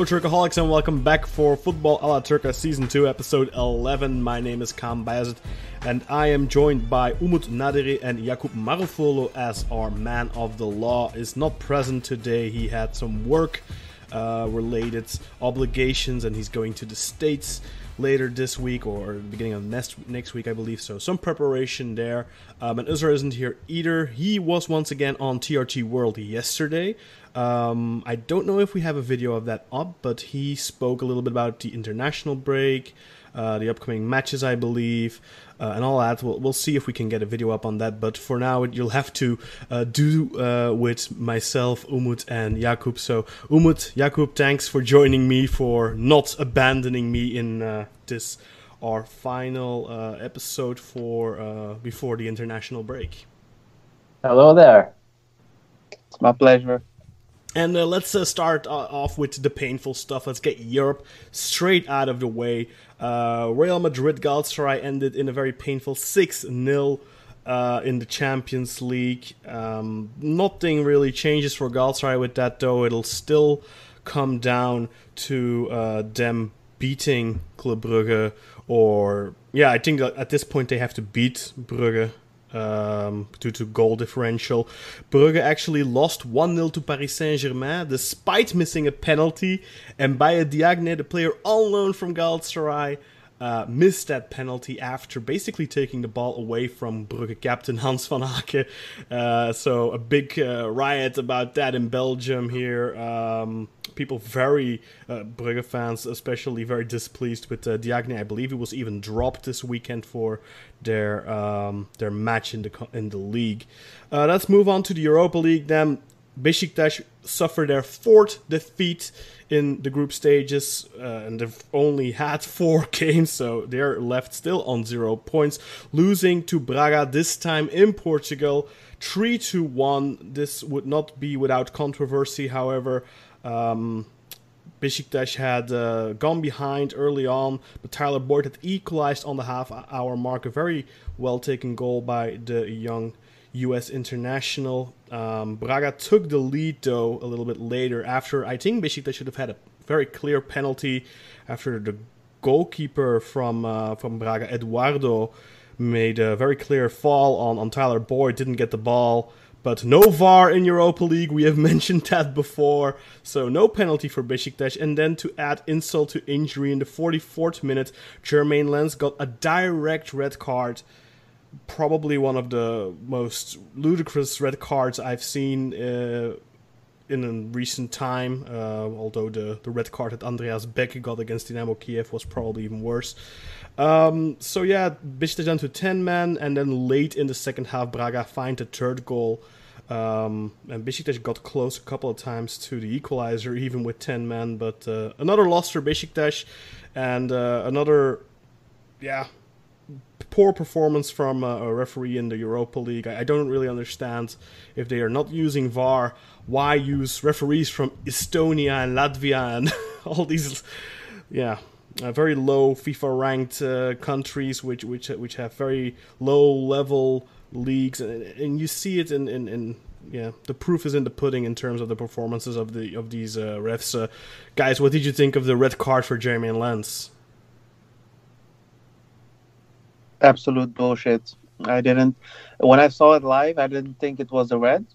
Hello, Turcaholics, and welcome back for Football a la Season 2, Episode 11. My name is Kaan Bayazit, and I am joined by Umut Naderi and Yakup Marufoglu as our man of the law is not present today. He had some work uh, related obligations, and he's going to the States later this week or beginning of next next week, I believe. So some preparation there. Um, and Özer isn't here either. He was once again on TRT World yesterday. Um, I don't know if we have a video of that up, but he spoke a little bit about the international break, uh, the upcoming matches, I believe, uh, and all that. We'll, we'll see if we can get a video up on that. But for now, you'll have to uh, do uh, with myself, Umut, and Yakup. So, Umut, Yakup, thanks for joining me, for not abandoning me in uh, this our final uh, episode for before the international break. Hello there. It's my pleasure. And uh, let's uh, start uh, off with the painful stuff. Let's get Europe straight out of the way. Uh, Real Madrid Galatasaray ended in a very painful 6 0 uh, in the Champions League. Um, nothing really changes for Galatasaray with that, though. It'll still come down to uh, them beating Club Brugge, or yeah, I think that at this point they have to beat Brugge um, due to goal differential. Brugge actually lost 1 0 to Paris Saint Germain despite missing a penalty, and Mbaye Diagne, the player on loan from Galatasaray, uh, missed that penalty after basically taking the ball away from Brugge captain Hans Vanaken. Uh, so a big uh, riot about that in Belgium here. Um, people very uh, Brugge fans, especially very displeased with uh, Diagne. I believe he was even dropped this weekend for their um, their match in the in the league. Uh, let's move on to the Europa League. Then Besiktas suffered their fourth defeat in the group stages, uh, and they've only had four games, so they're left still on zero points, losing to Braga this time in Portugal, three to one. This would not be without controversy, however. Um, Besiktas had uh, gone behind early on, but Tyler Boyd had equalized on the half hour mark. A very well taken goal by the young U.S. international. Um, Braga took the lead though a little bit later after I think Besiktas should have had a very clear penalty after the goalkeeper from uh, from Braga Eduardo made a very clear fall on, on Tyler Boyd, didn't get the ball. But no VAR in Europa League, we have mentioned that before. So no penalty for Besiktas. And then to add insult to injury in the 44th minute, Jeremain Lens got a direct red card probably one of the most ludicrous red cards I've seen uh, in a recent time. Uh, although the, the red card that Andreas Beck got against Dynamo Kiev was probably even worse. Um, so yeah, Besiktas down to 10 men, and then late in the second half, Braga find the third goal. Um, and Besiktas got close a couple of times to the equalizer, even with 10 men. But uh, another loss for Besiktas, and uh, another, yeah, poor performance from a referee in the Europa League. I, don't really understand if they are not using VAR. Why use referees from Estonia and Latvia and all these, yeah, uh, very low FIFA ranked uh, countries which which which have very low level leagues, and, and you see it in, in, in yeah, the proof is in the pudding in terms of the performances of the of these uh, refs. Uh, guys, what did you think of the red card for Jeremain Lens? Absolute bullshit. I didn't. When I saw it live, I didn't think it was a red.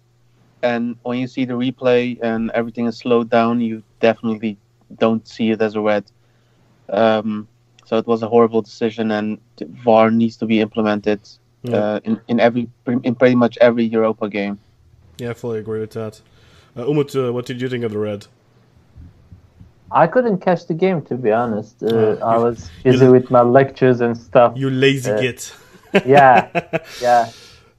And when you see the replay and everything is slowed down, you definitely don't see it as a red. Um, so it was a horrible decision, and VAR needs to be implemented yeah. uh, in in every in pretty much every Europa game. Yeah, I fully agree with that. Uh, Umut, uh, what did you think of the red? I couldn't catch the game to be honest. Uh, I was busy with my lectures and stuff. You lazy uh, git. yeah, yeah.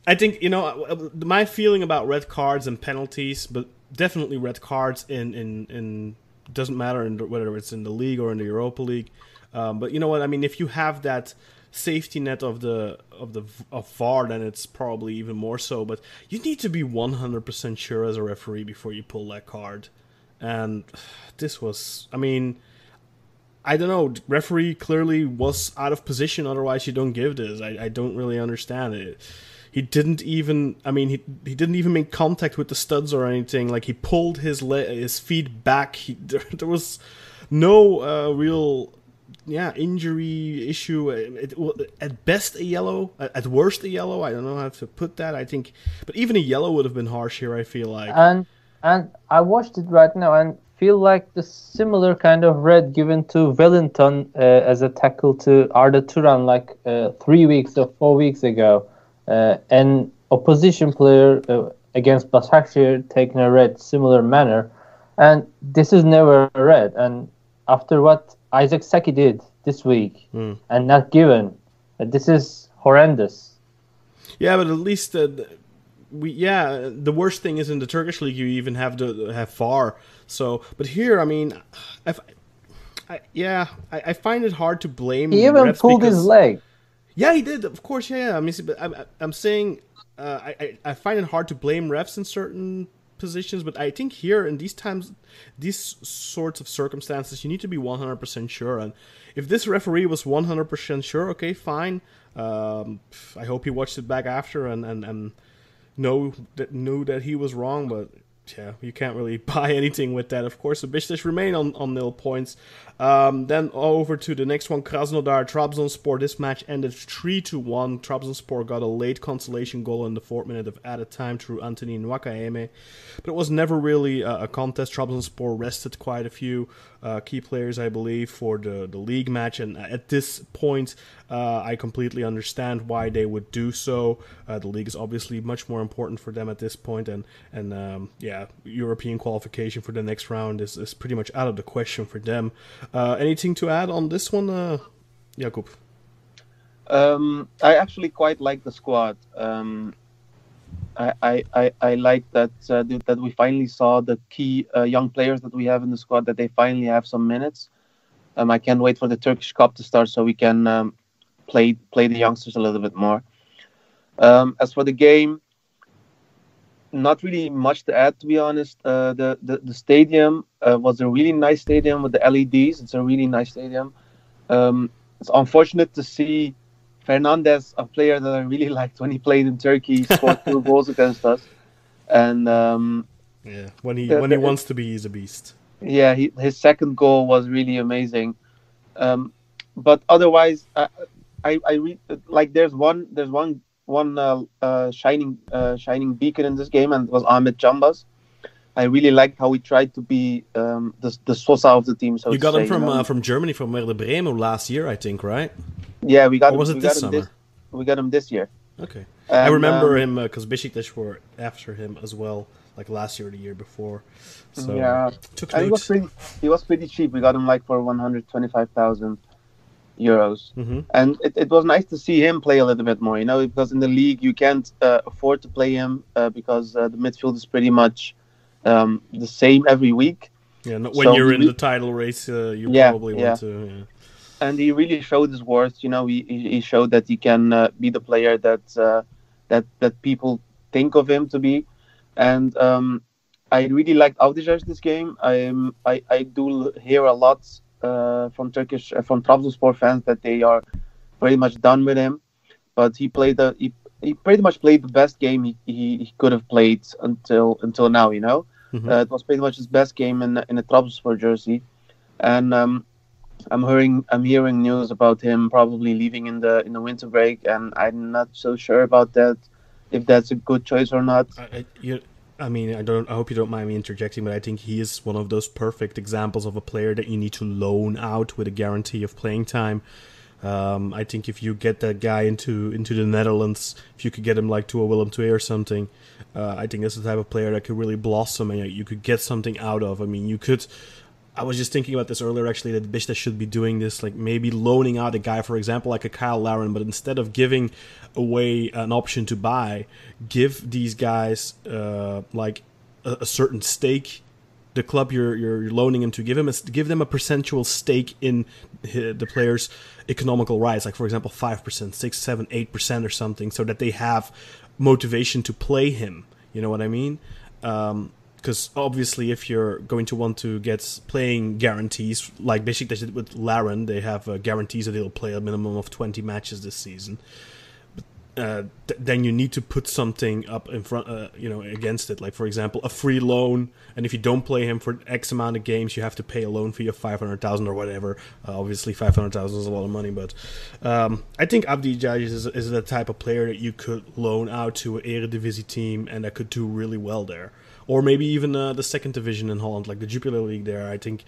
I think you know uh, my feeling about red cards and penalties, but definitely red cards in in in doesn't matter in, whether it's in the league or in the Europa League. Um, but you know what I mean? If you have that safety net of the of the of VAR, then it's probably even more so. But you need to be one hundred percent sure as a referee before you pull that card and this was i mean i don't know referee clearly was out of position otherwise you don't give this i, I don't really understand it he didn't even. I mean, he he didn't even make contact with the studs or anything. Like he pulled his le- his feet back. He, there, there was no uh, real yeah injury issue. It, it, at best a yellow, at worst a yellow. I don't know how to put that. I think, but even a yellow would have been harsh here. I feel like. And and I watched it right now and feel like the similar kind of red given to Wellington uh, as a tackle to Arda Turan like uh, three weeks or four weeks ago. Uh, an opposition player uh, against Başakşehir taking a red similar manner. And this is never a red. And after what Isaac Saki did this week mm. and not given, uh, this is horrendous. Yeah, but at least uh, we yeah the worst thing is in the Turkish league you even have to have far. So, but here I mean, I, I yeah I, I, find it hard to blame. He even pulled because, his leg. Yeah, he did. Of course, yeah. yeah. I mean, but I'm, I'm saying uh, I I find it hard to blame refs in certain positions, but I think here in these times, these sorts of circumstances, you need to be 100% sure. And if this referee was 100% sure, okay, fine. Um, I hope he watched it back after and and and know that knew that he was wrong, but yeah, you can't really buy anything with that. Of course, the Besiktas remain on, on nil points. Um, then over to the next one, Krasnodar, Trabzonspor. This match ended 3 to 1. Trabzonspor got a late consolation goal in the fourth minute of added time through Anthony Nwakaeme. But it was never really a, a contest. Trabzonspor rested quite a few uh, key players, I believe, for the, the league match. And at this point, uh, I completely understand why they would do so. Uh, the league is obviously much more important for them at this point, and and um, yeah, European qualification for the next round is, is pretty much out of the question for them. Uh, anything to add on this one, uh, Yakup? Um, I actually quite like the squad. Um, I, I, I like that uh, that we finally saw the key uh, young players that we have in the squad that they finally have some minutes. Um, I can't wait for the Turkish Cup to start so we can um, play play the youngsters a little bit more. Um, as for the game, not really much to add to be honest. Uh, the, the the stadium uh, was a really nice stadium with the LEDs. It's a really nice stadium. Um, it's unfortunate to see Fernandez, a player that I really liked when he played in Turkey, scored two goals against us. And um, yeah, when he when he wants to be, he's a beast. Yeah, he, his second goal was really amazing. Um, but otherwise, I, I, I re- like there's one there's one one uh, uh, shining uh, shining beacon in this game, and it was Ahmet Canbaz. I really like how he tried to be um, the the Sosa of the team. So you got say, him from you know? uh, from Germany, from Werder Bremen last year, I think, right? Yeah, we got. Or him, was it this summer? This, we got him this year. Okay, And, I remember um, him because Besiktas were after him as well, like last year or the year before. So yeah, took and he was pretty. He was pretty cheap. We got him like for one hundred twenty-five thousand euros, hmm and it, it was nice to see him play a little bit more. You know, because in the league you can't uh, afford to play him uh, because uh, the midfield is pretty much um, the same every week. Yeah, when So you're in we- the title race, uh, you Yeah, probably yeah. want to. Yeah. and he really showed his worth. You know, he he showed that he can uh, be the player that uh, that that people think of him to be, and um, I really liked Avdijaj this game. I I I do hear a lot uh, from Turkish uh, from Trabzonspor fans that they are pretty much done with him, but he played the he, he pretty much played the best game he, he, he could have played until until now. You know, Mhm. uh, it was pretty much his best game in in a Trabzonspor jersey, and. Um, I'm hearing I'm hearing news about him probably leaving in the in the winter break, and I'm not so sure about that. If that's a good choice or not. I, I, you, I mean, I don't. I hope you don't mind me interjecting, but I think he is one of those perfect examples of a player that you need to loan out with a guarantee of playing time. Um, I think if you get that guy into into the Netherlands, if you could get him like to a Willem II or something, uh, I think that's the type of player that could really blossom and you could get something out of. I mean, you could. I was just thinking about this earlier, actually, that Bishta should be doing this, like maybe loaning out a guy, for example, like a Cyle Larin, but instead of giving away an option to buy, give these guys uh, like a, a certain stake. The club you're, you're loaning him to give him a, give them a percentual stake in the player's economical rights, like for example five percent, six, seven, eight percent, or something, so that they have motivation to play him. You know what I mean? Um, because obviously if you're going to want to get playing guarantees like Besiktas did with Larin, they have uh, guarantees that they'll play a minimum of 20 matches this season. But uh, th- then you need to put something up in front, uh, you know, against it. Like for example, a free loan, and if you don't play him for X amount of games, you have to pay a loan five hundred thousand or whatever. Uh, obviously, five hundred thousand is a lot of money, but um, I think Avdijaj is, is the type of player that you could loan out to an Eredivisie team and that could do really well there, or maybe even uh, the second division in Holland, like the Jupiler League. There, I think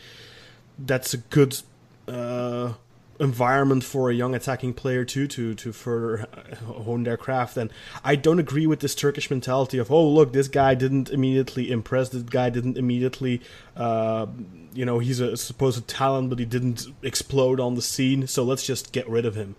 that's a good uh, environment for a young attacking player too to to further hone their craft. And i don't agree with this turkish mentality of oh look this guy didn't immediately impress. This guy didn't immediately uh, you know he's a supposed talent but he didn't explode on the scene. So let's just get rid of him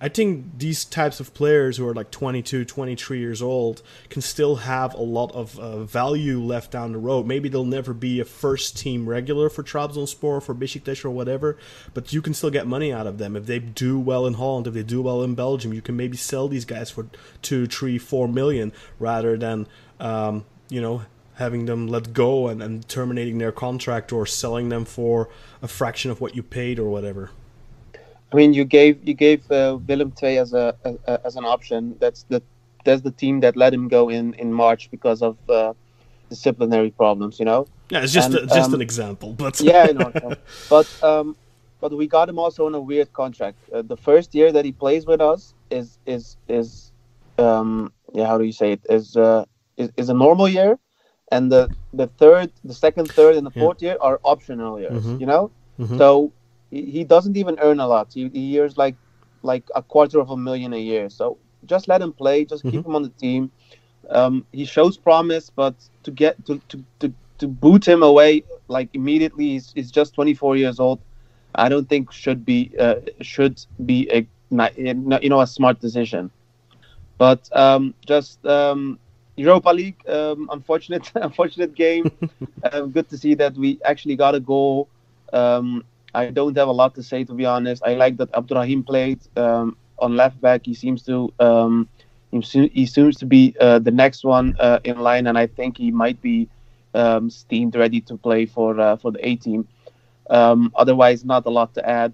I think these types of players who are like 22, 23 years old can still have a lot of uh, value left down the road. Maybe they'll never be a first team regular for Trabzonspor, or for Besiktas or whatever, but you can still get money out of them. If they do well in Holland, if they do well in Belgium, you can maybe sell these guys for two, three, four million rather than, um, you know, having them let go and, and terminating their contract or selling them for a fraction of what you paid or whatever. I mean, you gave you gave uh, Willem II as a, a, as an option. That's the that's the team that let him go in in March because of uh, disciplinary problems. You know. Yeah, it's just and, a, just um, an example, but yeah, no, no. but um, but we got him also on a weird contract. Uh, the first year that he plays with us is is is um yeah how do you say it is uh is, is a normal year, and the the third, the second, third, and the fourth yeah. year are optional years. Mm-hmm. You know, mm-hmm. so he, doesn't even earn a lot. He, he earns like like a quarter of a million a year. So just let him play. Just mm-hmm. keep him on the team. Um, he shows promise, but to get to, to, to, to boot him away like immediately, he's, he's just 24 years old. I don't think should be uh, should be a you know a smart decision. But um, just um, Europa League, um, unfortunate unfortunate game. um, good to see that we actually got a goal. Um, I don't have a lot to say to be honest. I like that Abdurrahim played um, on left back. He seems to um, he seems to be uh, the next one uh, in line, and I think he might be um, steamed ready to play for uh, for the A team. Um, otherwise, not a lot to add.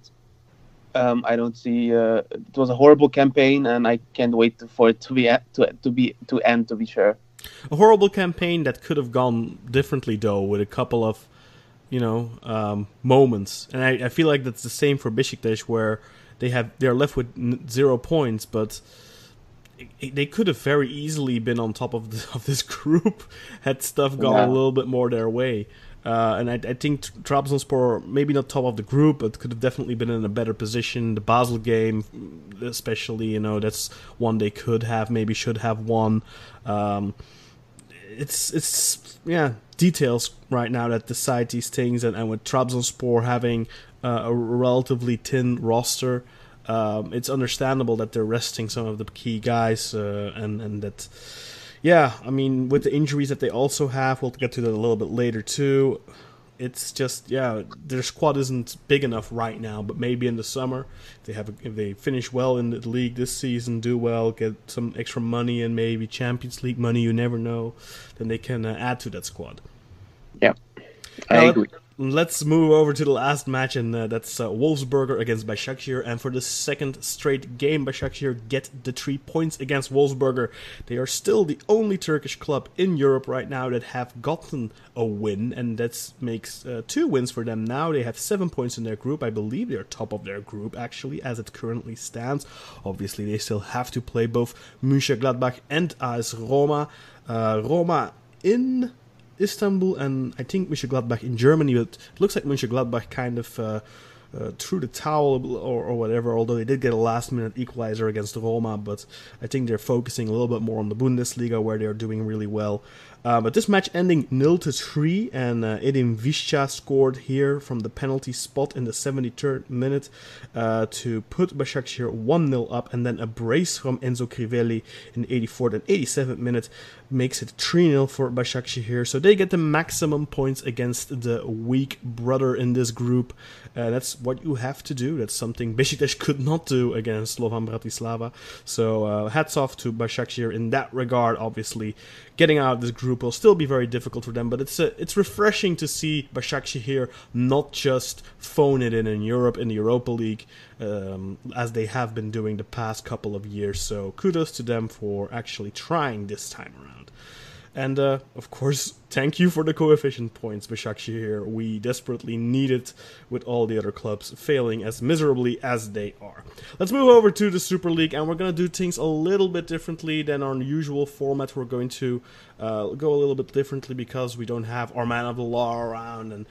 Um, I don't see. Uh, it was a horrible campaign, and I can't wait for it to be to to be to end. To be sure, a horrible campaign that could have gone differently, though, with a couple of you know, um, moments. And I, I feel like that's the same for Besiktas, where they have they're left with zero points, but they could have very easily been on top of the, of this group had stuff gone yeah. a little bit more their way. Uh, and I, I think Trabzonspor maybe not top of the group, but could have definitely been in a better position. The Basel game, especially, you know, that's one they could have, maybe should have won. Um, it's it's yeah details right now that decide these things, and, and with Trabzonspor having uh, a relatively thin roster, um, it's understandable that they're resting some of the key guys, uh, and and that. Yeah, I mean, with the injuries that they also have, we'll get to that a little bit later too it's just yeah, their squad isn't big enough right now. But maybe in the summer, if they have a, if they finish well in the league this season, do well, get some extra money and maybe Champions League money, you never know, then they can uh, add to that squad. Yeah, I agree let's move over to the last match, and uh, that's uh, Wolfsberger against Başakşehir. And for the second straight game, Başakşehir get the three points against Wolfsberger. They are still the only Turkish club in Europe right now that have gotten a win, and that makes uh, two wins for them now. They have seven points in their group. I believe they're top of their group, actually, as it currently stands. Obviously, they still have to play both Mönchengladbach and AS Roma. Uh, Roma in Istanbul and I think Mönchengladbach in Germany, but it looks like Mönchengladbach kind of uh, uh, threw the towel or, or, whatever. Although they did get a last-minute equalizer against Roma, but I think they're focusing a little bit more on the Bundesliga where they're doing really well. Uh, but this match ending 0 to 3, and uh, Edin Visca scored here from the penalty spot in the 73rd minute uh, to put Başakşehir 1 0 up, and then a brace from Enzo Crivelli in the 84th and 87th minute makes it 3 0 for Başakşehir. So they get the maximum points against the weak brother in this group. Uh, that's what you have to do. That's something Besiktas could not do against Slovan Bratislava. So uh, hats off to Başakşehir in that regard. Obviously, getting out of this group will still be very difficult for them, but it's uh, it's refreshing to see Başakşehir not just phone it in in Europe in the Europa League um, as they have been doing the past couple of years. So kudos to them for actually trying this time around. And uh, of course, thank you for the coefficient points, Başakşehir. We desperately need it with all the other clubs failing as miserably as they are. Let's move over to the Super League, and we're going to do things a little bit differently than our usual format. We're going to uh, go a little bit differently because we don't have our man of the law around, and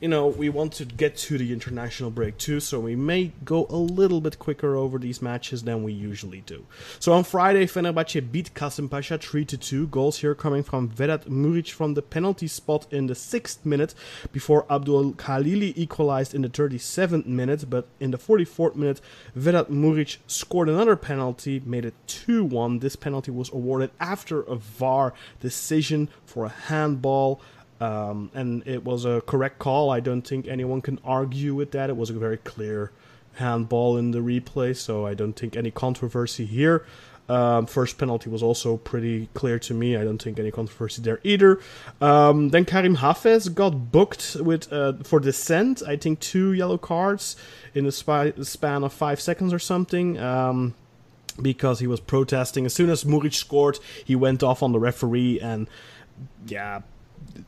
you know, we want to get to the international break too, so we may go a little bit quicker over these matches than we usually do. So on Friday, Fenerbahce beat Kasim Pasha 3 to 2. Goals here coming from Vedat Muriqi from the penalty spot in the 6th minute before Abdul Khalili equalized in the 37th minute, but in the 44th minute, Vedat Muriqi scored another penalty, made it 2 1. This penalty was awarded after a VAR decision for a handball. Um, and it was a correct call. I don't think anyone can argue with that. It was a very clear handball in the replay, so I don't think any controversy here. Um, first penalty was also pretty clear to me. I don't think any controversy there either. Um, then Karim Hafez got booked with uh, for dissent. I think two yellow cards in the spi- span of five seconds or something. Um, because he was protesting. As soon as Muriqi scored, he went off on the referee, and yeah,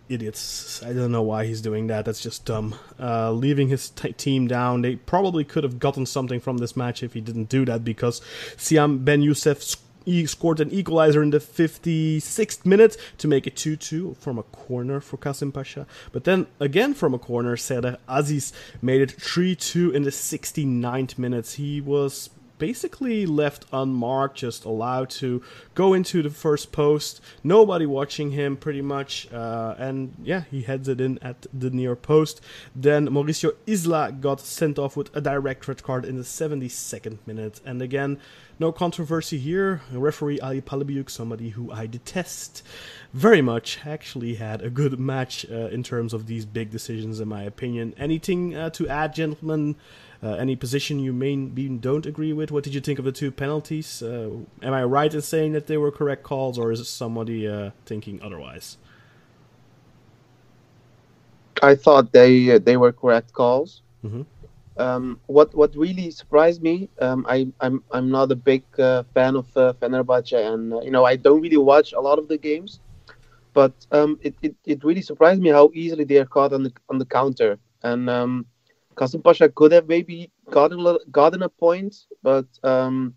idiots. I don't know why he's doing that. That's just dumb. Uh, leaving his t- team down. They probably could have gotten something from this match if he didn't do that because Syam Ben Youssef sc- he scored an equalizer in the 56th minute to make it 2-2 from a corner for Kasim Pasha. But then again from a corner, Serdar Aziz made it 3-2 in the 69th minutes. He was basically left unmarked, just allowed to go into the first post. Nobody watching him, pretty much. Uh, and yeah, he heads it in at the near post. Then Mauricio Isla got sent off with a direct red card in the 72nd minute. And again, no controversy here. Referee Ali Palabıyık, somebody who I detest very much, actually had a good match uh, in terms of these big decisions, in my opinion. Anything uh, to add, gentlemen? Uh, any position you may don't agree with? What did you think of the two penalties? Uh, am I right in saying that they were correct calls, or is somebody uh, thinking otherwise? I thought they they were correct calls. Mm-hmm. Um, what what really surprised me, um, I I'm I'm not a big uh, fan of uh, Fenerbahce, and uh, you know I don't really watch a lot of the games, but um, it, it, it really surprised me how easily they are caught on the on the counter, and um, Kasim Pasha could have maybe gotten a, gotten a point, but um,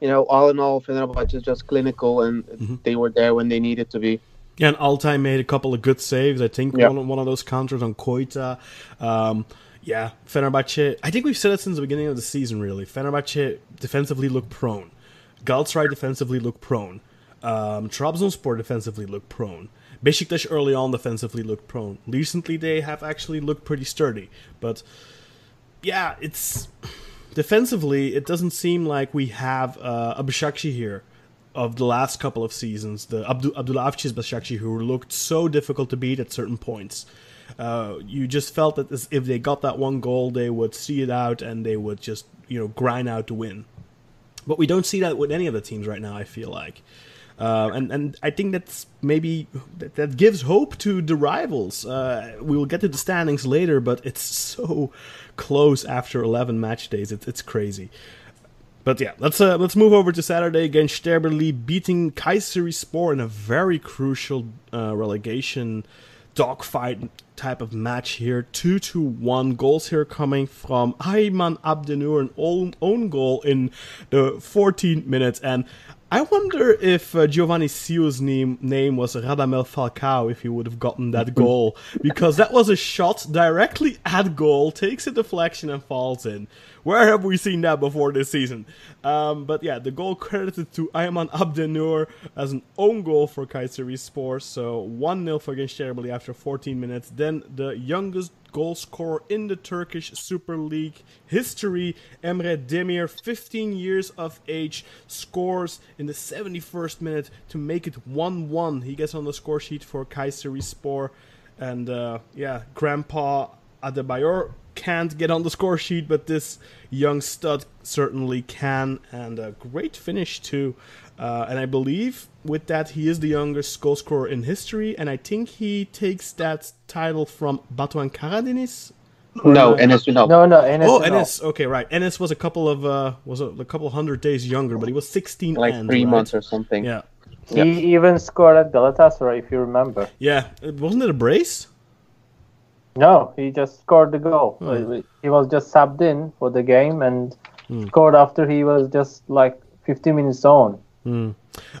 you know all in all, Fenerbahce is just clinical, and Mhm. they were there when they needed to be. Yeah, and Altay made a couple of good saves. I think Yeah. one, one of those counters on Koita. Um, yeah, Fenerbahce. I think we've said it since the beginning of the season. Really, Fenerbahce defensively look prone. Galatasaray defensively look prone. Um, Trabzonspor defensively look prone. Besiktas early on defensively looked prone. Recently, they have actually looked pretty sturdy. But yeah, it's defensively. It doesn't seem like we have uh, a Başakşehir of the last couple of seasons, the Abdul Abdulavci's Başakşehir, who looked so difficult to beat at certain points. Uh, you just felt that as if they got that one goal, they would see it out and they would just you know grind out to win. But we don't see that with any of the teams right now. I feel like, uh, and and I think that's maybe that, that gives hope to the rivals. Uh, we will get to the standings later, but it's so close after 11 match days. It's it's crazy. But yeah, let's uh, let's move over to Saturday against Gençlerbirliği beating Kayserispor in a very crucial uh, relegation dogfight type of match here. Two to one goals here coming from Aymen Abdennour, an own own goal in the 14 minutes, and I wonder if uh, Giovanni Sio's name name was Radamel Falcao if he would have gotten that goal because that was a shot directly at goal, takes a deflection and falls in. Where have we seen that before this season? Um, but yeah, the goal credited to Aymen Abdennour as an own goal for Kayserispor. So 1 0 for Gençlerbirliği after 14 minutes. Then the youngest goal scorer in the Turkish Super League history, Emre Demir, 15 years of age, scores in the 71st minute to make it 1 1. He gets on the score sheet for Kayserispor. And uh, yeah, Grandpa Adebayor can't get on the score sheet, but this young stud certainly can, and a great finish too. Uh, and I believe with that he is the youngest goal scorer in history, and I think he takes that title from Batuhan Karadeniz. No, Enes Ünal. No, no, Enes Oh, Ünal. Enes. Okay, right. Enes was a couple of uh, was a, a couple hundred days younger, but he was 16 like and, three right? months or something. Yeah, He even scored at Galatasaray, if you remember. yeah. Wasn't it a brace? No, he just scored the goal. Hmm. He was just subbed in for the game and Hmm. scored after he was just like 15 minutes on.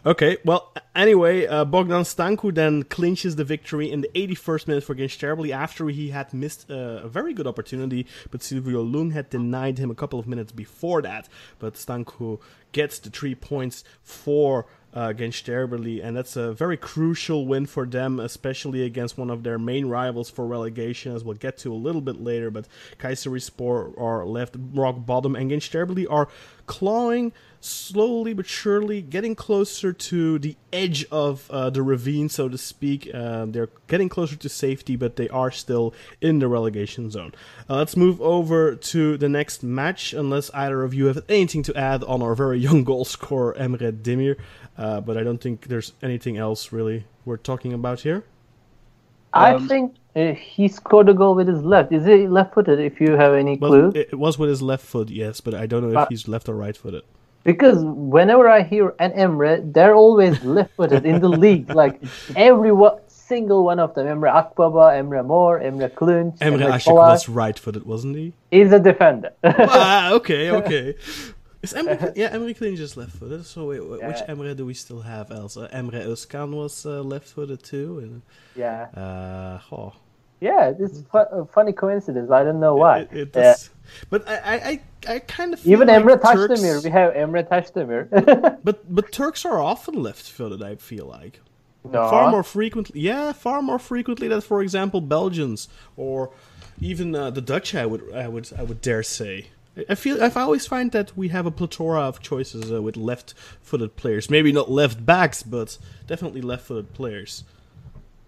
Okay, well, anyway, uh, Bogdan Stancu then clinches the victory in the 81st minute for Gençlerbirliği after he had missed uh, a very good opportunity, but Silviu Lung had denied him a couple of minutes before that. But Stancu gets the three points for uh, Gençlerbirliği, and that's a very crucial win for them, especially against one of their main rivals for relegation, as we'll get to a little bit later. But Kayserispor are left rock bottom, and against Gençlerbirliği are clawing slowly but surely, getting closer to the edge of uh, the ravine, so to speak. Uh, they're getting closer to safety, but they are still in the relegation zone. Uh, let's move over to the next match, unless either of you have anything to add on our very young goal scorer, Emre Demir. Uh, but I don't think there's anything else really we're talking about here. I Um, think uh, he scored a goal with his left. Is he left-footed? If you have any Well, clue, it, it was with his left foot, yes, but I don't know if But- he's left or right footed. because whenever I hear an Emre, they're always left-footed in the league. Like every one, single one of them. Emre Akbaba, Emre Mor, Emre Kılınç, Emre Emre Aşık was right footed, wasn't he? He's a defender. ah, okay, okay. Is Emre, yeah, Emre Klin just left footed. So wait, wh- which Emre do we still have else? Uh, Emre Özkan was uh, left footed too. And, yeah, uh, oh, yeah. It's fu- a funny coincidence. I don't know why. It, it Yeah. does. But I, I, I, kind of feel Even like Emre Turks, Taşdemir. We have Emre Taşdemir. But but Turks are often left footed. I feel like no. far more frequently. Yeah, far more frequently than, for example, Belgians or even uh, the Dutch. I would I would I would dare say. I- feel I always find that we have a plethora of choices uh, with left-footed players. Maybe not left backs, but definitely left-footed players.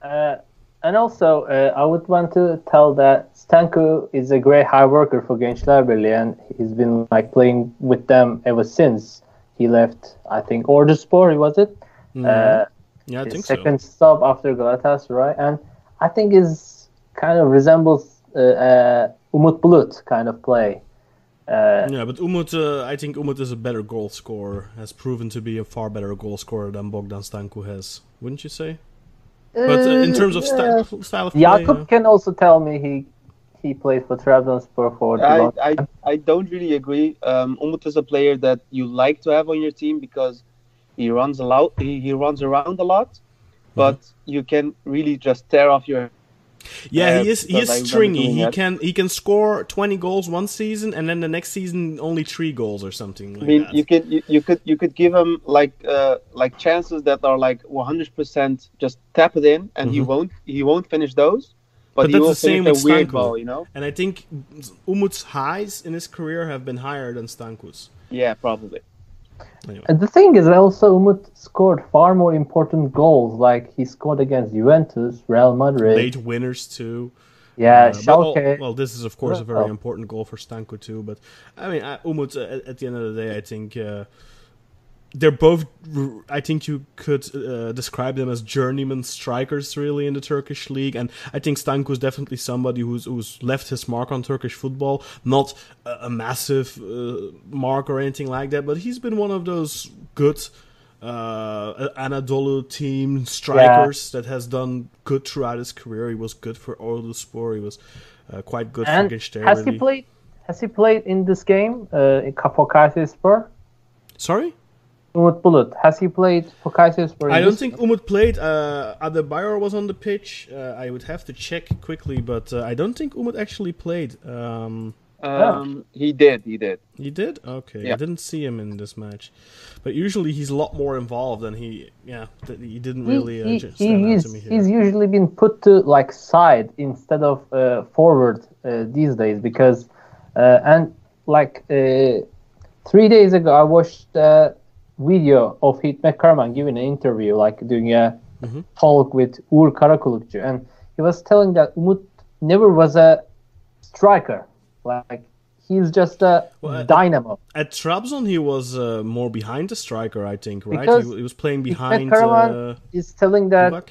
Uh, and also, uh, I would want to tell that Stancu is a great hard worker for Gençler Birliği, and he's been like playing with them ever since he left. I think Orduspor, was it? Uh, Yeah, I think second stop after Galatasaray, right? and I think is kind of resembles uh, uh, Umut Bulut kind of play. Uh. Yeah, but Umut, uh, I think Umut is a better goal scorer. Has proven to be a far better goal scorer than Bogdan Stancu has. Wouldn't you say? But uh, in terms of yeah. sti- style of play, Yakup uh, can also tell me he he played for Trabzonspor for the I, I, I don't really agree. Um, Umut is a player that you like to have on your team because he runs a lot. He, he runs around a lot, but you can really just tear off your. Yeah, Uh, he is. He is stringy. He can he can score twenty goals one season, and then the next season only three goals or something like I mean, that. you could you, you could you could give him like uh, like chances that are like 100% just tap it in, and he Mhm. won't he won't finish those, but, But he that's the same with weird Stancu. ball, you know. and I think Umut's highs in his career have been higher than Stancu's. Yeah, probably. Anyway. The thing is, also Umut scored far more important goals. Like he scored against Juventus, Real Madrid, Late winners too. yeah, Uh, but al- well, this is of course a very important goal for Stancu too. But I mean, uh, Umut. Uh, at, at the end of the day, I think uh, they're both. i think you could uh, describe them as journeyman strikers, really, in the Turkish league. And I think Stancu is definitely somebody who's who's left his mark on Turkish football. Not a, a massive uh, mark or anything like that, but he's been one of those good. Uh, Anadolu team strikers that has done good throughout his career. He was good for Orduspor. He was uh, quite good and for Gençler. has he played? Has he played in this game uh, in for Kayserispor? Sorry, Umut Bulut. Has he played for Kayserispor? in I don't think Umut played. Uh, Adebayor was on the pitch. Uh, I would have to check quickly, but uh, I don't think Umut actually played. Um, Um, He did. He did. he did. Okay, I didn't see him in this match, but usually he's a lot more involved, and he, yeah, th- he didn't He, really uh, he, just he stand out is, to me here. he's usually been put to like side instead of uh, forward uh, these days because uh, and like uh, three days ago I watched a video of Hikmet Karaman giving an interview like doing a Mhm. talk with Uğur Karakullukçu and he was telling that Umut never was a striker Like he's just a Well, I- dynamo. At Trabzon, he was uh, more behind the striker, I think, right? Because He, he was playing behind. Karaman Uh, is telling that Burak?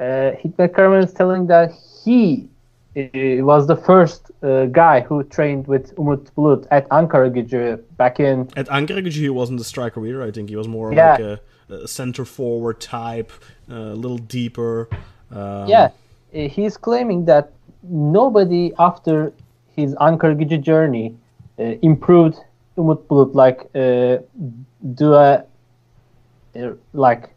uh, uh, is telling that he uh, was the first uh, guy who trained with Umut Bulut at Ankara Gücü back in at Ankaragücü, he wasn't a striker either. I think he was more Yeah. like a, a center forward type, uh, a little deeper. Um, yeah. Uh, he's claiming that nobody after his Ankara Gücü journey uh, improved Umut Bulut like uh, do a uh, like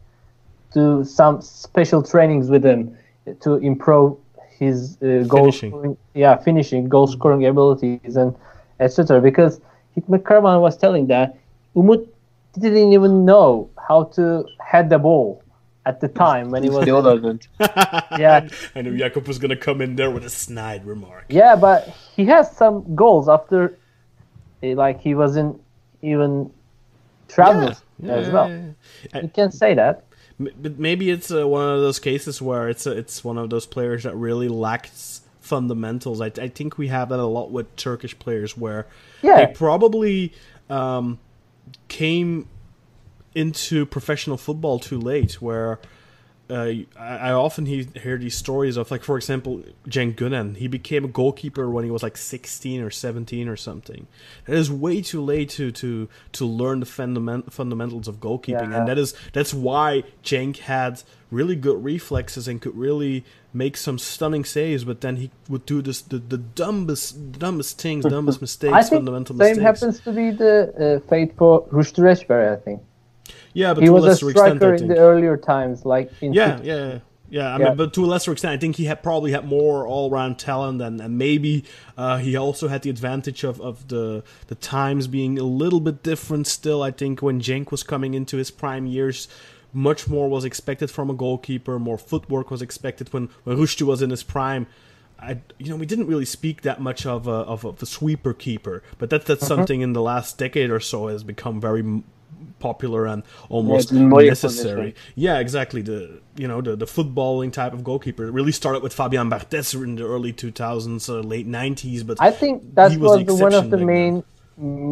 do some special trainings with him to improve his uh, goal Finishing. scoring, yeah finishing goal scoring abilities and etc because Hikmet Karaman was telling that Umut didn't even know how to head the ball at the time when he was Still doesn't. yeah I knew Yakup was gonna come in there with a snide remark. Yeah, but he has some goals after, eh, like he wasn't even traveled Yeah, as well. yeah, yeah. You can say that. Maybe it's uh, one of those cases where it's a, it's one of those players that really lacks fundamentals. I, I think we have that a lot with Turkish players where Yeah. they probably um, came into professional football too late. Where uh, I, I often he, hear these stories of like, for example, Cenk Gönen. He became a goalkeeper when he was like 16 or 17 or something. It is way too late to to to learn the fundament, fundamentals of goalkeeping, Yeah. and that is that's why Cenk had really good reflexes and could really make some stunning saves. But then he would do this the, the dumbest dumbest things, dumbest mistakes, I think fundamental same mistakes. happens to be the uh, fate for Rüştü Reçber, I think. Yeah, but He to a was a lesser extent, striker I in the earlier times, like in Yeah, yeah, yeah. Yeah, I Yeah. mean, but to a lesser extent, I think he had probably had more all-around talent, and, and maybe uh, he also had the advantage of, of the the times being a little bit different. Still, I think when Cenk was coming into his prime years, much more was expected from a goalkeeper. More footwork was expected when when Rüştü was in his prime. I, you know, we didn't really speak that much of a, of a, of a sweeper keeper, but that that's something in the last decade or so has become very popular and almost it's more your necessary. Yeah, exactly. The you know the the footballing type of goalkeeper. It really started with Fabian Barthez in the early 2000s, uh, late 90s. But I think that he was, the the, one of the back main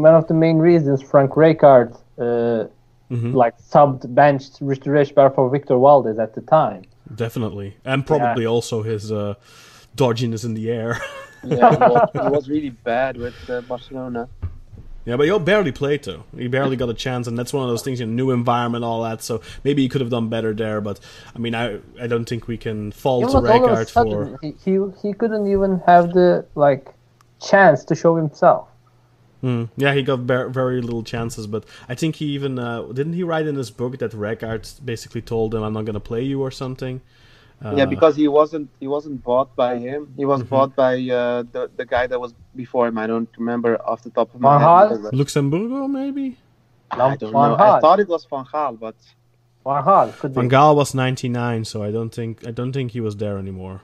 one of the main reasons Frank Rijkaard uh, Mm-hmm. like subbed benched Rüştü Reçber for Víctor Valdés at the time. definitely, and probably also his uh, dodginess in the air. Yeah, he was, he was really bad with uh, Barcelona. Yeah, but he barely played though. He barely got a chance, and that's one of those things. You know, new environment, all that. So maybe he could have done better there. But I mean, I I don't think we can fault was all of a Rijkaard for. he, he he couldn't even have the like chance to show himself. Mm, yeah, he got ver- very little chances, but I think he even uh, didn't he write in his book that Rijkaard basically told him, "I'm not going to play you" or something. Uh, yeah, because he wasn't he wasn't bought by him. He was Mhm. bought by uh, the the guy that was before him. I don't remember off the top of my Van head. Gaal? because, Luxemburgo maybe. I don't Van know. Gaal. I thought it was Van Gaal, but Van Gaal could Van be. Gaal was 99, so I don't think I don't think he was there anymore.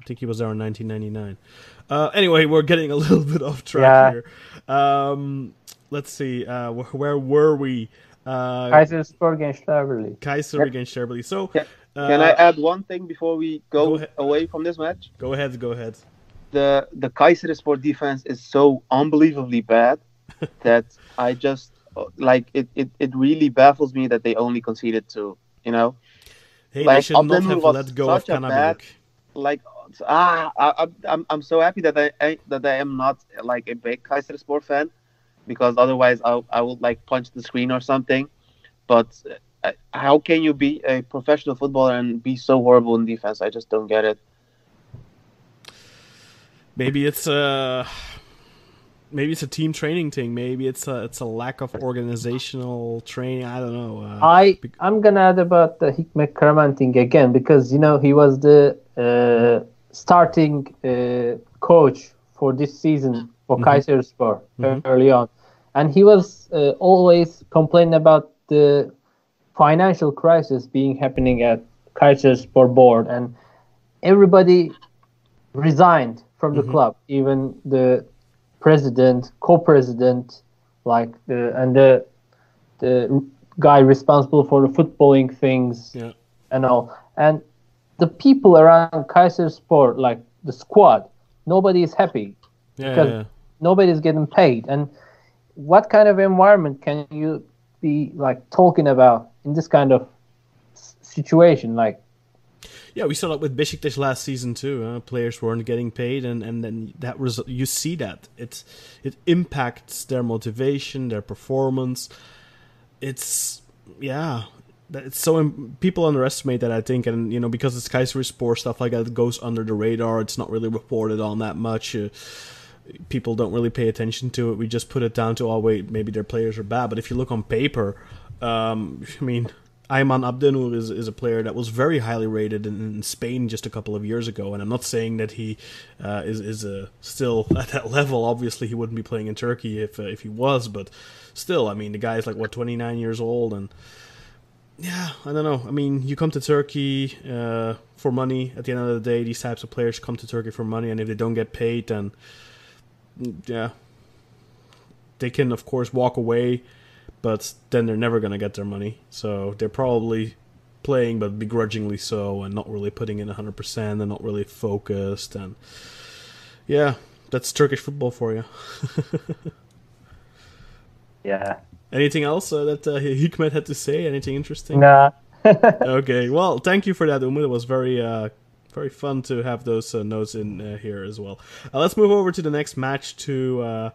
I think he was there in 1999. Uh, anyway, we're getting a little bit off track Yeah. here. Um, let's see, uh, wh- where were we? Uh, Kayserispor Gençler Birliği. Kaiser Yep. against Cherbourg. So, Can- uh, can I add one thing before we go go, away from this match? go ahead, go ahead. The the Kayserispor defense is so unbelievably bad that I just uh, like it, it. It really baffles me that they only conceded two. You know, Hey, they Like, should not have let go of like ah, I, I'm- I'm I'm so happy that I, I that I am not like a big Kayserispor fan because otherwise I I would like punch the screen or something. But uh, how can you be a professional footballer and be so horrible in defense? I just don't get it. Maybe it's a maybe it's a team training thing. Maybe it's a it's a lack of organizational training. I don't know. Uh, I I'm gonna add about the Hikmet Karaman thing again because you know he was the uh, starting uh, coach for this season for Mhm. Kayserispor Mhm. early on, and he was uh, always complaining about the financial crisis being happening at Kayserispor board, and everybody resigned from the Mhm. club, even the president, co-president, like the and the the guy responsible for the footballing things Yeah. and all. And the people around Kayserispor, like the squad, nobody is happy Yeah, because yeah, yeah. nobody's getting paid. And what kind of environment can you be like talking about in this kind of situation? Like, Yeah, we saw that with Besiktas last season too. Uh, players weren't getting paid, and, and then that was you see that it's it impacts their motivation, their performance. It's yeah, it's so people underestimate that I think, and you know because it's Kayserispor stuff like that goes under the radar. It's not really reported on that much. Uh, people don't really pay attention to it. We just put it down to oh wait, maybe their players are bad. But if you look on paper, um, I mean, Aymen Abdennour is, is a player that was very highly rated in, in Spain just a couple of years ago. And I'm not saying that he uh, is is uh, still at that level. Obviously, he wouldn't be playing in Turkey if uh, if he was. But still, I mean, the guy is like what 29 years old and. Yeah, I don't know. I mean, you come to Turkey uh, for money. At the end of the day, these types of players come to Turkey for money, and if they don't get paid, then yeah, they can of course walk away, but then they're never gonna get their money. So they're probably playing, but begrudgingly so, and not really putting in hundred percent, and not really focused. And yeah, that's Turkish football for you. yeah, Anything else uh, that uh, Hikmet had to say? Anything interesting? nah. okay, well, thank you for that, Umut. It was very, uh, very fun to have those uh, notes in uh, here as well. Uh, let's move over to the next match to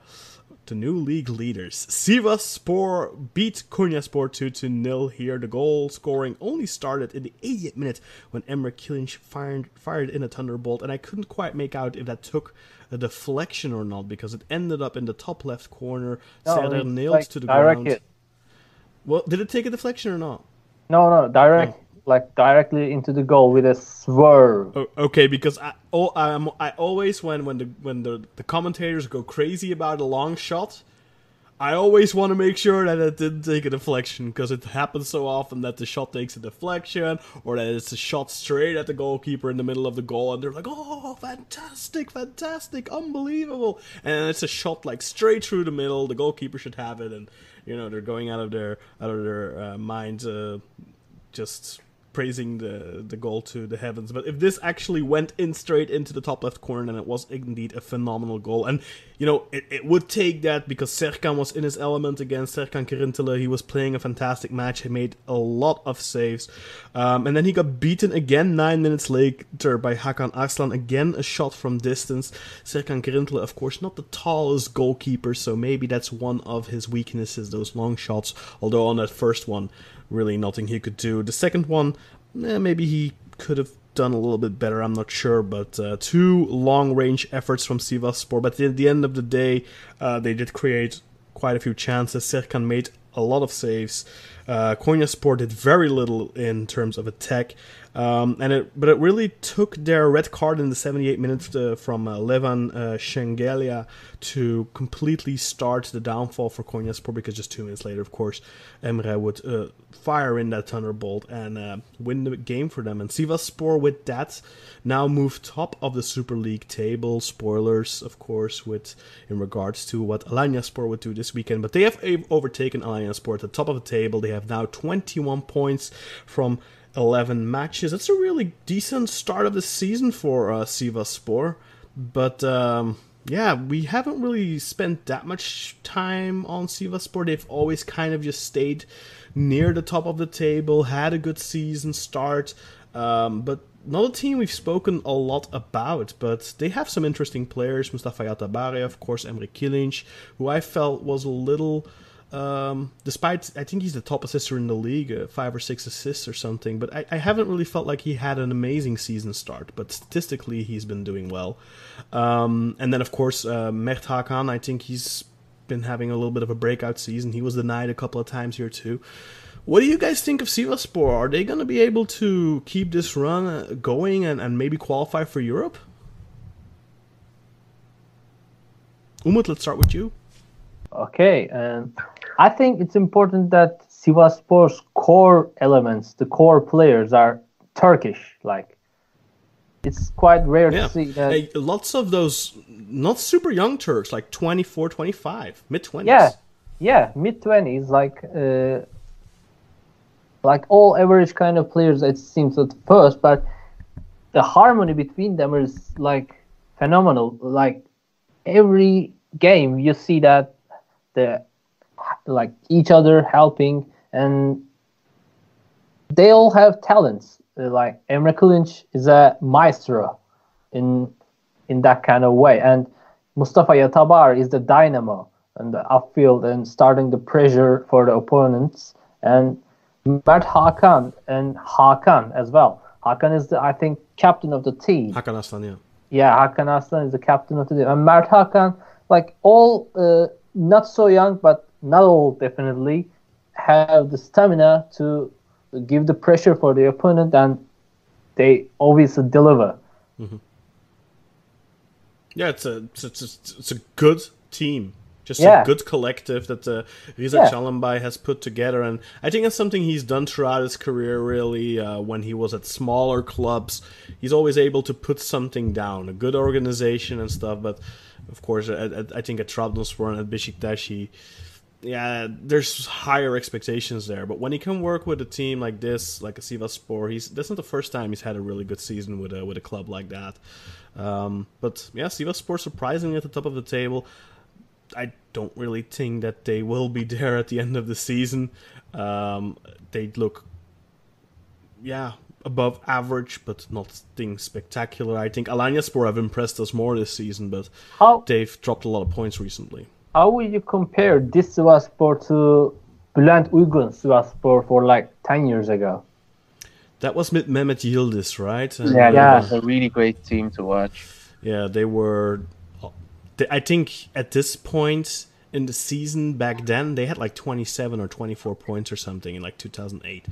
the new league leaders. Sivas Spor beat Konyaspor 2 to nil here. The goal scoring only started in the 80th minute when Emre Kılınç fired, fired in a thunderbolt, and I couldn't quite make out if that took a deflection or not because it ended up in the top left corner. No, Serdar nailed like to the ground. hit. Well, did it take a deflection or not? No, no, direct, oh. Like directly into the goal with a swerve. Okay, because I, oh, I'm, I always when when the when the, the commentators go crazy about a long shot, I always want to make sure that it didn't take a deflection because it happens so often that the shot takes a deflection or that it's a shot straight at the goalkeeper in the middle of the goal and they're like, oh, fantastic, fantastic, unbelievable, and it's a shot like straight through the middle. The goalkeeper should have it, and you know they're going out of their out of their uh, minds. Uh, just praising the the goal to the heavens. But if this actually went in straight into the top left corner, then it was indeed a phenomenal goal. And you know, it, it would take that because Serkan was in his element again. Serkan Kırıntılı, he was playing a fantastic match. He made a lot of saves, um, and then he got beaten again nine minutes later by Hakan Arslan. Again, a shot from distance. Serkan Kırıntılı, of course, not the tallest goalkeeper, so maybe that's one of his weaknesses. Those long shots. Although on that first one really nothing he could do. The second one, eh, maybe he could have done a little bit better. I'm not sure, but uh, two long-range efforts from Sivasspor. But at the end of the day, uh, they did create quite a few chances. Serkan made a lot of saves. Uh, Konyaspor did very little in terms of attack, um, and it but it really took their red card in the 78 minutes uh, from uh, Levan uh, Shengelia to completely start the downfall for Konyaspor because just two minutes later, of course, Emre would uh, fire in that thunderbolt and uh, win the game for them. And Sivasspor with that now move top of the Super League table. Spoilers, of course, with in regards to what Alanyaspor would do this weekend, but they have overtaken Alanyaspor at the top of the table. They have now 21 points from 11 matches. That's a really decent start of the season for uh, Sivasspor, but. Um, yeah, we haven't really spent that much time on Sivasspor. They've always kind of just stayed near the top of the table, had a good season start, um, but not a team we've spoken a lot about. But they have some interesting players. Mustafa Yatabare, of course, Emre Kılınç, who I felt was a little. Um, despite, I think he's the top assister in the league, uh, five or six assists or something. But I, I haven't really felt like he had an amazing season start. But statistically, he's been doing well. Um, and then, of course, uh, Mert Hakan, I think he's been having a little bit of a breakout season. He was denied a couple of times here too. What do you guys think of Sivasspor? Are they going to be able to keep this run uh, going and, and maybe qualify for Europe? Umut, let's start with you. Okay, and I think it's important that Sivasspor's core elements, the core players, are Turkish. Like, it's quite rare Yeah. to see that. Hey, lots of those not super young Turks, like 24, 25, mid 20s. Yeah, yeah, mid twenties, like uh, like all average kind of players. It seems at first, but the harmony between them is like phenomenal. Like every game, you see that the like each other helping, and they all have talents. Uh, Like Emre Kılınç is a maestro in in that kind of way, and Mustafa Yatabare is the dynamo and the upfield and starting the pressure for the opponents, and Mert Hakan and Hakan as well. Hakan is the I think captain of the team. Hakan Arslan, yeah. Yeah, Hakan Arslan is the captain of the team. And Mert Hakan, like all uh, not so young, but not all definitely, have the stamina to give the pressure for the opponent, and they obviously deliver. Yeah, it's a it's, it's, it's a good team. Just Yeah. a good collective that uh, Riza Yeah. Çalımbay has put together, and I think it's something he's done throughout his career. Really, uh, when he was at smaller clubs, he's always able to put something down, a good organization and stuff. But of course, at, at, I think at Trabzonspor and at Besiktas, he, yeah, there's higher expectations there. But when he can work with a team like this, like a Sivasspor, he's that's not the first time he's had a really good season with a with a club like that. Um, but yeah, Sivasspor surprisingly at the top of the table. I don't really think that they will be there at the end of the season. Um, they look, yeah, above average, but nothing spectacular. I think Alanya Alanyaspor have impressed us more this season, but How they've dropped a lot of points recently. How would you compare this Sivasspor to Bülent Uygun Sivasspor for like ten years ago? That was with Mehmet Yildiz, right? And, Yeah, uh, Yeah. it was a really great team to watch. Yeah, they were. I think at this point in the season back then, they had like 27 or 24 points or something in like 2008.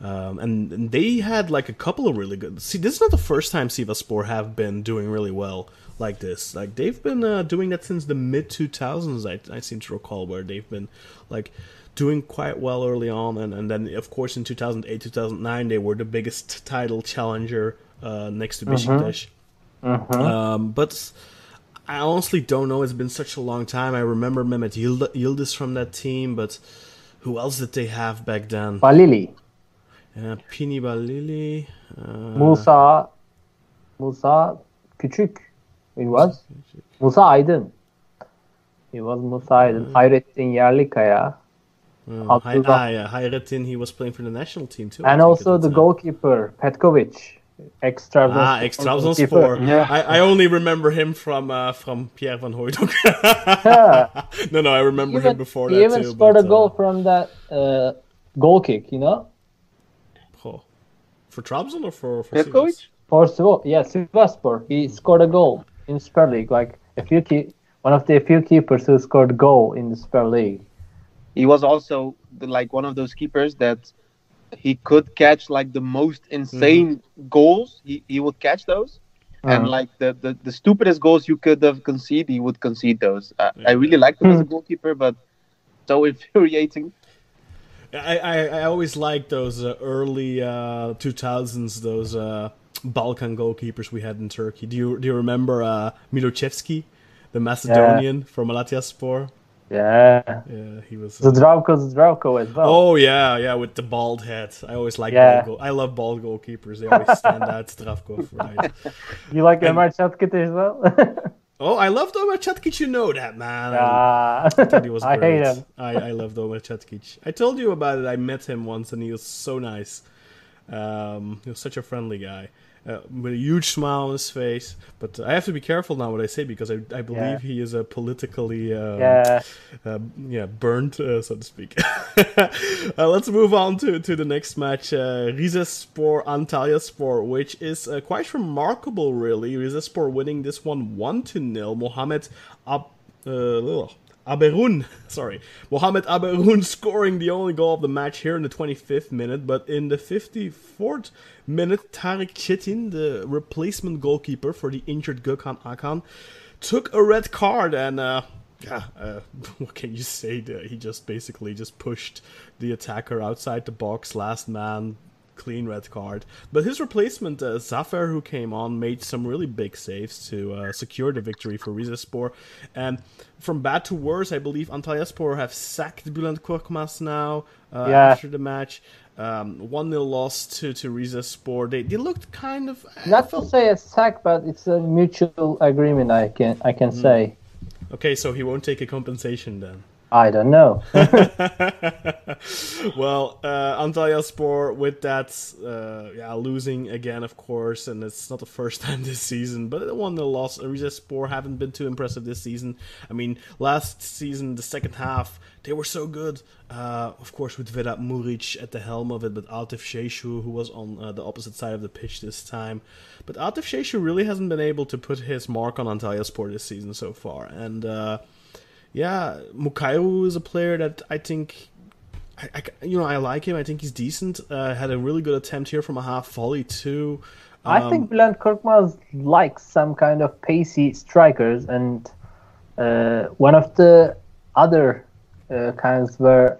Um, and, and they had like a couple of really good. See, this is not the first time Sivasspor have been doing really well like this. Like they've been uh, doing that since the mid 2000s. I, I seem to recall where they've been like doing quite well early on, and, and then of course in 2008 2009 they were the biggest title challenger uh, next to Besiktas. Um, but I honestly don't know. It's been such a long time. I remember Mehmet Yild- Yildiz from that team, but who else did they have back then? Balili, Uh, Pini Balili. Uh, Musa, Musa Küçük, it was Musa Aydın. It was Musa Aydın. Hayrettin Yerlikaya. uh, Hi- Abdullah- ah, yeah, Hayrettin, he was playing for the national team too. And also at the goalkeeper, Petkovic. Extra Ah, ex Trabzonspor. Yeah. I, I only remember him from uh, from Pierre van Hooydonk. no, no, I remember him before that. he that even too. scored but, a goal uh, from that uh, goal kick, you know? oh. For Trabzon or for, for Petkovic? Sivas? For Sivo, yeah, Sivasspor. He scored a goal in Super League, like a few key, one of the few keepers who scored goal in the Super League. He was also the, like one of those keepers that he could catch like the most insane goals. He, he would catch those. And Mm. like the, the, the stupidest goals you could have conceded, he would concede those. I, I really liked him as a goalkeeper, but so infuriating. I, I, I always liked those uh, early uh, 2000s, those uh, Balkan goalkeepers we had in Turkey. Do you do you remember uh, Miloševski, the Macedonian from Malatyaspor? Yeah, Yeah, he was. uh, Zdravko Zdravko as well. Oh yeah, yeah, with the bald head. I always like Yeah. bald goal. I love bald goalkeepers. They always stand out. Zdravkov, right? you like and- Çatkıç as well? Oh, I loved Omer Çatkıç. You know that man. I Ah, thought he was I great. hate him. I, I loved Omer Çatkıç. I told you about it. I met him once, and he was so nice. Um, he was such a friendly guy uh, with a huge smile on his face. But I have to be careful now what I say because I, I believe Yeah. he is a politically um, yeah. uh, yeah, burnt, uh, so to speak. uh, let's move on to, to the next match, uh, Rizespor Antalyaspor, which is uh, quite remarkable, really. Rizespor winning this one 1 to 0. Mohamed Ab- uh, Abarhoun, sorry, Mohamed Abarhoun scoring the only goal of the match here in the 25th minute, but in the 54th minute, Tarek Çetin, the replacement goalkeeper for the injured Gökhan Akkan, took a red card and uh, yeah, uh, what can you say? He just basically just pushed the attacker outside the box, last man, clean red card. But his replacement, uh, Zafer, who came on, made some really big saves to uh, secure the victory for Rizespor. And from bad to worse, I believe Antalyaspor have sacked Bülent Korkmaz now uh, Yeah. after the match. Um, one 0 loss to to Rizespor. They they looked kind of I Not to say a sack, but it's a mutual agreement. I can I can Hmm. say. okay. So he won't take a compensation then. I don't know. well, uh, Antalyaspor with that, uh, yeah, losing again, of course, and it's not the first time this season, but it won the loss. Rizespor haven't been too impressive this season. I mean, last season, the second half, they were so good. Uh, of course, with Vedat Muriqi at the helm of it, but Aatif Chahechouhe, who was on uh, the opposite side of the pitch this time. But Aatif Chahechouhe really hasn't been able to put his mark on Antalyaspor this season so far, and. Yeah, Mukairu is a player that I think, I, I- you know, I like him. I think he's decent. Uh, had a really good attempt here from a half volley too. I Um, think Bülent Korkmaz likes some kind of pacey strikers, and uh, one of the other uh, kinds were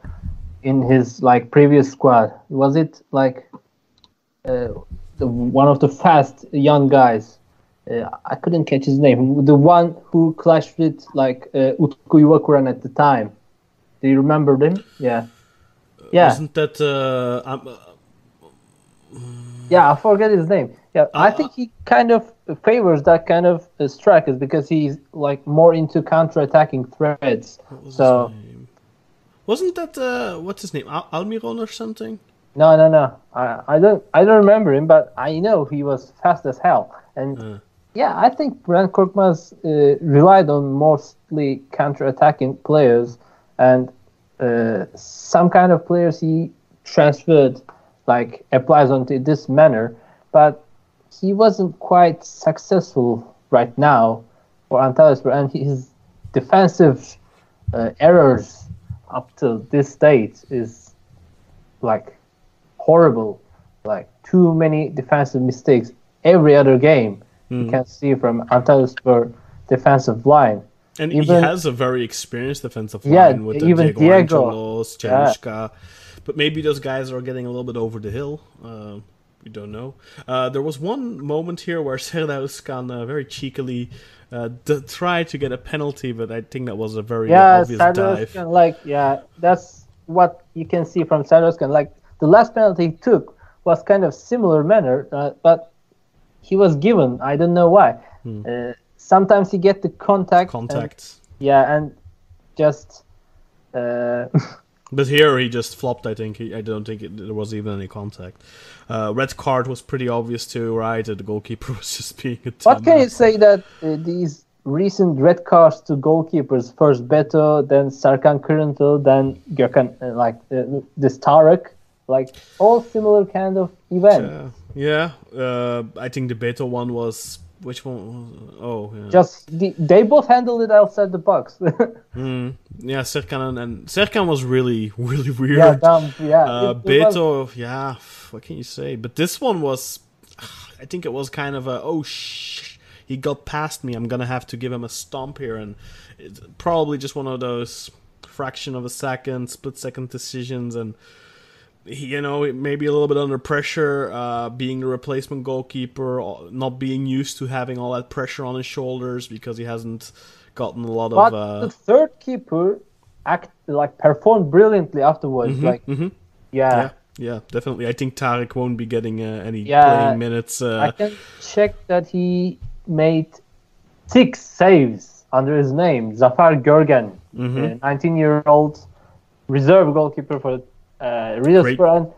in his like previous squad. Was it like uh, the, one of the fast young guys? Uh, I couldn't catch his name. The one who clashed with like uh, Utku Yuvakuran at the time. Do you remember him? Yeah. Yeah. Wasn't that? Uh, uh, Yeah, I forget his name. Yeah, I Uh, think he kind of favors that kind of uh, strikers because he's like more into counter-attacking threats. So? Wasn't that? Uh, what's his name? Al- Almiron or something? no, no, no. I, I don't I don't remember him, but I know he was fast as hell. And Uh. Yeah, I think Bülent Korkmaz uh, relied on mostly counter-attacking players and uh, some kind of players he transferred like applies onto this manner, but he wasn't quite successful right now for Antalyaspor, and his defensive uh, errors up to this date is like horrible. Like too many defensive mistakes every other game. You can see from Antalyaspor defensive line. And Even- he has a very experienced defensive Yeah, line with uh, even Diego, Diego. Angelos, Yeah. But maybe those guys are getting a little bit over the hill. Uh, we don't know. Uh, there was one moment here where Serdar Özkan uh, very cheekily uh, d- tried to get a penalty, but I think that was a very Yeah, obvious dive. Like yeah, that's what you can see from Serdar Özkan. Like the last penalty he took was kind of similar manner, uh, but he was given. I don't know why. Uh, sometimes he get the contact. and- yeah, and just uh, But here he just flopped. I think he, I don't think it, there was even any contact. Uh, red card was pretty obvious too, right? The goalkeeper was just being a. what can you say that uh, these recent red cards to goalkeepers first Beto, then Serkan Kırıntılı, then Gökhan, uh, like uh, this Tarek, like all similar kind of event. Yeah, yeah. Uh, I think the Beto one was which one? Oh, yeah. Just the, they both handled it outside the box. Mm, yeah, Serkan and, and Serkan was really, really weird. yeah, dumb, yeah. uh, it- it was- yeah, what can you say? But this one was, I think it was kind of a oh shh, he got past me. I'm gonna have to give him a stomp here, and it's probably just one of those fraction of a second, split second decisions, and you know maybe a little bit under pressure, uh, being the replacement goalkeeper, uh, not being used to having all that pressure on his shoulders because he hasn't gotten a lot but of. Uh, the third keeper act like performed brilliantly afterwards. Like, mhm. yeah, Yeah, yeah, definitely. I think Tarek won't be getting uh, any Yeah, playing minutes. I Uh, can check that he made six saves under his name. Zafer Görgen, Mhm. 19-year-old reserve goalkeeper for uh, Rizespor, and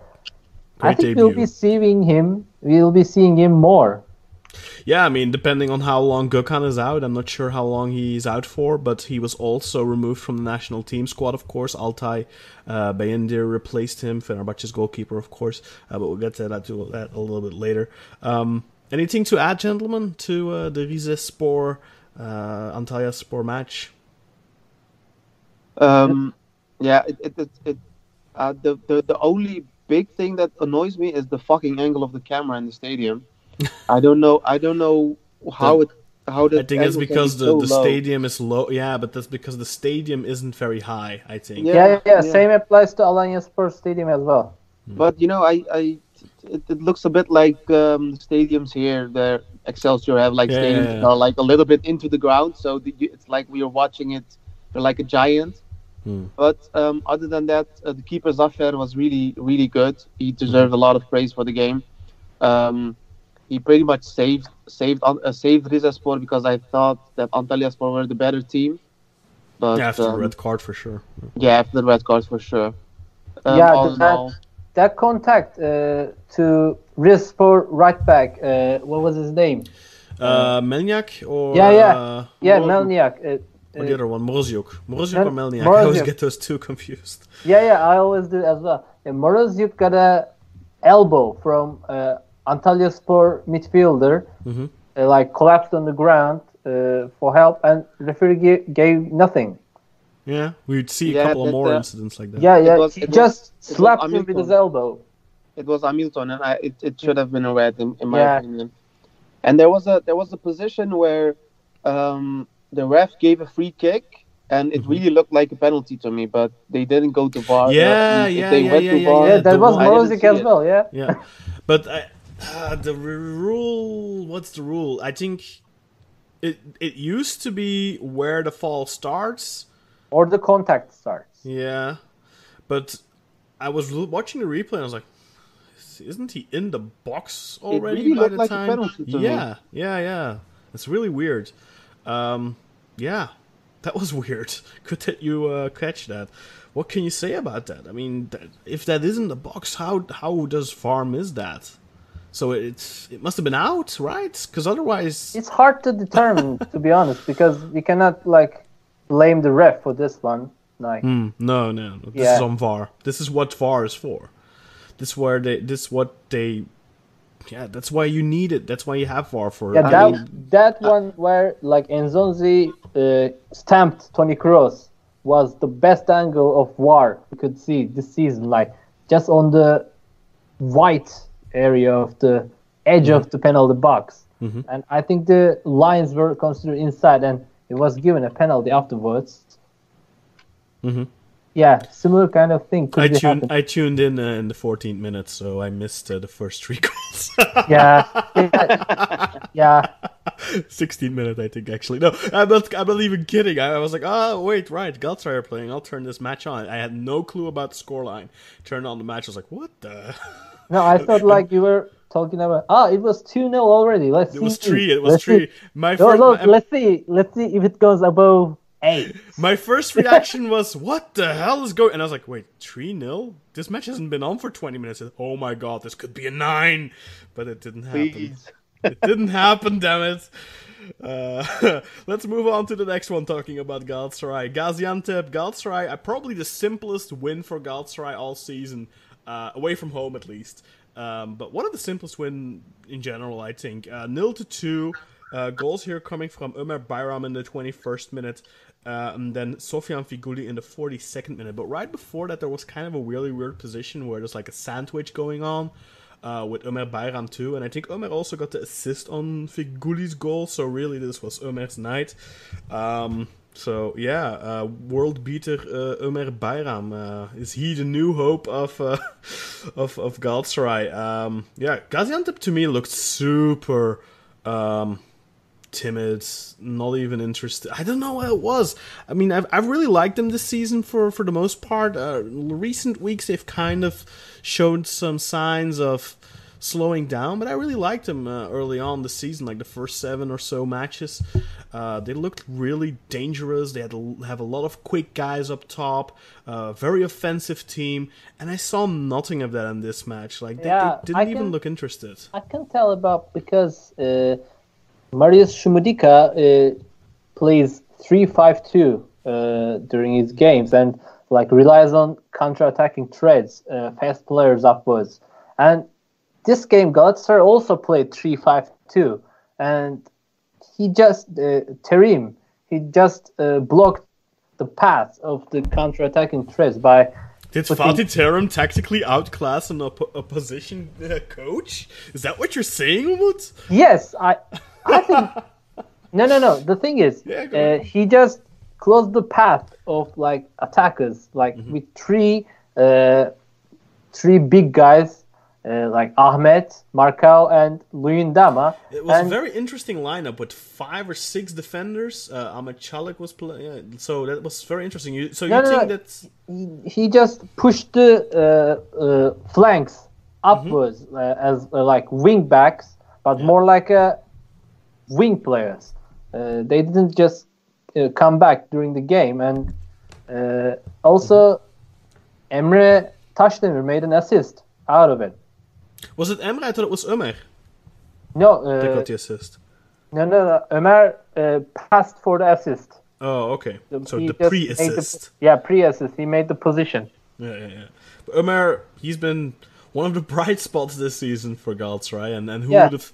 I great think we'll be seeing him. We'll be seeing him more. yeah, I mean, depending on how long Gökhan is out, I'm not sure how long he's out for, but he was also removed from the national team squad, of course. Altay uh, Bayındır replaced him, Fenerbahce's goalkeeper, of course, uh, but we'll get to that, to that a little bit later. Um, anything to add, gentlemen, to uh, the Rizespor uh, Antalya Spor match? Um, yeah, it, it, it, it uh, the, the the only big thing that annoys me is the fucking angle of the camera in the stadium. I don't know. I don't know how it how the I think it's because the, so the low. stadium is low. Yeah, but that's because the stadium isn't very high. I think. Yeah, Yeah, yeah, yeah. Same applies to Alanya Sports Stadium as well. But you know, I, I it, it looks a bit like um, stadiums here. The Excelsior have like Yeah, stadiums yeah, yeah. that are like a little bit into the ground, so the, it's like we are watching it. They're like a giant, But um, other than that, uh, the keeper Zafer was really, really good. He deserved a lot of praise for the game. Um, he pretty much saved saved uh, saved Rizespor because I thought that Antalyaspor were the better team. But Yeah, after the um, red card for sure. yeah, after the red card for sure. Um, Yeah, all the in red- all, That contact uh, to Rizpor right back. Uh, what was his name? Uh, Melniak or Yeah, yeah. Uh, Yeah, Mor- Melniak. Uh, or the other one, Morozyuk. Morozyuk Mel- or Melniak? I always get those two confused. Yeah, yeah, I always do as well. And Morozyuk got a elbow from uh, Antalyaspor midfielder, Mhm. uh, like collapsed on the ground uh, for help, and referee ga- gave nothing. Yeah, we'd see a Yeah, couple of that, more uh, incidents like that. Yeah, yeah, was- it was- just was slapped him with his elbow. it was Hamilton, and I, it, it should have been a red in, in my Yeah. opinion. And there was a there was a position where um, the ref gave a free kick, and it Mhm. really looked like a penalty to me, but they didn't go to VAR. Yeah, If yeah, they yeah, went yeah, to yeah, VAR, Yeah, that was one- I didn't Morozyuk see as it. well. Yeah. Yeah, but I, uh, the r- rule. What's the rule? I think it it used to be where the fall starts. Or the contact starts. Yeah, but I was l- watching the replay and I was like, isn't he in the box already really by looked the like a time? penalty to me. yeah, yeah, yeah. It's really weird. Um, yeah, that was weird. Could that you uh, catch that. What can you say about that? I mean, that, if that isn't the box, how how does VAR miss that? So it's it must have been out, right? Because otherwise, It's hard to determine, to be honest, because we cannot like blame the ref for this one. Like, Hmm, no, no, no. This Yeah. is on VAR. This is what VAR is for. This where they. This what they. Yeah, that's why you need it. That's why you have VAR for. yeah, I that mean, that one where like N'Zonzi uh, stamped Tony Kroos was the best angle of VAR you could see this season. Like just on the white area of the edge of the penalty box, Mhm. and I think the lines were considered inside, and it was given a penalty afterwards. Mhm. Yeah, similar kind of thing. I tuned. I tuned in uh, in the 14th minute, so I missed uh, the first three goals. yeah, yeah, yeah. 16 minute, I think actually. No, I'm not. I'm not even kidding. I, I was like, oh wait, right, Galatasaray are playing. I'll turn this match on. I had no clue about the scoreline. Turned on the match. I was like, what the? No, I thought like you were talking about. Ah, it was two 0 already. Let's It see. was three. It was Let's three. See. My No, first. look, my- let's see. Let's see if it goes above eight. My first reaction was, "What the hell is going?" And I was like, "Wait, three 0 This match hasn't been on for twenty minutes." Oh my god, this could be a nine, but it didn't happen. Please. It didn't happen. Damn it. Uh, let's move on to the next one, talking about Galatasaray. Gaziantep, Galatasaray, uh, probably the simplest win for Galatasaray all season, uh, away from home at least. Um, but one of the simplest win in general, I think. Uh, nil to two. Uh, goals here coming from Ömer Bayram in the 21st minute, and then Sofiane Feghouli in the 42nd minute. But right before that, there was kind of a really weird position where there's like a sandwich going on uh, with Ömer Bayram too. And I think Ömer also got the assist on Feghouli's goal, so really this was Ömer's night. Um, so yeah, uh, world beater uh, Ömer Bayram uh, is he the new hope of uh, of of Galatasaray? Um, yeah, Gaziantep to me looked super. Um, timid, not even interested. I don't know what it was. I mean, I've, I've really liked them this season for, for the most part. Uh, recent weeks, they've kind of shown some signs of slowing down, but I really liked them uh, early on the season, like the first seven or so matches. Uh, they looked really dangerous. They had to have a lot of quick guys up top, uh, very offensive team, and I saw nothing of that in this match. Like they, Yeah, they didn't even look interested. I can tell about because uh, Marius Șumudică uh, plays three five two uh, during his games and like relies on counter-attacking threads, uh, fast players upwards. And this game, Galatasaray also played three five two, and he just uh, Terim he just uh, blocked the path of the counter-attacking threads by Did Fatih Terim tactically outclass an op- opposition uh, coach? Is that what you're saying, Umut? Yes, I, I think. no, no, no. The thing is, Yeah, uh, he just closed the path of like attackers, like Mm-hmm. with three, uh, three big guys, uh, like Ahmed, Marcão, and Luyindama. It was and a very interesting lineup with five or six defenders. Uh, Ahmed Çalık was playing, yeah, so that was very interesting. You, so you No, no, think no. that he, just pushed the uh, uh, flanks upwards Mm-hmm. uh, as uh, like wing backs, but more like uh, wing players. Uh, they didn't just uh, come back during the game, and uh, also Emre Taşdemir made an assist out of it. was it Emre? I thought it was Ömer No, that uh, got the assist. no, no, no. Ömer uh, passed for the assist. Oh, okay. So He the pre-assist. yeah, pre-assist. He made the position. Yeah, yeah, yeah. But Ömer, he's been one of the bright spots this season for Galatasaray, and and who Yeah. would have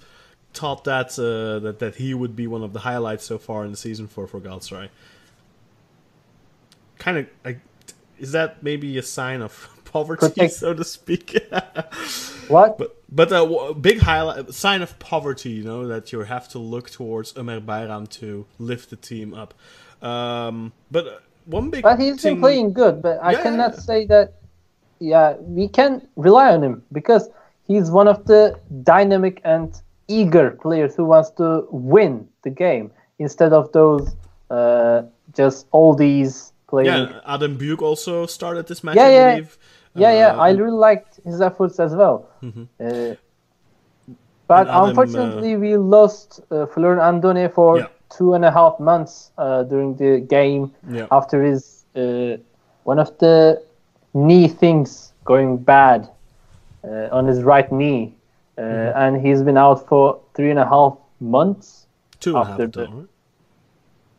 thought that uh, that that he would be one of the highlights so far in the season for for Galatasaray? Kind of, like, is that maybe a sign of poverty, Protect- so to speak? What? But but a w- big highlight sign of poverty, you know, that you have to look towards Ömer Bayram to lift the team up. Um, but uh, one big But he's thing, been playing good. But I Yeah, cannot yeah. say that. Yeah, we can rely on him because he's one of the dynamic and eager players who wants to win the game instead of those uh, just all these playing. Yeah, Adem Büyük also started this match, Yeah, I yeah. believe. yeah, yeah, Uh, I really liked his efforts as well. Uh, but Adam, unfortunately, we lost uh, Florian Andone for Yeah. two and a half months uh, during the game Yeah. after his uh, one of the knee things going bad uh, on his right knee, uh, Mm-hmm. and he's been out for three and a half months. Two and a half, though, the- right?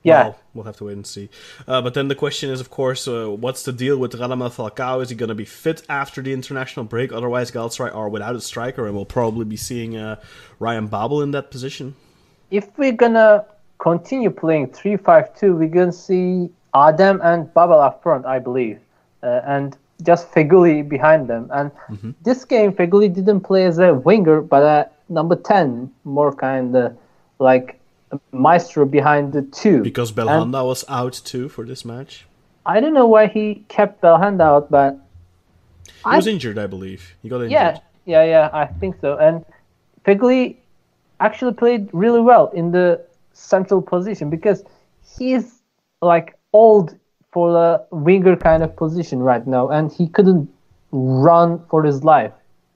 Yeah, Well, we'll have to wait and see. Uh, but then the question is, of course, uh, what's the deal with Radamel Falcao? Is he going to be fit after the international break? Otherwise, Galatasaray are without a striker, and we'll probably be seeing uh, Ryan Babel in that position. if we're gonna continue playing 3-5-2, we're gonna see Adam and Babel up front, I believe, uh, and just Feghouli behind them. And mm-hmm. this game, Feghouli didn't play as a winger, but a number 10, more kind of like maestro behind the two. Because And Belhanda was out too for this match. I don't know why he kept Belhanda out, but He I- was injured, I believe. He got injured. yeah, yeah, yeah, I think so. And Feghouli actually played really well in the central position because he's like old for a winger kind of position right now, and he couldn't run for his life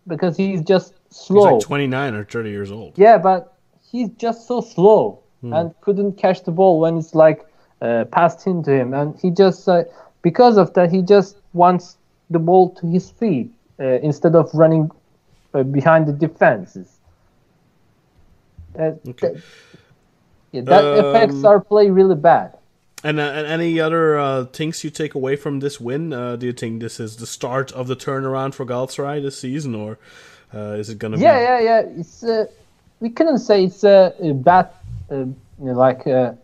because he's just slow. He's like 29 or 30 years old. yeah, but he's just so slow and couldn't catch the ball when it's like uh, passed into him, and he just uh, because of that he just wants the ball to his feet uh, instead of running uh, behind the defenses. Okay. that, yeah, that affects Um, our play really bad. And, uh, and any other uh, things you take away from this win? Uh, do you think this is the start of the turnaround for Galatasaray this season, or uh, is it going to Yeah, be? yeah, yeah. It's uh, we couldn't say it's a, a bad, uh, like a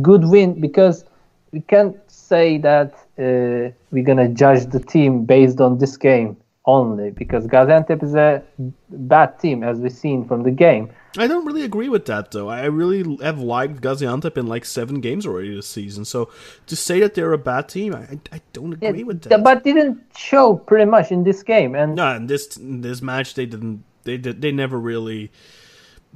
good win because we can't say that uh, we're gonna judge the team based on this game only because Gaziantep is a bad team as we've seen from the game. I don't really agree with that, though. I really have liked Gaziantep in like seven games already this season. So to say that they're a bad team, I, I don't agree with that. but didn't show pretty much in this game and no, in this in this match they didn't. They did. They never really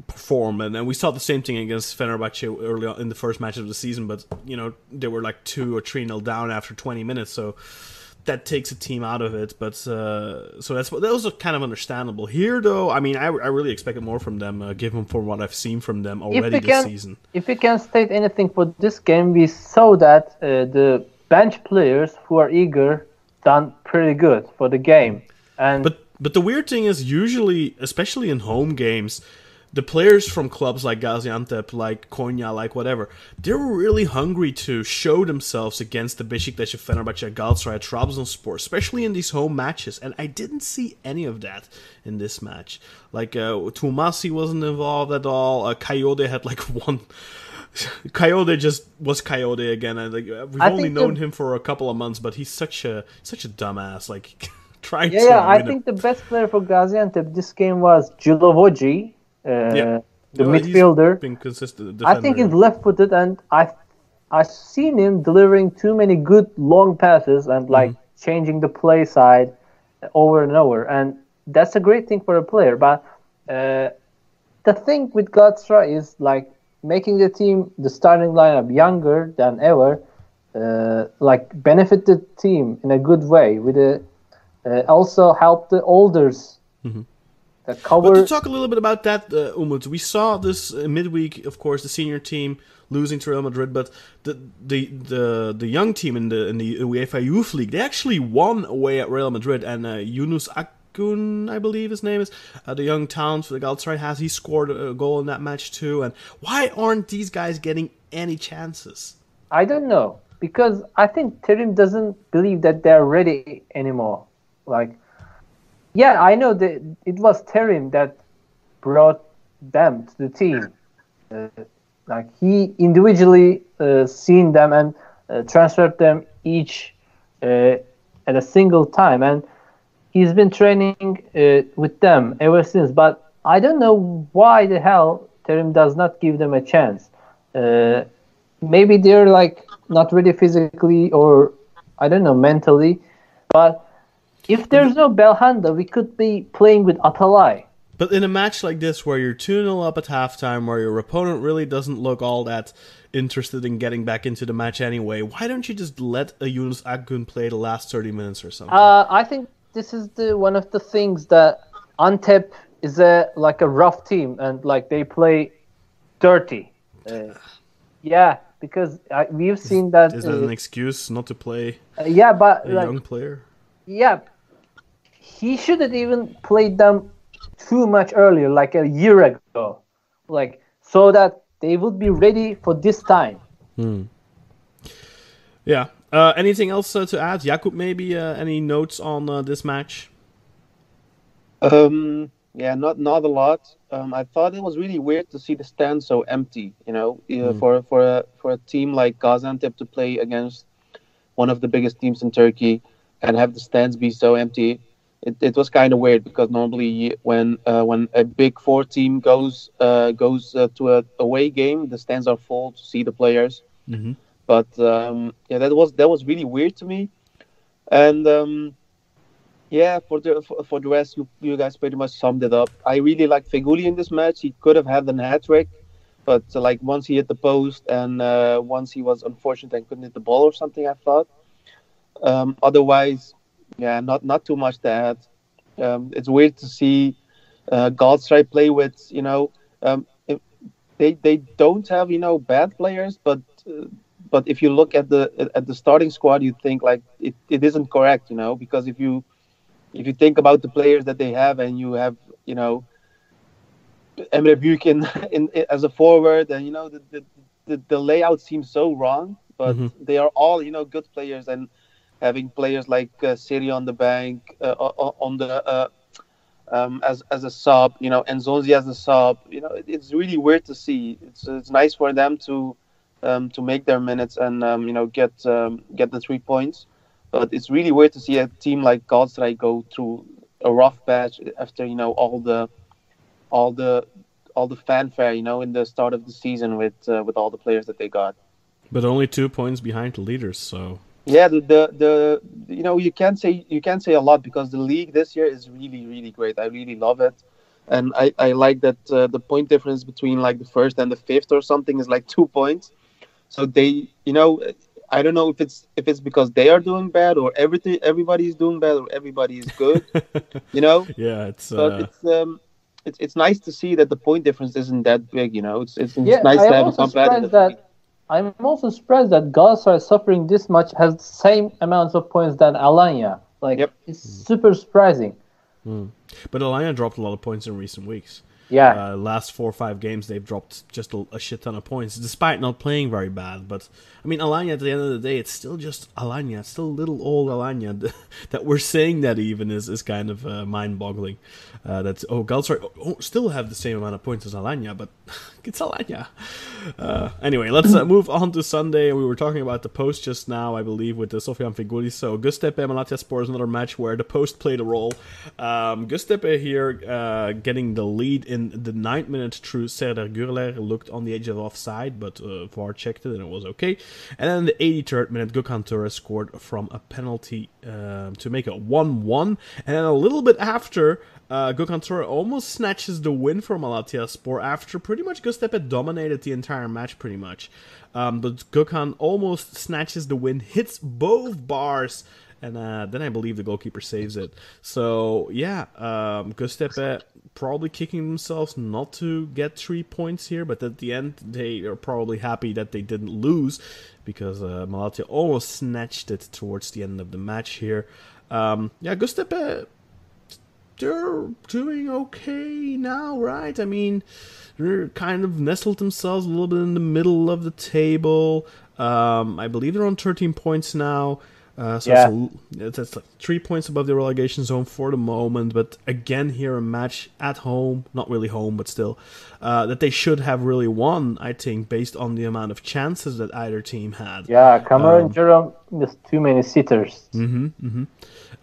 perform, and, and we saw the same thing against Fenerbahce early on in the first match of the season. But you know they were like two or three nil down after twenty minutes, so that takes a team out of it. But uh, so that's those are kind of understandable. Here, though, I mean, I, I really expected more from them, uh, given from what I've seen from them already this can- season. if we can state anything for this game, we saw that uh, the bench players who are eager done pretty good for the game. And But but the weird thing is usually, especially in home games, the players from clubs like Gaziantep, like Konya, like whatever, they're really hungry to show themselves against the Besiktas, Fenerbahce, Galatasaray, Trabzonspor, especially in these home matches. And I didn't see any of that in this match. Like uh, Twumasi wasn't involved at all. Uh, Kayode had like one. Kayode just was Kayode again. And like uh, we've I only known the- him for a couple of months, but he's such a such a dumbass. Like trying yeah, to yeah, I think the best player for Gaziantep this game was Djilobodji, uh, Yeah. the Well, he's midfielder. Been consistent. I think he's left-footed, and I I've seen him delivering too many good long passes and like Mm-hmm. changing the play side over and over. And that's a great thing for a player. But uh, the thing with Galatasaray is like making the team, the starting lineup, younger than ever. Uh, like benefit the team in a good way. With a uh, also help the olders Mhm. that But to talk a little bit about that, uh, Umut, we saw this uh, midweek, of course, the senior team losing to Real Madrid, but the the the, the young team in the in the UEFA Youth League, they actually won away at Real Madrid, and uh, Yunus Akgun, I believe his name is, uh, the young talent for the Galatasaray has he scored a goal in that match too. And why aren't these guys getting any chances? I don't know because I think Terim doesn't believe that they're ready anymore. Like, yeah, I know that it was Terim that brought them to the team. Uh, like he individually uh, seen them and uh, transferred them each uh, at a single time, and he's been training uh, with them ever since. But I don't know why the hell Terim does not give them a chance. Uh, maybe they're like not really physically or I don't know mentally. But if there's no Belhanda, we could be playing with Atalay. But in a match like this, where you're 2 0 up at halftime, where your opponent really doesn't look all that interested in getting back into the match anyway, why don't you just let a Yunus Akgun play the last 30 minutes or something? Uh, I think this is the one of the things that Antep is a like a rough team and like they play dirty. Uh, yeah, because I, we've seen that. Is that uh, an excuse not to play uh, yeah, but a like, young player? yeah, he shouldn't even played them too much earlier, like a year ago, like so that they would be ready for this time. Yeah. Uh, anything else uh, to add? Yakup, maybe uh, any notes on uh, this match? Um, yeah, not not a lot. Um, I thought it was really weird to see the stand so empty. You know, uh, for for a for a team like Gaziantep to play against one of the biggest teams in Turkey and have the stands be so empty. It, it was kind of weird because normally when uh, when a big four team goes uh, goes uh, to a away game, the stands are full to see the players. Mm-hmm. But um, yeah, that was that was really weird to me. And um, yeah, for the for, for the rest, you you guys pretty much summed it up. I really like Feghouli in this match. He could have had an hat trick, but uh, like once he hit the post and uh, once he was unfortunate and couldn't hit the ball or something, I thought. Um, otherwise, yeah, not not too much to add. Um, it's weird to see uh, Galatasaray play with you know um, they they don't have you know bad players, but uh, but if you look at the at the starting squad, you think like it, it isn't correct, you know, because if you if you think about the players that they have and you have you know Emre Büyük in, in, as a forward and you know the the, the, the layout seems so wrong, but Mhm. they are all you know good players and having players like uh, Seri on the bank uh, on the uh, um, as as a sub, you know, and Zonzi as a sub. You know, it, it's really weird to see. It's it's nice for them to um, to make their minutes and um, you know get um, get the three points, but it's really weird to see a team like Galatasaray go through a rough patch after you know all the all the all the fanfare you know in the start of the season with uh, with all the players that they got. But only two points behind the leaders, so. Yeah, the, the the you know you can't say you can't say a lot because the league this year is really really great. I really love it, and I I like that uh, the point difference between like the first and the fifth or something is like two points. So they you know I don't know if it's if it's because they are doing bad or everything everybody is doing bad or everybody is good. you know, yeah, it's. but Uh, it's um. It's, it's nice to see that the point difference isn't that big, you know. It's it's, it's Yeah, nice I to have a competitive. that I'm also surprised that Galatasaray suffering this much has the same amounts of points than Alanya. Like Yep. it's super surprising. Hmm. but Alanya dropped a lot of points in recent weeks. Yeah, Uh, last four or five games, they've dropped just a, a shit ton of points, despite not playing very bad. But I mean, Alanya at the end of the day, it's still just Alanya. It's still little old Alanya. that we're saying that even is is kind of uh, mind-boggling. Uh, that oh, Galatasaray oh, oh, still have the same amount of points as Alanya, but it's Alanya. Uh, anyway, let's uh, move on to Sunday. We were talking about the post just now, I believe, with the Sofiane Feghoulis. So Göztepe Malatyaspor is another match where the post played a role. Um, Göztepe here uh, getting the lead in the ninth minute through Serdar Gürler looked on the edge of offside, but uh, VAR checked it and it was okay. And then the 83rd minute, Gökhan Töre scored from a penalty um, to make it 1-1. And then a little bit after, uh, Gökhan Töre almost snatches the win for Malatya Sport after pretty much Göztepe dominated the entire match pretty much. Um, but Gökhan almost snatches the win, hits both bars, and uh, then I believe the goalkeeper saves it. So yeah, um, Göztepe probably kicking themselves not to get three points here, but at the end they are probably happy that they didn't lose because uh, Malatya almost snatched it towards the end of the match here. Um, yeah, Göztepe they're doing okay now, right? I mean, they're kind of nestled themselves a little bit in the middle of the table. Um, I believe they're on 13 points now. Uh, so Yeah. it's, a, it's, like three points above the relegation zone for the moment. But again, here a match at home, not really home, but still, uh, that they should have really won. I think based on the amount of chances that either team had. Yeah, Cameron Um, Jerome missed too many sitters. Mm-hmm. mm-hmm.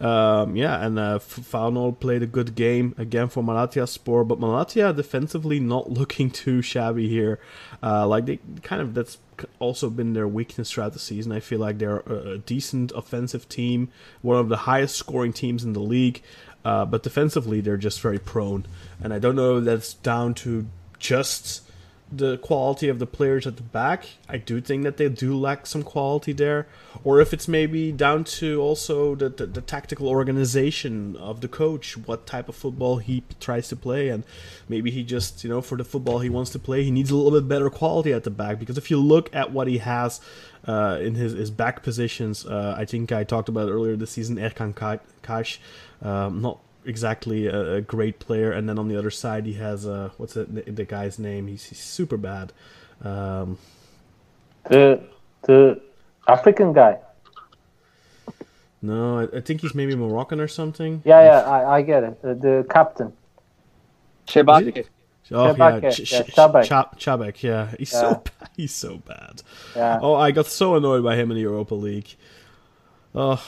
Um, yeah, and uh, F- Faunold played a good game again for Malatya Sport, but Malatya defensively not looking too shabby here. Uh, like they kind of that's also been their weakness throughout the season. I feel like they're a, decent offensive team, one of the highest scoring teams in the league, uh, but defensively they're just very prone. And I don't know that's down to just the quality of the players at the back. I do think that they do lack some quality there, or if it's maybe down to also the, the, the tactical organization of the coach, what type of football he tries to play, and maybe he just you know for the football he wants to play, he needs a little bit better quality at the back. Because if you look at what he has uh, in his, his back positions, uh, I think I talked about earlier this season, Erkan Ka- Kash, um, not exactly a, a great player. And then on the other side, he has uh, what's the, the guy's name? He's, he's super bad. Um, The the African guy. no, I, I think he's maybe Moroccan or something. Yeah, yeah, I, I get it. Uh, the captain. Shebaki. Oh Shabak, yeah, yeah, Ch- yeah, Ch- Shabak. Chab- Chabak, yeah, he's Yeah. so bad. he's so bad. Yeah. Oh, I got so annoyed by him in the Europa League. Oh,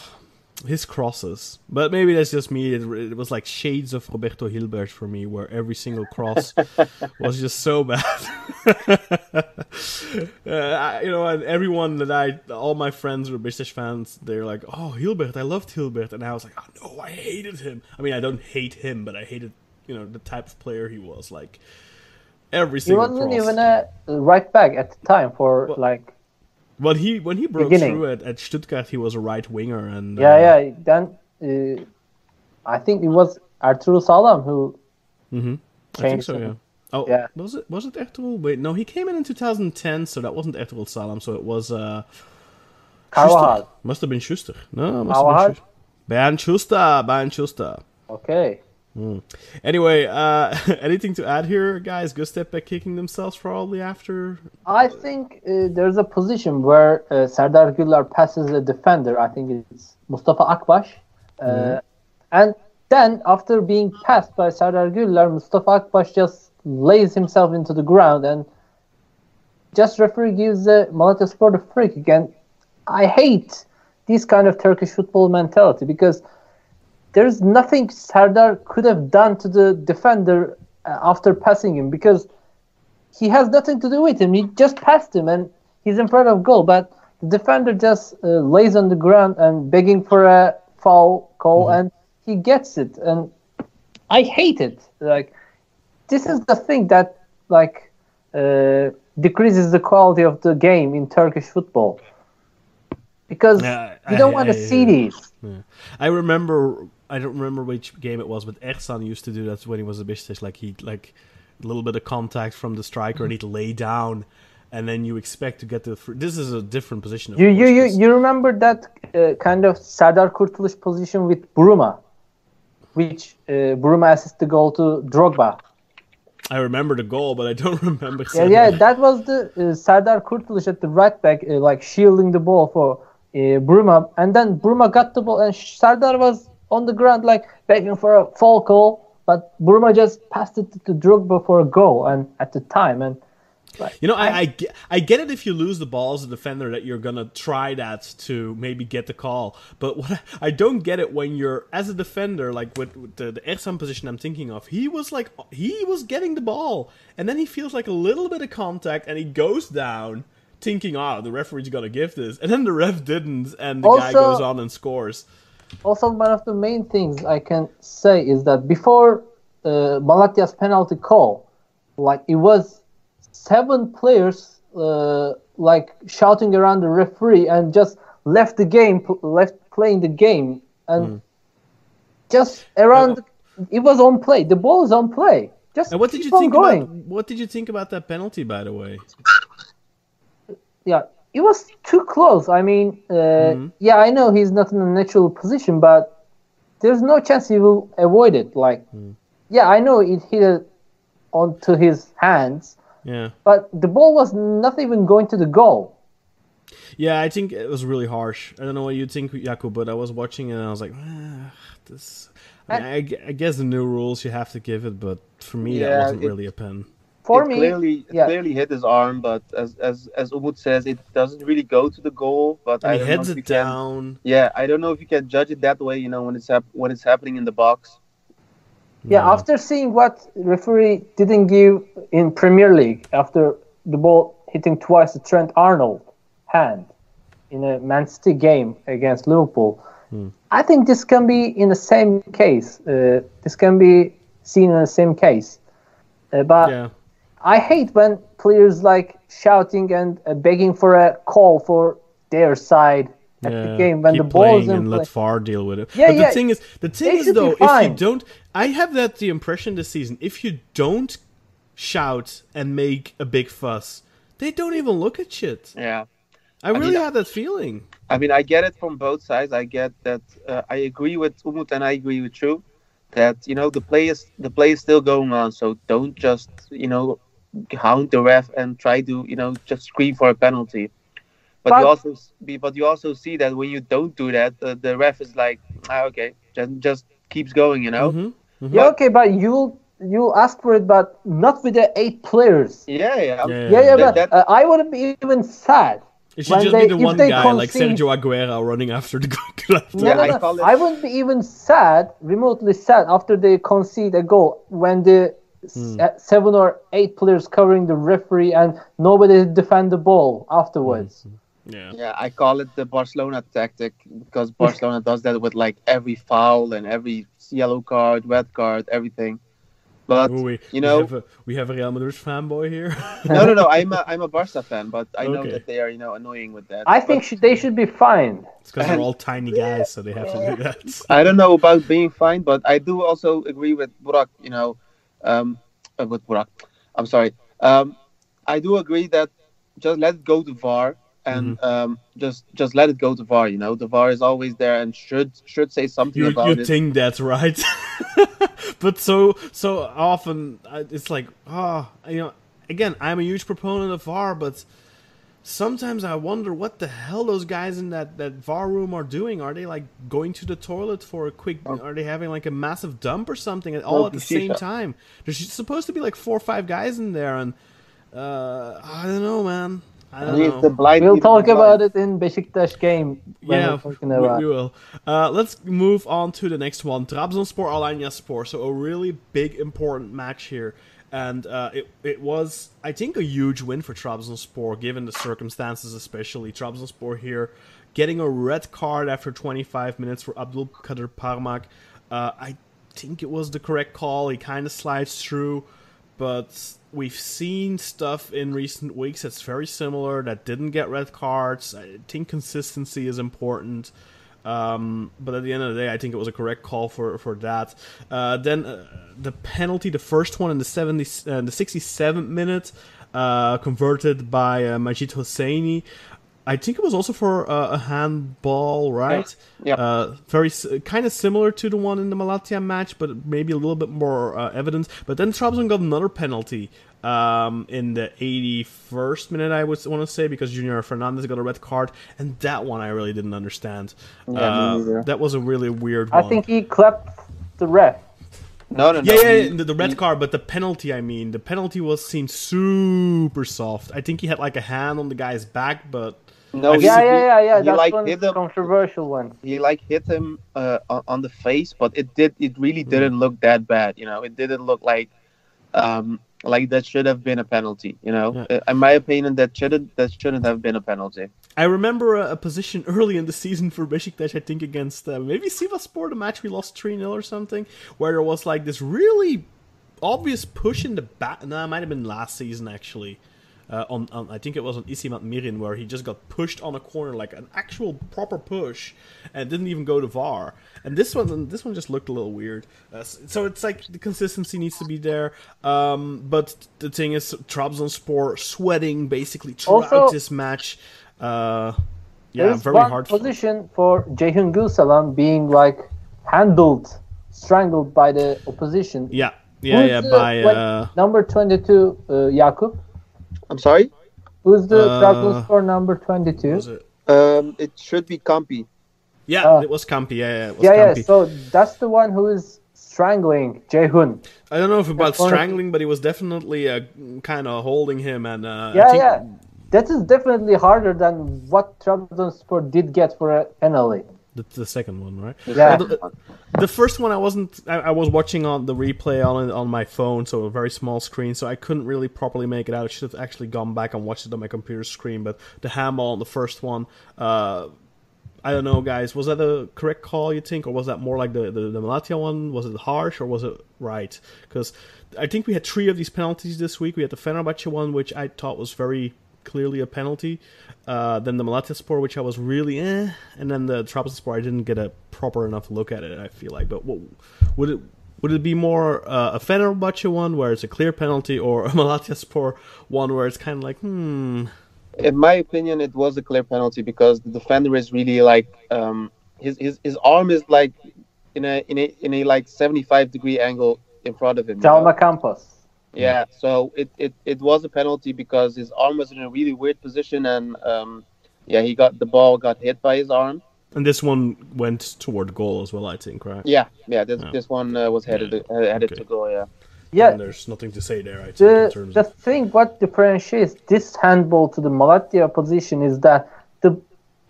his crosses. But maybe that's just me. It, it was like shades of Roberto Hilbert for me, where every single cross was just so bad. uh, I, you know, and everyone that I, all my friends were British fans. They're like, "Oh, Hilbert, I loved Hilbert," and I was like, "Oh no, I hated him." I mean, I don't hate him, but I hated, you know, the type of player he was. Like every He single wasn't cross. even a right back at the time for Well, like When he when he broke Beginning. through at, at Stuttgart, he was a right winger, and yeah uh, yeah. Then uh, I think it was Arturo Sağlam who Mm-hmm. I think changed so. Yeah. Oh, Yeah. was it was it Ertugrul? Wait, no, he came in in 2010, so that wasn't Ertugrul Sağlam. So it was uh, Carvalhal. Must have been Schuster. No, must Carvalhal? have been Schuster. Bernd Schuster. Bernd Schuster. Okay. Anyway, uh, anything to add here, guys? Good step Göztepe kicking themselves probably after. I think uh, there's a position where uh, Serdar Gürler passes a defender. I think it's Mustafa Akbaş. Uh, And then after being passed by Serdar Gürler, Mustafa Akbaş just lays himself into the ground and just referee gives the Malatya Sport a free kick. And I hate this kind of Turkish football mentality because there's nothing Sardar could have done to the defender uh, after passing him because he has nothing to do with him. He just passed him and he's in front of goal. But the defender just uh, lays on the ground and begging for a foul call, and he gets it. And I hate it. Like this is the thing that like uh, decreases the quality of the game in Turkish football because Yeah, you don't I- want to I- see these. I remember. I don't remember which game it was, but Ersan used to do that when he was a Besiktas. Like he like a little bit of contact from the striker, and he'd lay down, and then you expect to get the. Fr- this is a different position. Of You course, you you, you remember that uh, kind of Serdar Kurtuluş position with Bruma, which uh, Bruma assisted the goal to Drogba. I remember the goal, but I don't remember. Yeah, yeah, that was the uh, Serdar Kurtuluş at the right back, uh, like shielding the ball for uh, Bruma, and then Bruma got the ball, and Serdar was on the ground like begging for a foul call, but Bruma just passed it to Drogba for a goal, and at the time, and You know, I, I, get, I get it if you lose the ball as a defender that you're gonna try that to maybe get the call. But what I, I don't get it when you're as a defender, like with, with the the Ersan position I'm thinking of, he was like he was getting the ball, and then he feels like a little bit of contact, and he goes down, thinking, "Oh, the referee's gonna give this," and then the ref didn't, and the guy goes on and scores. Also, one of the main things I can say is that before uh, Malatya's penalty call, like it was seven players uh, like shouting around the referee and just left the game, left playing the game, and just around. It was on play. The ball is on play. Just And what did keep you think going. about what did you think about that penalty, by the way? Yeah, it was too close. I mean, uh, Mm-hmm. yeah, I know he's not in a natural position, but there's no chance he will avoid it. Like, Mm. yeah, I know it hit it onto his hands, Yeah. but the ball was not even going to the goal. Yeah, I think it was really harsh. I don't know what you think, Yakup, but I was watching it and I was like, ah, this. I, mean, I I guess the new rules you have to give it, but for me that wasn't it- really a pen. For it me, clearly yeah. clearly hit his arm, but as as as Umut says, it doesn't really go to the goal. But I he heads if you it can- down. Yeah, I don't know if you can judge it that way. You know, when it's hap- when it's happening in the box. yeah, No. after seeing what referee didn't give in Premier League after the ball hitting twice the Trent Arnold hand in a Man City game against Liverpool, Hmm. I think this can be in the same case. Uh, this can be seen in the same case. Uh, but Yeah. I hate when players like shouting and uh, begging for a call for their side at yeah. the game when Keep the ball is playing in and play. let VAR deal with it. Yeah, but the thing is, the thing is though, if you don't, I have that the impression this season. If you don't shout and make a big fuss, they don't even look at shit. Yeah. I really mean, have that feeling. I mean, I get it from both sides. I get that. Uh, I agree with Umut and I agree with you that you know the play is the play is still going on. So don't just you know hound the ref and try to you know just scream for a penalty. But, But- you also be- but you also see that when you don't do that, uh, the ref is like, ah, okay, just just keeps going. You know. Mhm. Yeah, okay, but you you ask for it, but not with the eight players. Yeah, yeah. Yeah, Yeah, yeah, That- but that- uh, I wouldn't be even sad. It should just they- be the if one they guy like Sergio Aguero running after the goal. No, Yeah, no, I no. call it- I wouldn't be even sad, remotely sad, after they concede a goal when the s- Hmm. seven or eight players covering the referee and nobody defend the ball afterwards. Hmm. yeah. Yeah, I call it the Barcelona tactic because Barcelona does that with like every foul and every yellow card, red card, everything. But Ooh, we, you know, we have, a, we have a Real Madrid fanboy here. no, no, no. I'm a, I'm a Barca fan, but I know Okay. that they are you know annoying with that. I But think should, they should be fined. it's because they're all tiny guys, so they have to do that. I don't know about being fined, but I do also agree with Burak. You know, um, with Burak. I'm sorry. Um, I do agree that just let it go to VAR and Mm-hmm. um, just just let it go to VAR. You know, the VAR is always there and should should say something You, about you it. think that's right, but so so often uh, it's like, ah, you know. Again, I'm a huge proponent of VAR, but sometimes I wonder what the hell those guys in that, that VAR room are doing. Are they like going to the toilet for a quick? Are they having like a massive dump or something? All at the same shisha. time. There's supposed to be like four or five guys in there, and uh, I don't know, man. I I don't know. if the blind We'll talk about blind. it in Besiktas game. When Yeah, we're we, about. we will. Uh, let's move on to the next one. Trabzonspor Alanyaspor. So a really big, important match here. And uh, it, it was, I think, a huge win for Trabzonspor, given the circumstances, especially. Trabzonspor here getting a red card after 25 minutes for Abdul Kadir Parmak. Uh, I think it was the correct call. He kind of slides through, but we've seen stuff in recent weeks that's very similar that didn't get red cards. I think consistency is important. Um, but at the end of the day, I think it was a correct call for for that. Uh, then uh, the penalty, the first one in the 70, uh, the 67th minute, uh, converted by uh, Majid Hosseini. I think it was also for uh, a handball, right? Yeah. Uh, very kind of similar to the one in the Malatya match, but maybe a little bit more uh, evidence. But then Trabzon got another penalty um, in the 81st minute, I would want to say, because Junior Fernandez got a red card, and that one I really didn't understand. Yeah, Uh, neither. that was a really weird I one. think he clapped the ref. No, no, no. Yeah, yeah, he- the, the red he- card, but the penalty. I mean, the penalty was seemed super soft. I think he had like a hand on the guy's back, but No, I've he- Yeah, yeah, yeah, yeah. he, That's like, one hit him- controversial one. he like hit him uh, on, on the face, but it did. It really Mm. didn't look that bad. You know, it didn't look like um like that should have been a penalty. You know, Yeah. Uh, in my opinion, that shouldn't that shouldn't have been a penalty. I remember a, a position early in the season for Besiktas, I think against uh, maybe Sivasspor, the match we lost 3 0 or something, where there was like this really obvious push in the back. No, it might have been last season actually. Uh, on, on I think it was on Isimat Mirin where he just got pushed on a corner like an actual proper push and didn't even go to VAR. And this one this one just looked a little weird. Uh, so it's like the consistency needs to be there. Um, but the thing is, Trabzonspor sweating basically throughout Also- this match. Uh, yeah, very hard. position for Ceyhun Gülselam being like handled, strangled by the opposition. Yeah, yeah, Who's yeah. By what- uh, number 22, uh, Yakup. I'm sorry. Who's the Uh, Trabzonspor number 22? was it? Um, it should be Campi. Yeah, Uh, it was Campi. Yeah, yeah, it was Yeah, yeah. So that's the one who is strangling Ceyhun. I don't know if about That's strangling, but he was definitely uh, kind of holding him, and uh, Yeah, think yeah. That is definitely harder than what Trabzonspor did get for a penalty. The, the second one, right? Yeah. The, the first one I wasn't. I, I was watching on the replay on it on my phone, so a very small screen, so I couldn't really properly make it out. I should have actually gone back and watched it on my computer screen. But the handball on the first one, uh, I don't know, guys. Was that a correct call? You think, or was that more like the the, the Malatya one? Was it harsh or was it right? Because I think we had three of these penalties this week. We had the Fenerbahce one, which I thought was very clearly a penalty. Uh, then the Malatya Sport, which I was really eh, and then the Trabzonspor, I didn't get a proper enough look at it. I feel like, but what, would it would it be more uh, a Fenerbahce one where it's a clear penalty, or a Malatya Sport one where it's kind of like hmm? In my opinion, it was a clear penalty because the defender is really like um his his, his arm is like in a in a in a like 75 degree angle in front of him. you know? Djalma Campos. Yeah, so it, it, it was a penalty because his arm was in a really weird position and um, yeah, he got the ball got hit by his arm. And this one went toward goal as well, I think, right? Yeah, yeah, this Yeah. this one uh, was headed uh, headed Okay. to goal. Yeah, Yeah, And there's nothing to say there, I think, in the terms the of thing what differentiates this handball to the Malatya position is that the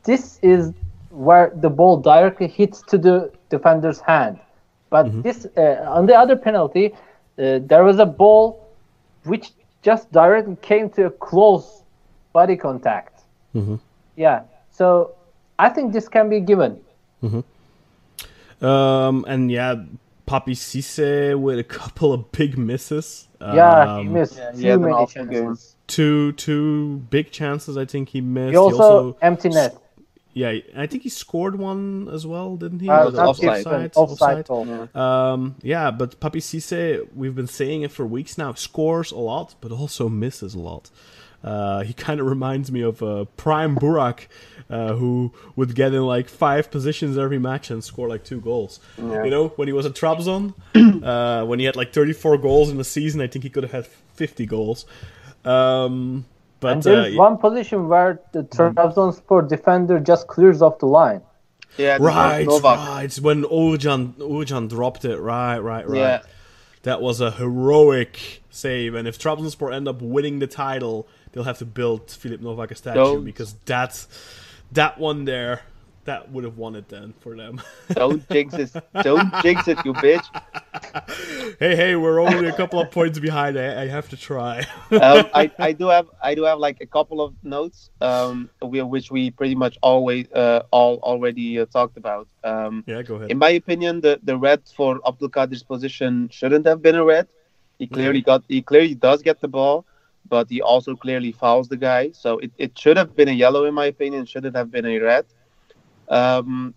this is where the ball directly hits to the defender's hand, but Mm-hmm. this uh, on the other penalty, uh, there was a ball which just directly came to a close body contact. Mhm. Yeah, so I think this can be given. Um, and yeah, Papi Cisse with a couple of big misses. Yeah, he Um, missed yeah, he few had an many chances. Two two big chances. I think he missed. He also, empty net. Yeah, I think he scored one as well, didn't he? Uh, not offside, offside. offside, goal. Um, yeah, but Papi Cisse, we've been saying it for weeks now, scores a lot, but also misses a lot. Uh, he kind of reminds me of uh, Prime Burak, uh, who would get in like five positions every match and score like two goals. You know, when he was at Trabzon, uh, when he had like 34 goals in the season, I think he could have had 50 goals. Um, but And there's uh, one position where the Trabzonspor defender just clears off the line. yeah, Right, Novak. right. When Uğurcan Uğurcan dropped it, right, right, right. Yeah. That was a heroic save, and if Trabzonspor end up winning the title, they'll have to build Filip Novak a statue Don't- because that that one there, that would have won it then for them. Don't jinx it, don't jinx it, you bitch. hey, hey, we're only a couple of points behind. I, I have to try. um, I, I do have I do have like a couple of notes um, we, which we pretty much always uh, all already uh, talked about. Um, yeah, go ahead. in my opinion, the, the red for Abdulkadir's position shouldn't have been a red. He clearly got he clearly does get the ball, but he also clearly fouls the guy. So it, it should have been a yellow in my opinion. Shouldn't have been a red. Um,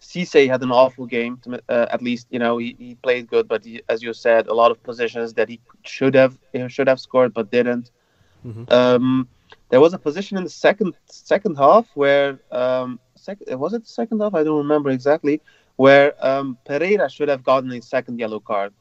Cisse had an awful game. To, uh, at least you know he, he played good, but he, as you said, a lot of positions that he should have he should have scored but didn't. Mhm. Um, there was a position in the second second half where um, sec- was it the second half? I don't remember exactly. Where um, Pereira should have gotten a second yellow card.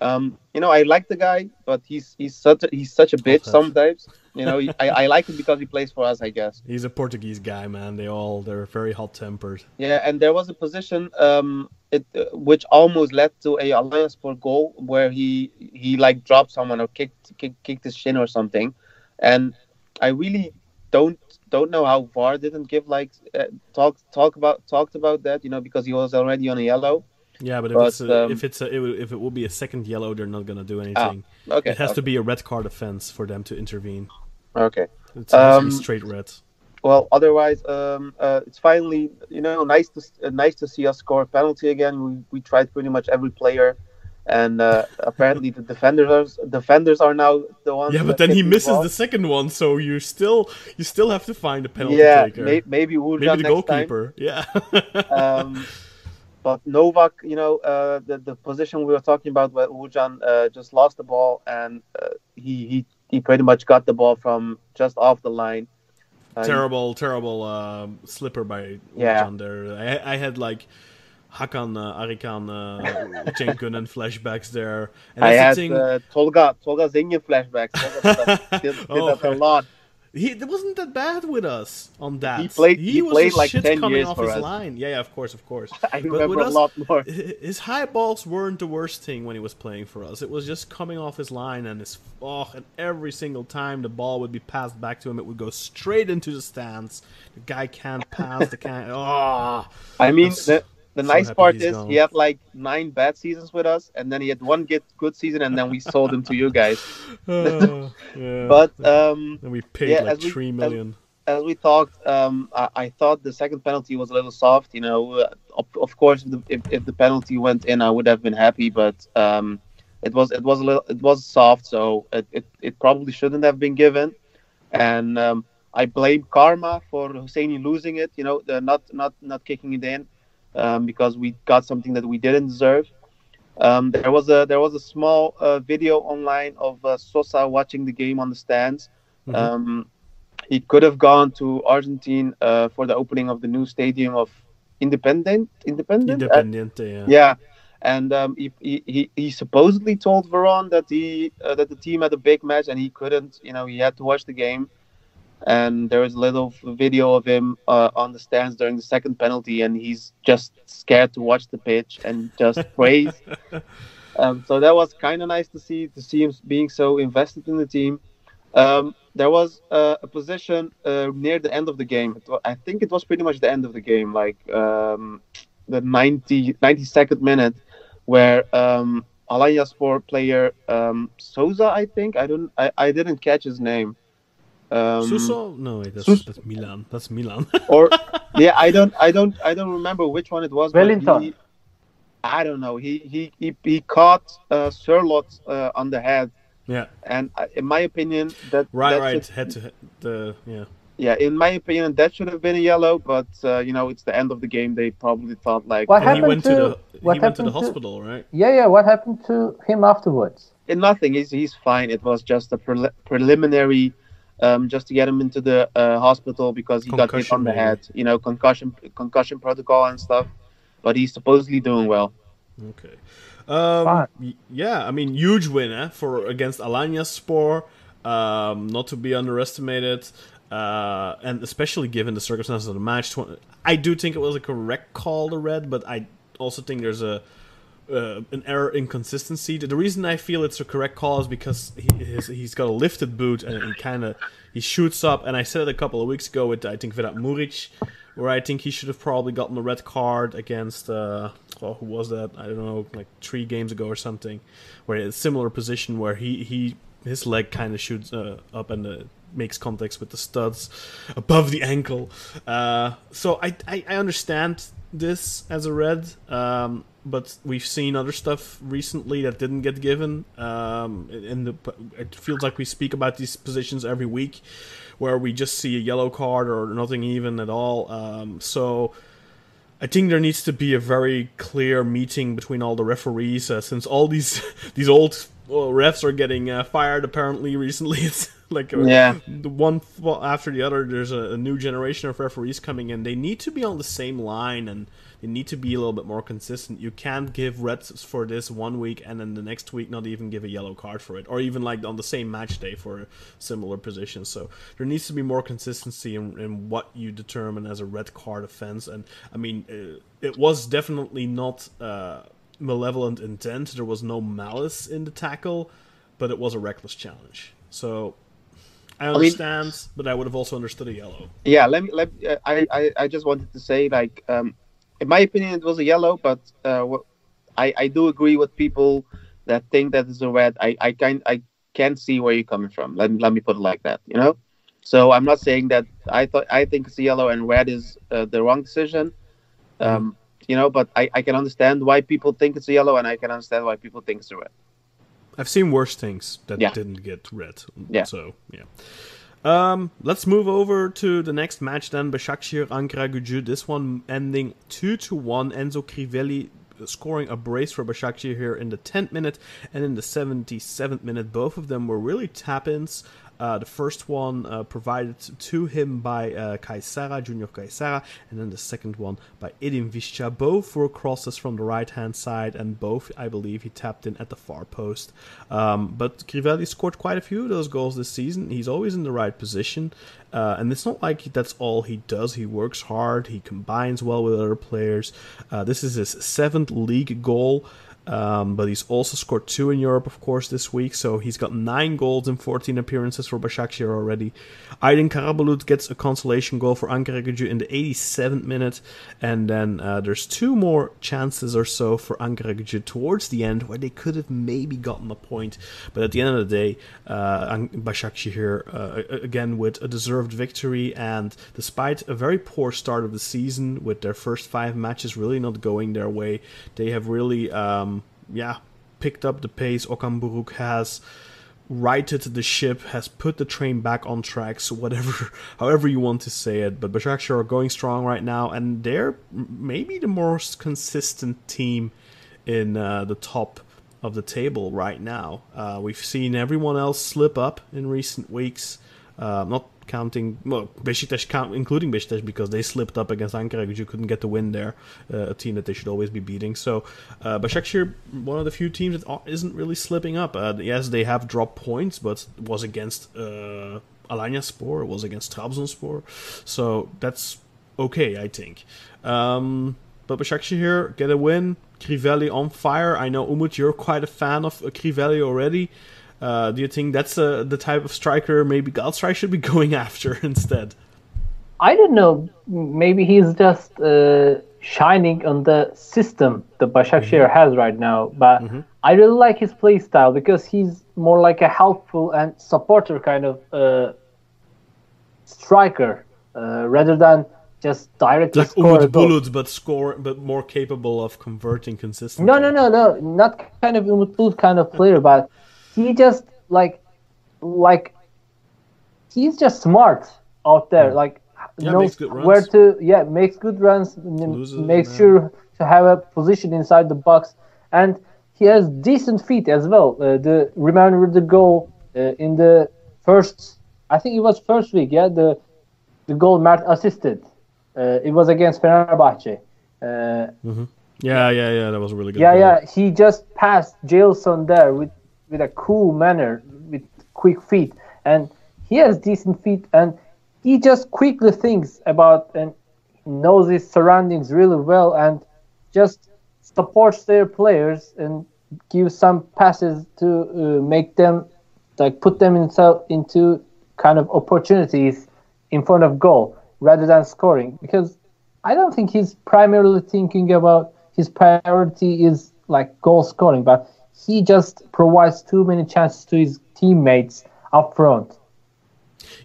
Um, you know, I like the guy, but he's he's such a, he's such a bitch sometimes. You know, I, I like him because he plays for us, I guess. He's a Portuguese guy, man. They all they're very hot tempered. Yeah, and there was a position um, it, uh, which almost led to a Alanyaspor goal where he he like dropped someone or kicked kicked, kicked his shin or something, and I really don't don't know how VAR didn't give like uh, talk talk about talked about that you know because he was already on a yellow. Yeah, but if it's a, um, if it's a, it, will- if it will be a second yellow, they're not gonna do anything. Okay, It has okay, to be a red card offense for them to intervene. Okay. It has Um, straight red. Well, otherwise, um, uh, it's finally you know nice to uh, nice to see us score a penalty again. We we tried pretty much every player, and uh, apparently the defenders defenders are now the ones. Yeah, but then he misses ball. the second one, so you still you still have to find a penalty Yeah, taker. may, maybe Uğurcan Maybe the next time. goalkeeper. Yeah. um, but Novak, you know, uh, the the position we were talking about, where Uğurcan uh, just lost the ball, and uh, he he he pretty much got the ball from just off the line. Uh, terrible, terrible um, slipper by Yeah. There. I, I had like Hakan, uh, Arikan, uh, Cenk Gönen flashbacks there. And I had the thing. uh, Tolga Tolga Zengin flashbacks. Did, did Oh, that a lot. He it wasn't that bad with us on that. He played- he was played like shit 10 coming years off for his us. line. Yeah, yeah, of course, of course. I But remember with a us, lot more. His high balls weren't the worst thing when he was playing for us. It was just coming off his line and his oh, and every single time the ball would be passed back to him, it would go straight into the stands. The guy can't pass. the can't. Oh, I mean, the the so nice part is gone. he had like nine bad seasons with us, and then he had one good good season, and then we sold him to you guys. Oh, yeah. But um, and we paid yeah, like as we- three as- as we talked, um, I, I thought the second penalty was a little soft. You know, uh, of, of course, if the, if, if the penalty went in, I would have been happy, but um, it was it was a little it was soft, so it, it, it probably shouldn't have been given. And um, I blame karma for Hosseini losing it. You know, the not not not kicking it in um, because we got something that we didn't deserve. Um, there was a there was a small uh, video online of uh, Sosa watching the game on the stands. Mhm. Um, he could have gone to Argentina uh, for the opening of the new stadium of Independent. Independent. Uh, Independiente, yeah. yeah, and um, he, he, he he supposedly told Veron that he uh, that the team had a big match and he couldn't. You know, he had to watch the game. And there is a little video of him uh, on the stands during the second penalty, and he's just scared to watch the pitch and just prays. Um, so that was kind of nice to see to see him being so invested in the team. Um, there was uh, a position uh, near the end of the game. I think it was pretty much the end of the game, like um, the 90, 92nd minute, where um, Alanya Sport player um, Souza, I think I don't, I, I didn't catch his name. Um, Suso? No, wait, that's, Sus- that's Milan. That's Milan. or yeah, I don't, I don't, I don't remember which one it was. Wellington. he- I don't know. He he he, he caught uh, Sirlot uh, on the head, yeah, and uh, in my opinion, that right, that right. should- Head to head. The yeah. yeah, in my opinion, that should have been a yellow. But uh, you know, it's the end of the game. They probably thought like What And he happened went to, to- the he what went to the happened to- hospital, right? Yeah, yeah. What happened to him afterwards? eh, nothing. He's he's fine. It was just a prel- preliminary. Um, just to get him into the uh, hospital because he got hit on the maybe. head, you know, concussion concussion protocol and stuff. But he's supposedly doing well. Okay. Um, yeah, I mean, huge win eh, for against Alanya Spor. Um, not to be underestimated, uh, and especially given the circumstances of the match. Tw- I do think it was a correct call to red, but I also think there's a uh, an error inconsistency. The reason I feel it's a correct call is because he, his, he's got a lifted boot and he kind of he shoots up. And I said it a couple of weeks ago with I think Vedat Muriqi, where I think he should have probably gotten a red card against uh, oh, who was that? I don't know, like three games ago or something, where a similar position where he he his leg kind of shoots uh, up and uh, makes contact with the studs above the ankle. Uh, so I, I I understand this as a red. Um, but we've seen other stuff recently that didn't get given. Um, in the it feels like we speak about these positions every week, where we just see a yellow card or nothing even at all. Um, so I think there needs to be a very clear meeting between all the referees, uh, since all these these old well, refs are getting uh, fired apparently recently. It's like uh, Yeah. the one after the other. There's a, a new generation of referees coming in. They need to be on the same line and they need to be a little bit more consistent. You can't give reds for this one week and then the next week not even give a yellow card for it, or even like on the same match day for a similar position. So there needs to be more consistency in, in what you determine as a red card offense. And I mean, uh, it was definitely not uh, malevolent intent. There was no malice in the tackle, but it was a reckless challenge. So I understand, I mean, but I would have also understood a yellow. Yeah, let me. Let me, uh, I, I I just wanted to say, like, um, in my opinion, it was a yellow, but uh, I I do agree with people that think that it's a red. I I can I can't see where you're coming from. Let let me put it like that. You know, so I'm not saying that I thought I think it's yellow and red is uh, the wrong decision. Um, you know, but I I can understand why people think it's a yellow, and I can understand why people think it's a red. I've seen worse things that yeah. didn't get red. Yeah. So yeah. Um, let's move over to the next match then. Başakşehir Ankara This one ending two to one. Enzo Crivelli scoring a brace for Başakşehir here in the 10th minute and in the 77th minute. Both of them were really tap-ins. Uh, the first one uh, provided to him by uh, Junior Caiçara, and then the second one by Edin Visca. Both were crosses from the right hand side, and both, I believe, he tapped in at the far post. Um, but Crivelli scored quite a few of those goals this season. He's always in the right position, uh, and it's not like that's all he does. He works hard, he combines well with other players. Uh, this is his seventh league goal. Um, but he's also scored two in Europe, of course, this week. So he's got nine goals in 14 appearances for Başakşehir already. Aydin Karabulut gets a consolation goal for Ankaragücü in the 87th minute. And then uh, there's two more chances or so for Ankaragücü towards the end where they could have maybe gotten a point. But at the end of the day, uh, Başakşehir, uh, again, with a deserved victory. And despite a very poor start of the season, with their first five matches really not going their way, they have really. Um, yeah, picked up the pace. Okan Buruk has righted the ship, has put the train back on tracks, whatever, however you want to say it. But Başakşehir are going strong right now, and they're maybe the most consistent team in uh, the top of the table right now. Uh, we've seen everyone else slip up in recent weeks. Uh, not counting well Besiktas count including Besiktas because they slipped up against Ankara because you couldn't get the win there uh, a team that they should always be beating. So uh, Başakşehir one of the few teams that isn't really slipping up. Uh, yes they have dropped points but was against uh, Alanyaspor it was against Trabzonspor so that's okay I think. Um, but Başakşehir get a win. Crivelli on fire. I know Umut you're quite a fan of Crivelli already uh, do you think that's uh, the type of striker maybe Galatasaray should be going after instead? I don't know. Maybe he's just uh, shining on the system that Başakşehir mm-hmm. has right now. But mm-hmm. I really like his play style because he's more like a helpful and supporter kind of uh, striker uh, rather than just directly like score Umut Bulut, but score, but more capable of converting consistently. No, no, no, no, not kind of Umut Bulut kind of player, but he just like like he's just smart out there mm. like yeah, knows where to yeah makes good runs Loses, makes man. sure to have a position inside the box and he has decent feet as well uh, the remember the goal uh, in the first i think it was first week yeah the the goal Mert assisted uh, it was against Fenerbahce uh, mm-hmm. yeah yeah yeah that was a really good yeah goal. yeah he just passed Jailson there with with a cool manner, with quick feet, and he has decent feet, and he just quickly thinks about and knows his surroundings really well, and just supports their players and gives some passes to uh, make them like put them into into kind of opportunities in front of goal rather than scoring. Because I don't think he's primarily thinking about his priority is like goal scoring, but he just provides too many chances to his teammates up front.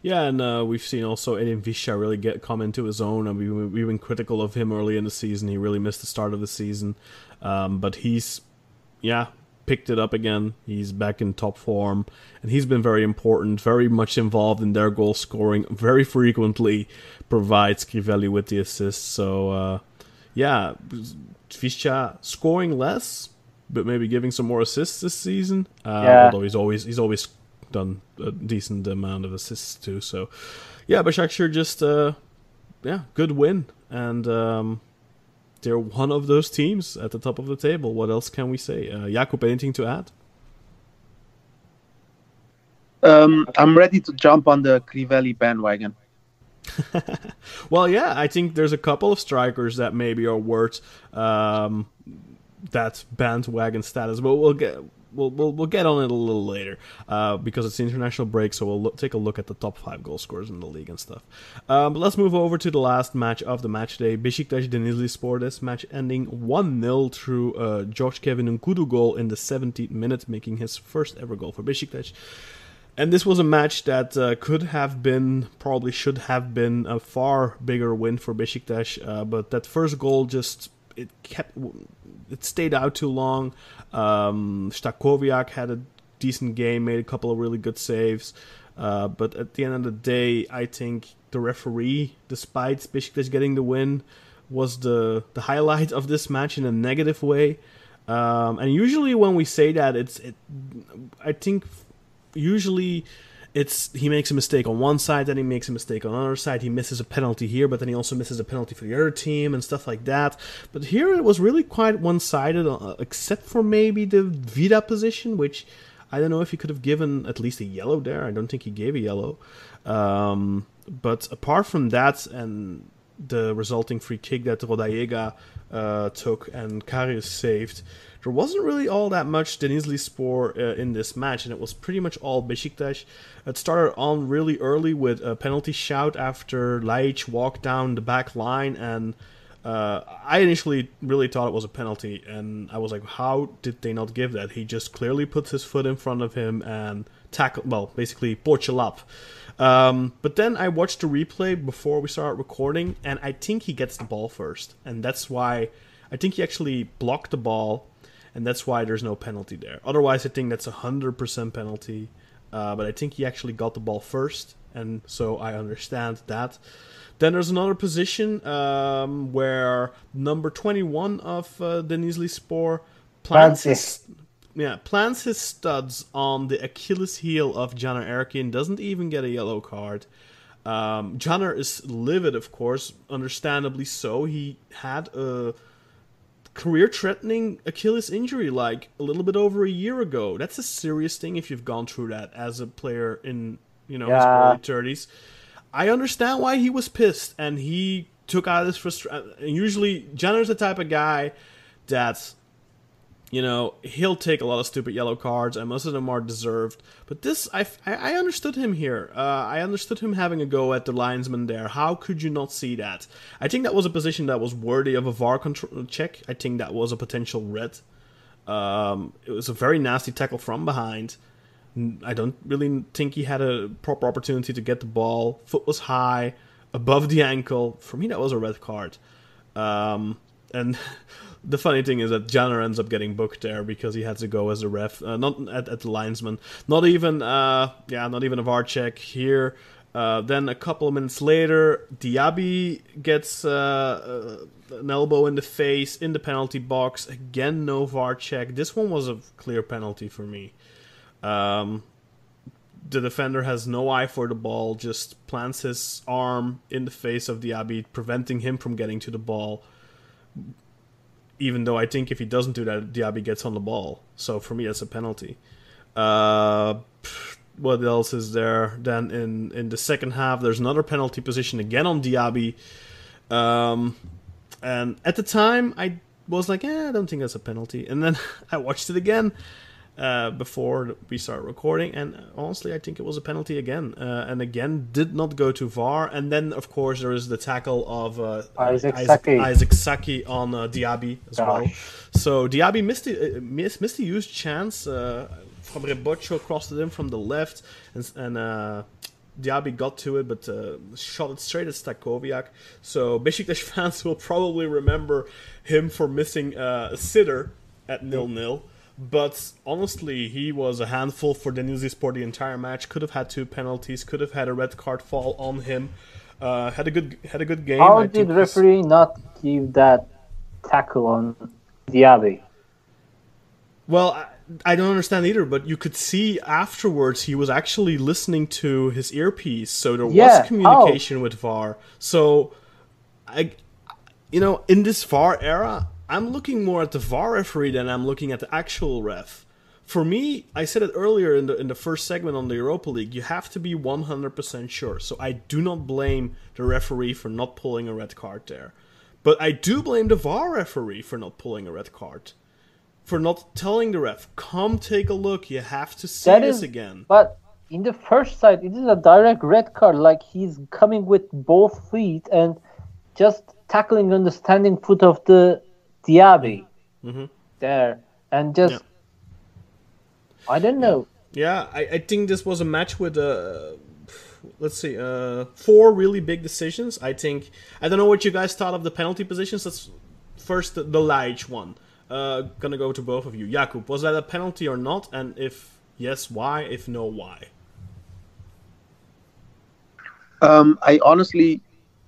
Yeah, and uh, we've seen also Edin Visca really get come into his own. I mean, we've been critical of him early in the season. He really missed the start of the season, um, but he's yeah picked it up again. He's back in top form, and he's been very important, very much involved in their goal scoring. Very frequently provides Crivelli with the assists. So uh, yeah, Visca scoring less, but maybe giving some more assists this season. Uh, yeah. Although he's always he's always done a decent amount of assists too. So yeah, Başakşehir just uh, yeah, good win. And um, they're one of those teams at the top of the table. What else can we say? Uh, Yakup, anything to add? Um, I'm ready to jump on the Crivelli bandwagon. well, yeah, I think there's a couple of strikers that maybe are worth um, that bandwagon status, but we'll get we'll, we'll, we'll get on it a little later uh, because it's the international break, so we'll take a look at the top five goal scorers in the league and stuff. Um, but let's move over to the last match of the match day. Besiktas Denizli Spor. This match ending 1 0 through uh, George Kevin Nkoudou goal in the 17th minute, making his first ever goal for Besiktas. And this was a match that uh, could have been, probably should have been a far bigger win for Besiktas, uh, but that first goal just it kept it stayed out too long. Um, Stachowiak had a decent game, made a couple of really good saves, uh, but at the end of the day, I think the referee, despite Besiktas getting the win, was the the highlight of this match in a negative way. Um, and usually when we say that, it's it, I think usually it's he makes a mistake on one side, then he makes a mistake on another side. He misses a penalty here, but then he also misses a penalty for the other team and stuff like that. But here it was really quite one-sided, uh, except for maybe the Vida position, which I don't know if he could have given at least a yellow there. I don't think he gave a yellow. Um, but apart from that and the resulting free kick that Rodallega uh, took and Karius saved, there wasn't really all that much Denizli Spor uh, in this match, and it was pretty much all Besiktas. It started on really early with a penalty shout after Ljajić walked down the back line, and uh, I initially really thought it was a penalty, and I was like, how did they not give that? He just clearly puts his foot in front of him and tackle, well, basically porchel up. Um, but then I watched the replay before we started recording, and I think he gets the ball first, and that's why I think he actually blocked the ball and that's why there's no penalty there. Otherwise, I think that's a hundred percent penalty. Uh, but I think he actually got the ball first, and so I understand that. Then there's another position um, where number 21 of uh, Denizli Spor plants his, yeah, plants his studs on the Achilles heel of Caner Erkin, doesn't even get a yellow card. Um, is livid, of course, understandably so. He had a career threatening Achilles injury like a little bit over a year ago. That's a serious thing if you've gone through that as a player in, you know, yeah. his early 30s. I understand why he was pissed and he took out his frustration. Usually, Caner's the type of guy that you know, he'll take a lot of stupid yellow cards, and most of them are deserved. But this, I, I understood him here. Uh, I understood him having a go at the linesman there. How could you not see that? I think that was a position that was worthy of a VAR control check. I think that was a potential red. Um, it was a very nasty tackle from behind. I don't really think he had a proper opportunity to get the ball. Foot was high, above the ankle. For me, that was a red card. Um, and the funny thing is that Caner ends up getting booked there because he had to go as a ref, uh, not at, at the linesman. Not even, uh, yeah, not even a VAR check here. Uh, then a couple of minutes later, Diaby gets uh, uh, an elbow in the face in the penalty box. Again, no VAR check. This one was a clear penalty for me. Um, the defender has no eye for the ball, just plants his arm in the face of Diaby, preventing him from getting to the ball even though I think if he doesn't do that, Diaby gets on the ball. So for me, that's a penalty. Uh, what else is there? Then in in the second half, there's another penalty position again on Diaby. Um, and at the time, I was like, eh, I don't think that's a penalty. And then I watched it again, uh, before we start recording. And honestly, I think it was a penalty again, uh, and again did not go to VAR. And then, of course, there is the tackle of uh, Isaac, Saki. Isaac Saki on uh, Diaby as Gosh. well. So Diaby missed the uh, missed, missed the huge chance. Uh, Fabre crossed it in from the left, and, and uh, Diaby got to it, but uh, shot it straight at Stachowiak. So Besiktas fans will probably remember him for missing uh, a sitter at nil nil. But honestly, he was a handful for Denizli Spor the entire match. Could have had two penalties. Could have had a red card fall on him. Uh, had a good had a good game. How I did referee not give that tackle on Diaby? Well, I, I don't understand either. But you could see afterwards he was actually listening to his earpiece, so there yeah, was communication how? with VAR. So I you know, in this VAR era, I'm looking more at the VAR referee than I'm looking at the actual ref. For me, I said it earlier in the in the first segment on the Europa League, you have to be 100% sure. So I do not blame the referee for not pulling a red card there. But I do blame the VAR referee for not pulling a red card. For not telling the ref, come take a look, you have to see That this is- again. But in the first side, it is a direct red card. Like he's coming with both feet and just tackling on the standing foot of the Diaby Mhm. there, and just Yeah. I don't know. Yeah, I, I think this was a match with uh, let's see, uh, four really big decisions. I think I don't know what you guys thought of the penalty positions. Let's first the, the Ljajić one. Uh, gonna go to both of you. Yakup, was that a penalty or not? And if yes, why? If no, why? Um, I honestly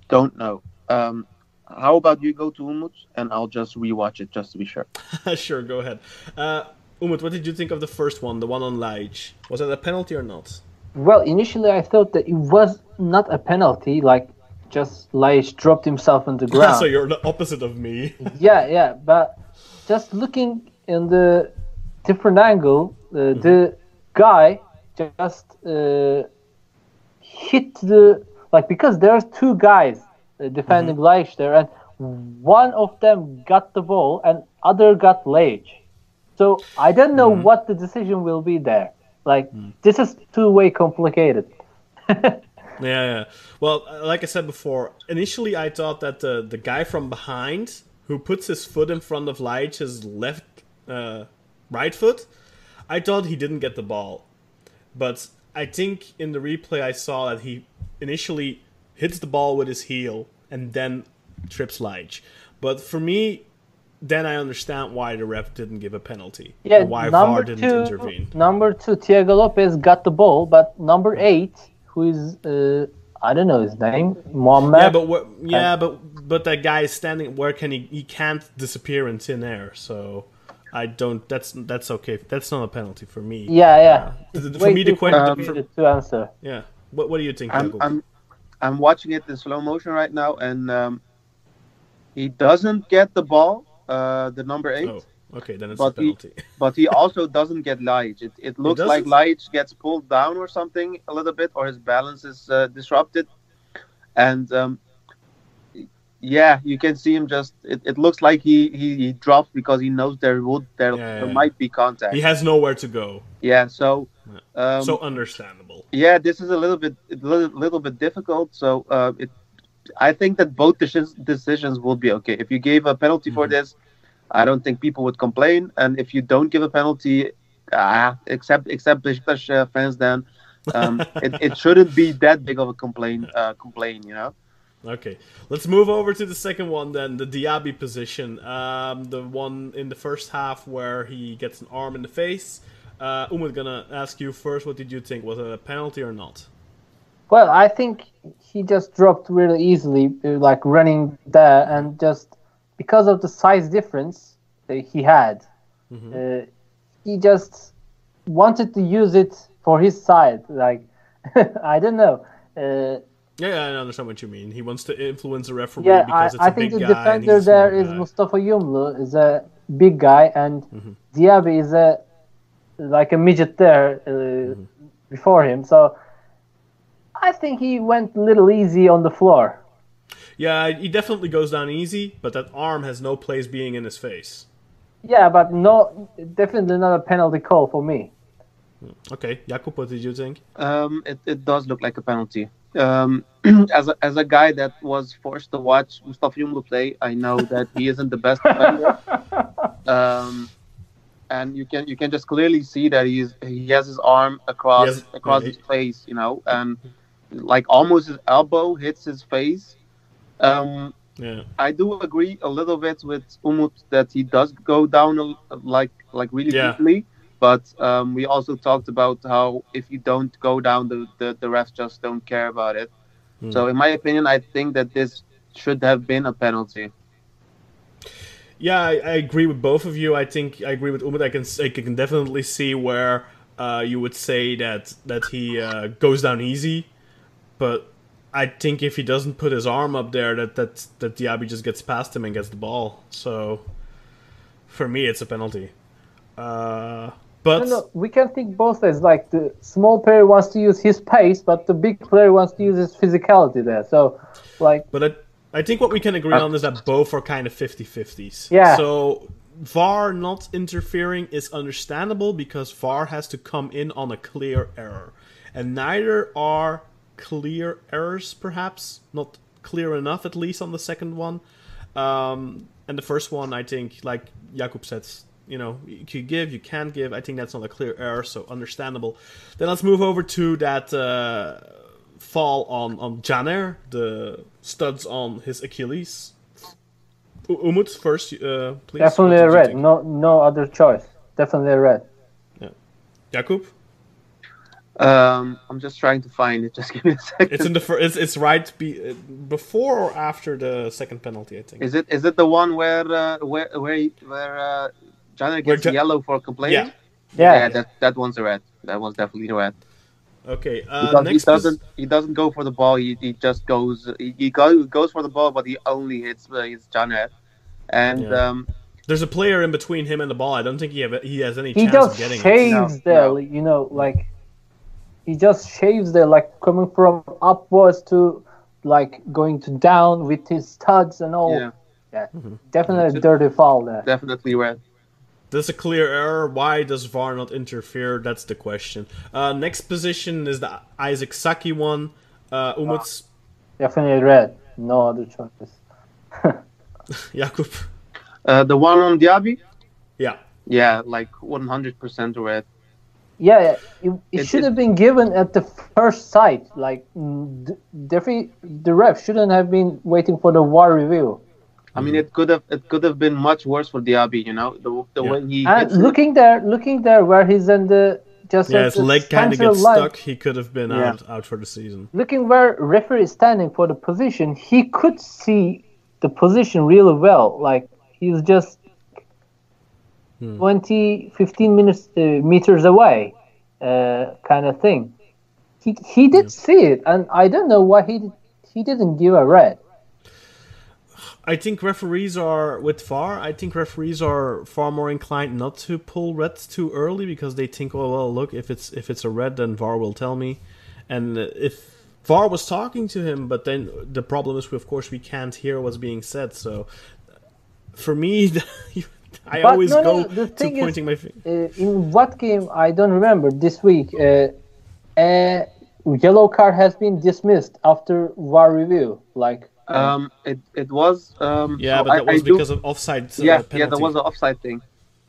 don't know. Um, how about you go to Umut and I'll just rewatch it just to be sure. sure, go ahead. Uh, Umut, what did you think of the first one, the one on Ljajić? Was that a penalty or not? Well, initially I thought that it was not a penalty. Like just Ljajić dropped himself on the ground. so you're the opposite of me. yeah, yeah, but just looking in the different angle, uh, the guy just uh, hit the like because there's two guys defending Ljajic there, and one of them got the ball and other got Ljajic. So I don't know what the decision will be there. Like this is two way complicated. Yeah, yeah. Well, uh, like I said before, initially I thought that the the guy from behind who puts his foot in front of Ljajic's left uh, right foot, I thought he didn't get the ball, but I think in the replay I saw that he initially hits the ball with his heel and then trips Ljajic. But for me, then I understand why the ref didn't give a penalty. Yeah, why number VAR didn't two, intervene. number two, Thiago Lopez got the ball, but number eight, who is uh, I don't know his name, Mohamed. Yeah, but what, yeah, but but that guy is standing. Where can he? He can't disappear in thin air. So I don't. That's that's okay. That's not a penalty for me. yeah, yeah. Th- th- for way me, the too question- complicated to answer. Yeah. What What do you think, I'm, Jacob? I'm, watching it in slow motion right now, and um, he doesn't get the ball, uh, the number eight, Oh, okay. Then it's But a he- penalty. but he also doesn't get Light. It, it looks like? Light gets pulled down or something a little bit, or his balance is uh, disrupted, and um, yeah, you can see him just. It, it looks like he, he he drops because he knows there would there, Yeah, there yeah. might be contact. he has nowhere to go. Yeah, so. Um, so understandable. yeah, this is a little bit a little, little bit difficult. So uh, it, I think that both decisions decisions will be okay. If you gave a penalty for Mhm. this, I don't think people would complain. And if you don't give a penalty, ah, except except Besiktas uh, fans, then um, it, it shouldn't be that big of a complaint. Uh, complaint, you know. Okay, let's move over to the second one then, the Diaby position. Um, the one in the first half where he gets an arm in the face. Uh, Umut, gonna ask you first. What did you think? Was it a penalty or not? Well, I think he just dropped really easily, uh, like running there, and just because of the size difference that he had, uh, he just wanted to use it for his side. Like, I don't know. Uh, Yeah, I understand what you mean. He wants to influence the referee yeah, I, because it's a I big think the guy. defender a there is guy. Mustafa Yumlu, is a big guy, and Mm-hmm. Diaby is a like a midget there uh, Mm-hmm. before him. So I think he went a little easy on the floor. Yeah, he definitely goes down easy, but that arm has no place being in his face. Yeah, but no, definitely not a penalty call for me. Okay, Jakub, what did you think? Um, it, it does look like a penalty. Um, as a, as a guy that was forced to watch Mustafa Yumlu play, I know that he isn't the best defender. um, and you can you can just clearly see that he's he has his arm across Yes, across his face, you know, and like almost his elbow hits his face. Um, Yeah, I do agree a little bit with Umut that he does go down a, like like really Yeah. deeply. But um, we also talked about how if you don't go down, the, the, the refs just don't care about it. Hmm. So in my opinion, I think that this should have been a penalty. Yeah, I, I agree with both of you. I think I agree with Umut. I can I can definitely see where uh, you would say that that he uh, goes down easy, but I think if he doesn't put his arm up there, that that that Diaby just gets past him and gets the ball. So for me, it's a penalty. Uh, but No, no, we can think both ways. Like the small player wants to use his pace, but the big player wants to use his physicality there. So, like, But I, I think what we can agree on is that both are kind of 50 50s. Yeah. So VAR not interfering is understandable because VAR has to come in on a clear error. And neither are clear errors, perhaps. Not clear enough, at least, on the second one. Um, and the first one, I think, like Jakub said, you know, you can give, you can't give. I think that's not a clear error, so understandable. Then let's move over to that. Uh, fall on on Caner, the studs on his Achilles. U- Umut first, uh, please. definitely a red. No, no other choice. Definitely a red. Yeah. Jakub, Um, I'm just trying to find it. Just give me a second. it's in the fir- it's it's right be- uh, before or after the second penalty, I think. Is it is it the one where uh, where where where uh, Caner Where gets Ja- yellow for complaining? Yeah. Yeah. that that one's a red. That one's definitely a red. Okay, uh, he next pos- doesn't he doesn't go for the ball. He, he just goes he, he go, goes for the ball, but he only hits uh, hits Caner. And Yeah. um, there's a player in between him and the ball. I don't think he have he has any He chance just of getting it. shaves No, there. no. You know, like he just shaves there, like coming from upwards to like going to down with his studs and all. yeah, Yeah, Mm-hmm. definitely a dirty foul there. definitely red. There's a clear error. Why does VAR not interfere? That's the question. Uh, next position is the Isaac Saki one. Uh, Umut, Definitely red. No other choices. Jakub. Uh, the one on Diaby, Yeah. yeah, like 100% red. Yeah, it, it It- should it- have been given at the first sight. Like, mm, d- definitely, the ref shouldn't have been waiting for the VAR review. I mean, it could have it could have been much worse for Diaby. You know, the, the Yeah. when he And hits it, looking there, looking there, where he's in the just Yeah, his leg kind of gets line, stuck. He could have been Yeah. out out for the season. looking where referee is standing for the position, he could see the position really well. Like he's just Hmm. 20, 15 minutes, uh, meters away, uh, kind of thing. He he did see it, and I don't know why he he didn't give a red. I think referees are with VAR. I think referees are far more inclined not to pull red too early because they think, oh well, look, if it's if it's a red, then VAR will tell me. And if VAR was talking to him, but then the problem is, of course, we can't hear what's being said. So for me, I But always no, go no, the to thing is- pointing my finger. Uh, in what game I don't remember this week. Uh, a yellow card has been dismissed after VAR review. Like um, it it was um, Yeah, so but I- that was I do- because of offside. Uh, yeah, penalty. yeah, there was an offside thing.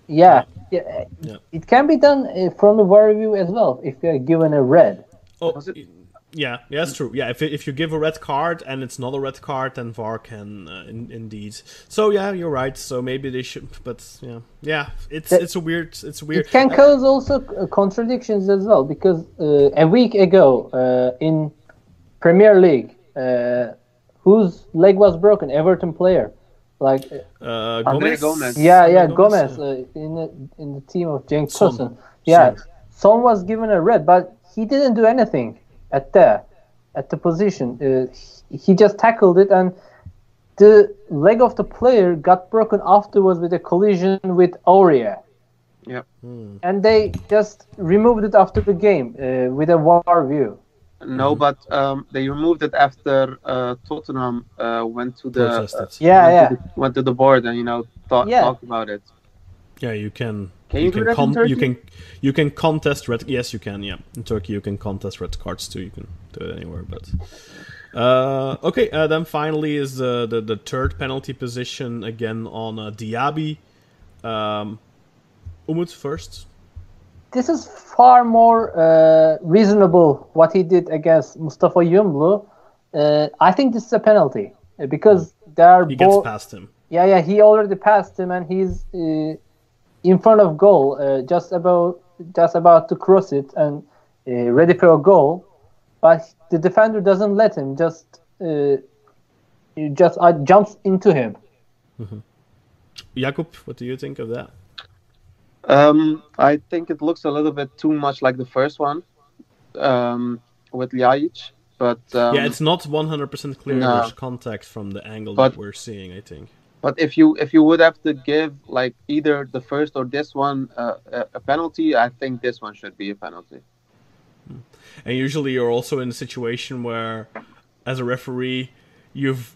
Yeah, yeah. Yeah. It can be done uh, from the VAR review as well if you're given a red. Oh, it- yeah, yeah, that's true. Yeah, if if you give a red card and it's not a red card, then VAR can uh, in, indeed. So yeah, you're right. So maybe they should, but yeah, yeah, it's That- it's a weird, it's weird. It can cause also uh, contradictions as well because uh, a week ago uh, in Premier League, uh, whose leg was broken? Everton player, like uh, Uh, Gomes. Gomes. yeah, Andre yeah, Gomes yeah. uh, in the, in the team of Cenk Son. Tosun. Yeah, Son. Son was given a red, but he didn't do anything at there, at the position. Uh, he, he just tackled it, and the leg of the player got broken afterwards with a collision with Aurier. Hmm. And they just removed it after the game uh, with a VAR view. No, but um, they removed it after uh, Tottenham uh, went to the Protested. Yeah, went, yeah. To the, went to the board and you know thought, Yeah. talked about it. Yeah, you can. Can you do that in con- you can you can contest red. Yes, you can. Yeah, in Turkey you can contest red cards too. You can do it anywhere, but. Uh, okay, uh, then finally is the, the, the third penalty position again on uh, Diaby. Um, Umut first. This is far more uh, reasonable what he did against Mustafa Yumlu. Uh, I think this is a penalty uh, because they are He gets past him. Yeah, yeah, he already passed him and he's uh, in front of goal, uh, just about just about to cross it and uh, ready for a goal, but the defender doesn't let him. Just uh, just uh, jumps into him. Jakub, what do you think of that? Um, I think it looks a little bit too much like the first one um, with Ljajic. but um, yeah, it's not 100% clear no. there's contact from the angle But- that we're seeing. I think. But if you if you would have to give like either the first or this one uh, a, a penalty, I think this one should be a penalty. And usually you're also in a situation where, as a referee, you've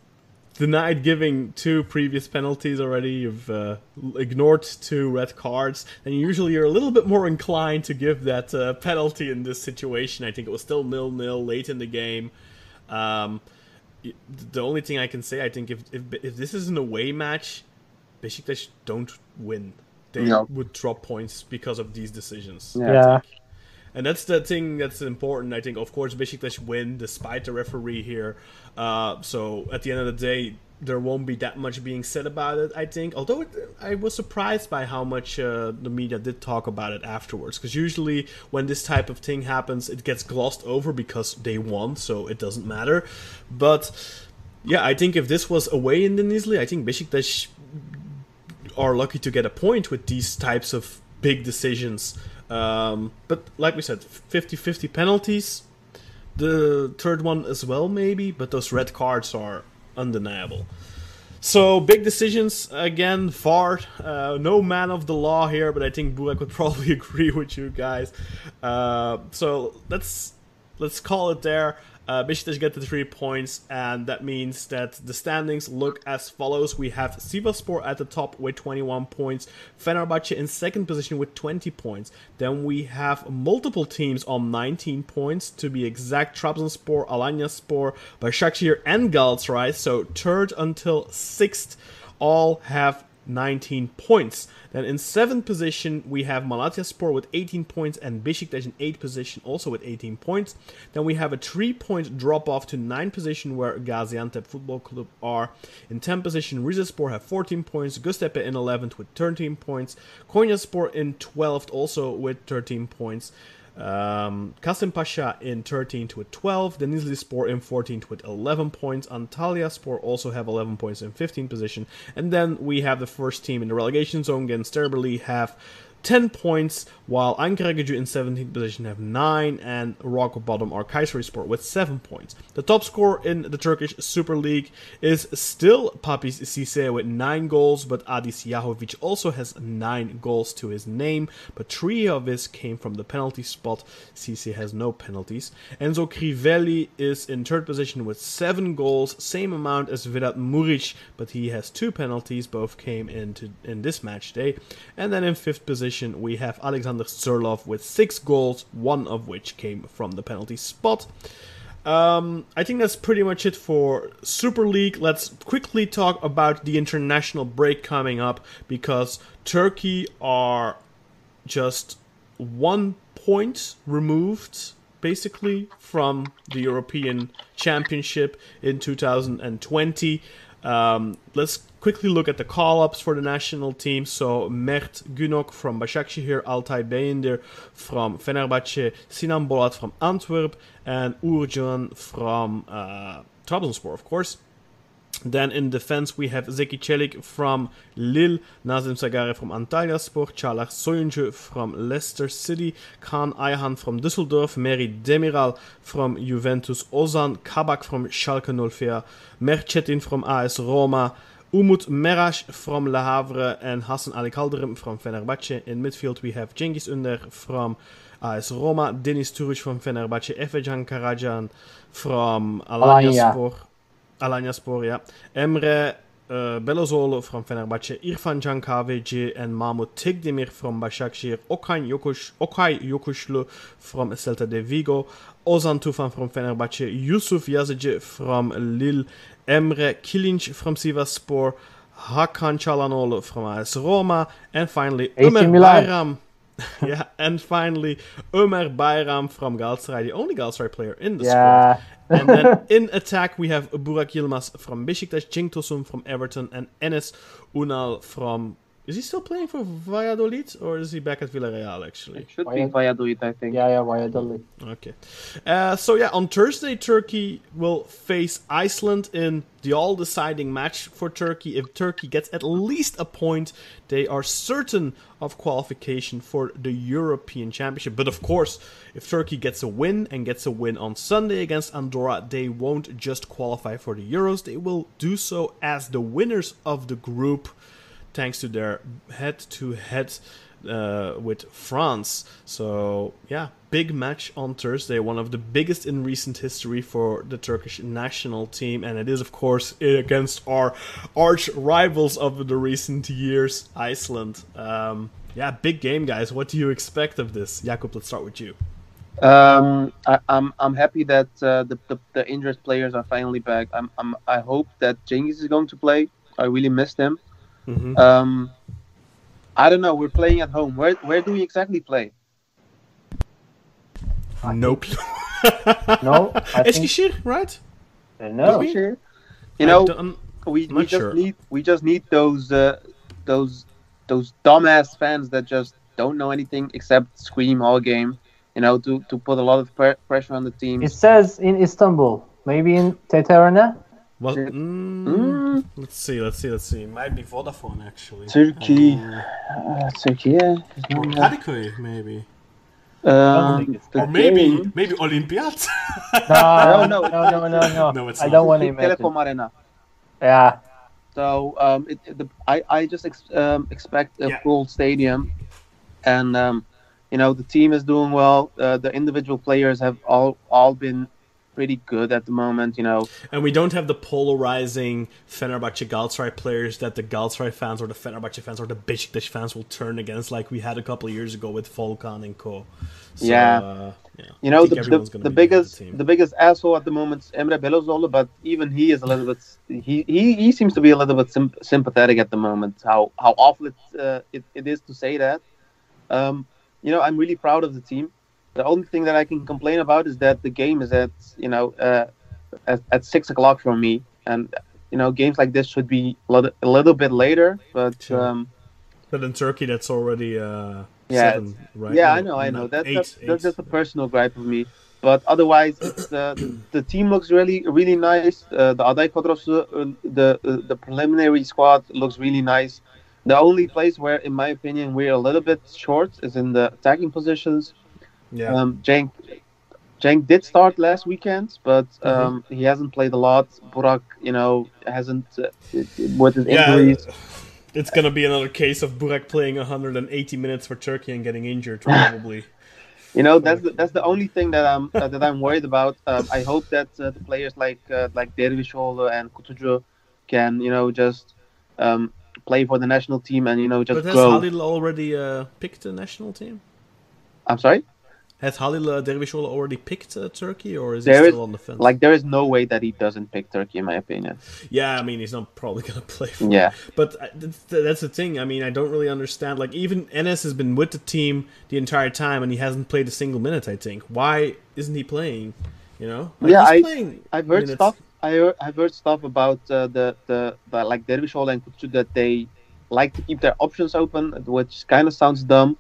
denied giving two previous penalties already, you've uh, ignored two red cards, and usually you're a little bit more inclined to give that uh, penalty in this situation. I think it was still nil nil late in the game. Um, the only thing I can say, I think, if if, if this is an away match, Besiktas don't win. They No. would drop points because of these decisions. Yeah. Yeah. And that's the thing that's important. I think, of course, Besiktas win despite the referee here. Uh, so at the end of the day, there won't be that much being said about it. I think, although it, I was surprised by how much uh, the media did talk about it afterwards. Because usually, when this type of thing happens, it gets glossed over because they won, so it doesn't matter. But yeah, I think if this was away in Denizli, I think Besiktas are lucky to get a point with these types of big decisions. Um, but like we said, 50 50 penalties. The third one as well, maybe, but those red cards are undeniable. So, big decisions again. VAR, uh, no man of the law here, but I think Burak would probably agree with you guys. Uh, so, let's let's call it there. Uh, Besiktas get the three points, and that means that the standings look as follows. We have Sivasspor at the top with 21 points, Fenerbahce in second position with 20 points. Then we have multiple teams on 19 points, to be exact, Trabzonspor, Alanyaspor, Başakşehir, and Galatasaray. So third until sixth all have 19 points. Then in seventh position we have Malatyaspor with 18 points and Besiktas in eighth position also with 18 points. Then we have a three point drop off to ninth position where Gaziantep Football Club are. In 10th position Rizespor have 14 points, Göztepe in 11th with 13 points, Konyaspor in 12th also with 13 points. Um, Kasımpaşa in 13th with 12, Denizlispor in 14th with 11 points, Antalyaspor also have 11 points in 15th position, and then we have the first team in the relegation zone, Gençlerbirliği have 10 points, while Ankaragücü in 17th position have 9, and rock bottom are Kayserispor with 7 points. The top scorer in the Turkish Super League is still Papis Cisse with 9 goals, but Adis Jahović also has 9 goals to his name, but 3 of his came from the penalty spot. Cisse has no penalties. Enzo Crivelli is in third position with 7 goals, same amount as Vedat Muriqi, but he has 2 penalties, both came into in this match day. And then in fifth position, we have Alexander Sørloth with six goals, one of which came from the penalty spot. Um, I think that's pretty much it for Super League. Let's quickly talk about the international break coming up because Turkey are just one point removed basically from the European Championship in 2020. Um, let's quickly look at the call ups for the national team. So, Mert Günok from Başakşehir, Altay Bayındır from Fenerbahce, Sinan Bolat from Antwerp, and Uğurcan from uh, Trabzonspor, of course. Then in defense we have Zeki Çelik from Lille, Nazım Sangaré from Antalyaspor, Çağlar Soyuncu from Leicester City, Kaan Ayhan from Düsseldorf, Merih Demiral from Juventus, Ozan Kabak from Schalke 04, Mert Çetin from AS Roma, Umut Merash from Le Havre, and Hassan Ali from Fenerbahce. In midfield we have Cengiz Ünder from AS Roma, Denis Turic from Fenerbahce, Efecan Karacan from Alanyaspor. Alanyaspor, yeah. Emre uh, Belozolo from Fenerbahce, Irfan Can KVC, and Mahmut Tigdemir from Başakşehir, Okay, Yokush, okay Yokuşlu from Celta de Vigo, Ozan Tufan from Fenerbahce, Yusuf Yazıcı from Lille, Emre Kılınç from Sivasspor, Hakan Çalhanoğlu from AS Roma, and finally Ömer. Bayram. yeah, and finally Ömer Bayram from Galatasaray, the only Galatasaray player in the squad. Yeah. and then in attack we have Burak Yilmaz from Beşiktaş, Cenk Tosun from Everton, and Enes Unal from Is he still playing for Valladolid or is he back at Villarreal actually? It should be Valladolid. Valladolid, I think. Yeah, yeah, Valladolid. Okay. Uh, so yeah, on Thursday, Turkey will face Iceland in the all-deciding match for Turkey. If Turkey gets at least a point, they are certain of qualification for the European Championship. But of course, if Turkey gets a win and gets a win on Sunday against Andorra, they won't just qualify for the Euros. They will do so as the winners of the group, thanks to their head-to-head uh, with France. So yeah, big match on Thursday, one of the biggest in recent history for the Turkish national team, and it is of course against our arch rivals of the recent years, Iceland. Um, yeah, big game, guys. What do you expect of this, Jakub? Let's start with you. Um, I, I'm I'm happy that uh, the, the the injured players are finally back. I'm, I'm I hope that Cengiz is going to play. I really missed him. Mhm. Um, I don't know. We're playing at home. Where where do we exactly play? Nope. clue. No, I think Eskişehir, right? uh, no. we- Sure. You know, we, we just sure. need we just need those uh, those those dumbass fans that just don't know anything except scream all game. You know, to, to put a lot of pre- pressure on the team. It says in Istanbul, maybe in TT Arena. Well, mm, Mm, let's see, let's see, let's see. It might be Vodafone actually. Turkey. Um, uh, Turkey, yeah. or Kadıköy, maybe. Um, Or maybe, game- maybe Olympiad. No, No, no, no. no, no, no, no. No, it's I not. don't want to Turkey imagine. Telecom Arena. Yeah, So um, it, it- the, I, I just ex- um, expect a Yeah. full stadium, and um, you know the team is doing well. Uh, the individual players have all all been pretty good at the moment. You know, And we don't have the polarizing Fenerbahce Galatasaray players that the Galatasaray fans or the Fenerbahce fans or the Besiktas fans will turn against, like we had a couple of years ago with Volkan and Co. So, Yeah. uh, yeah. you know the, the, the biggest team. the biggest asshole at the moment is Emre Belözoğlu, but even he is a little bit he, he, he seems to be a little bit sym- sympathetic at the moment. How how awful it, uh, it it is to say that. Um, you know, I'm really proud of the team. The only thing that I can complain about is that the game is at you know uh, at, at six o'clock for me, and you know games like this should be a little, a little bit later. But Sure. um, But in Turkey, that's already uh, Yeah, seven, right? yeah, No, I know, I know. That, eight, that's, eight. that's just a personal gripe of me. But otherwise, it's, uh, the, the team looks really, really nice. Uh, the Aday Kadrosu, uh, the uh, the preliminary squad looks really nice. The only place where, in my opinion, we're a little bit short is in the attacking positions. Yeah. Um, Cenk, Cenk did start last weekend, but Mm-hmm. um, he hasn't played a lot. Burak, you know, hasn't uh, with his yeah, injuries. it's gonna be another case of Burak playing 180 minutes for Turkey and getting injured, probably. You know, that's the, that's the only thing that I'm uh, that I'm worried about. Um, I hope that uh, the players like uh, like Dervishoglu and Kutucu can you know just um, play for the national team and you know just but has. Halil already uh, picked the national team? I'm sorry. Has Halil uh, Dervishoglu already picked uh, Turkey, or is There he is- still on the fence? Like there is no way that he doesn't pick Turkey, in my opinion. yeah, I mean, he's not probably gonna play. For Yeah. But uh, that's, that's the thing. I mean, I don't really understand. Like, even Enes has been with the team the entire time, and he hasn't played a single minute. I think. Why isn't he playing? You know? Like, Yeah, he's I- playing I've heard minutes. stuff. I heard, I've heard stuff about uh, the, the the like Dervishoglu and Kutucu that they like to keep their options open, which kind of sounds dumb.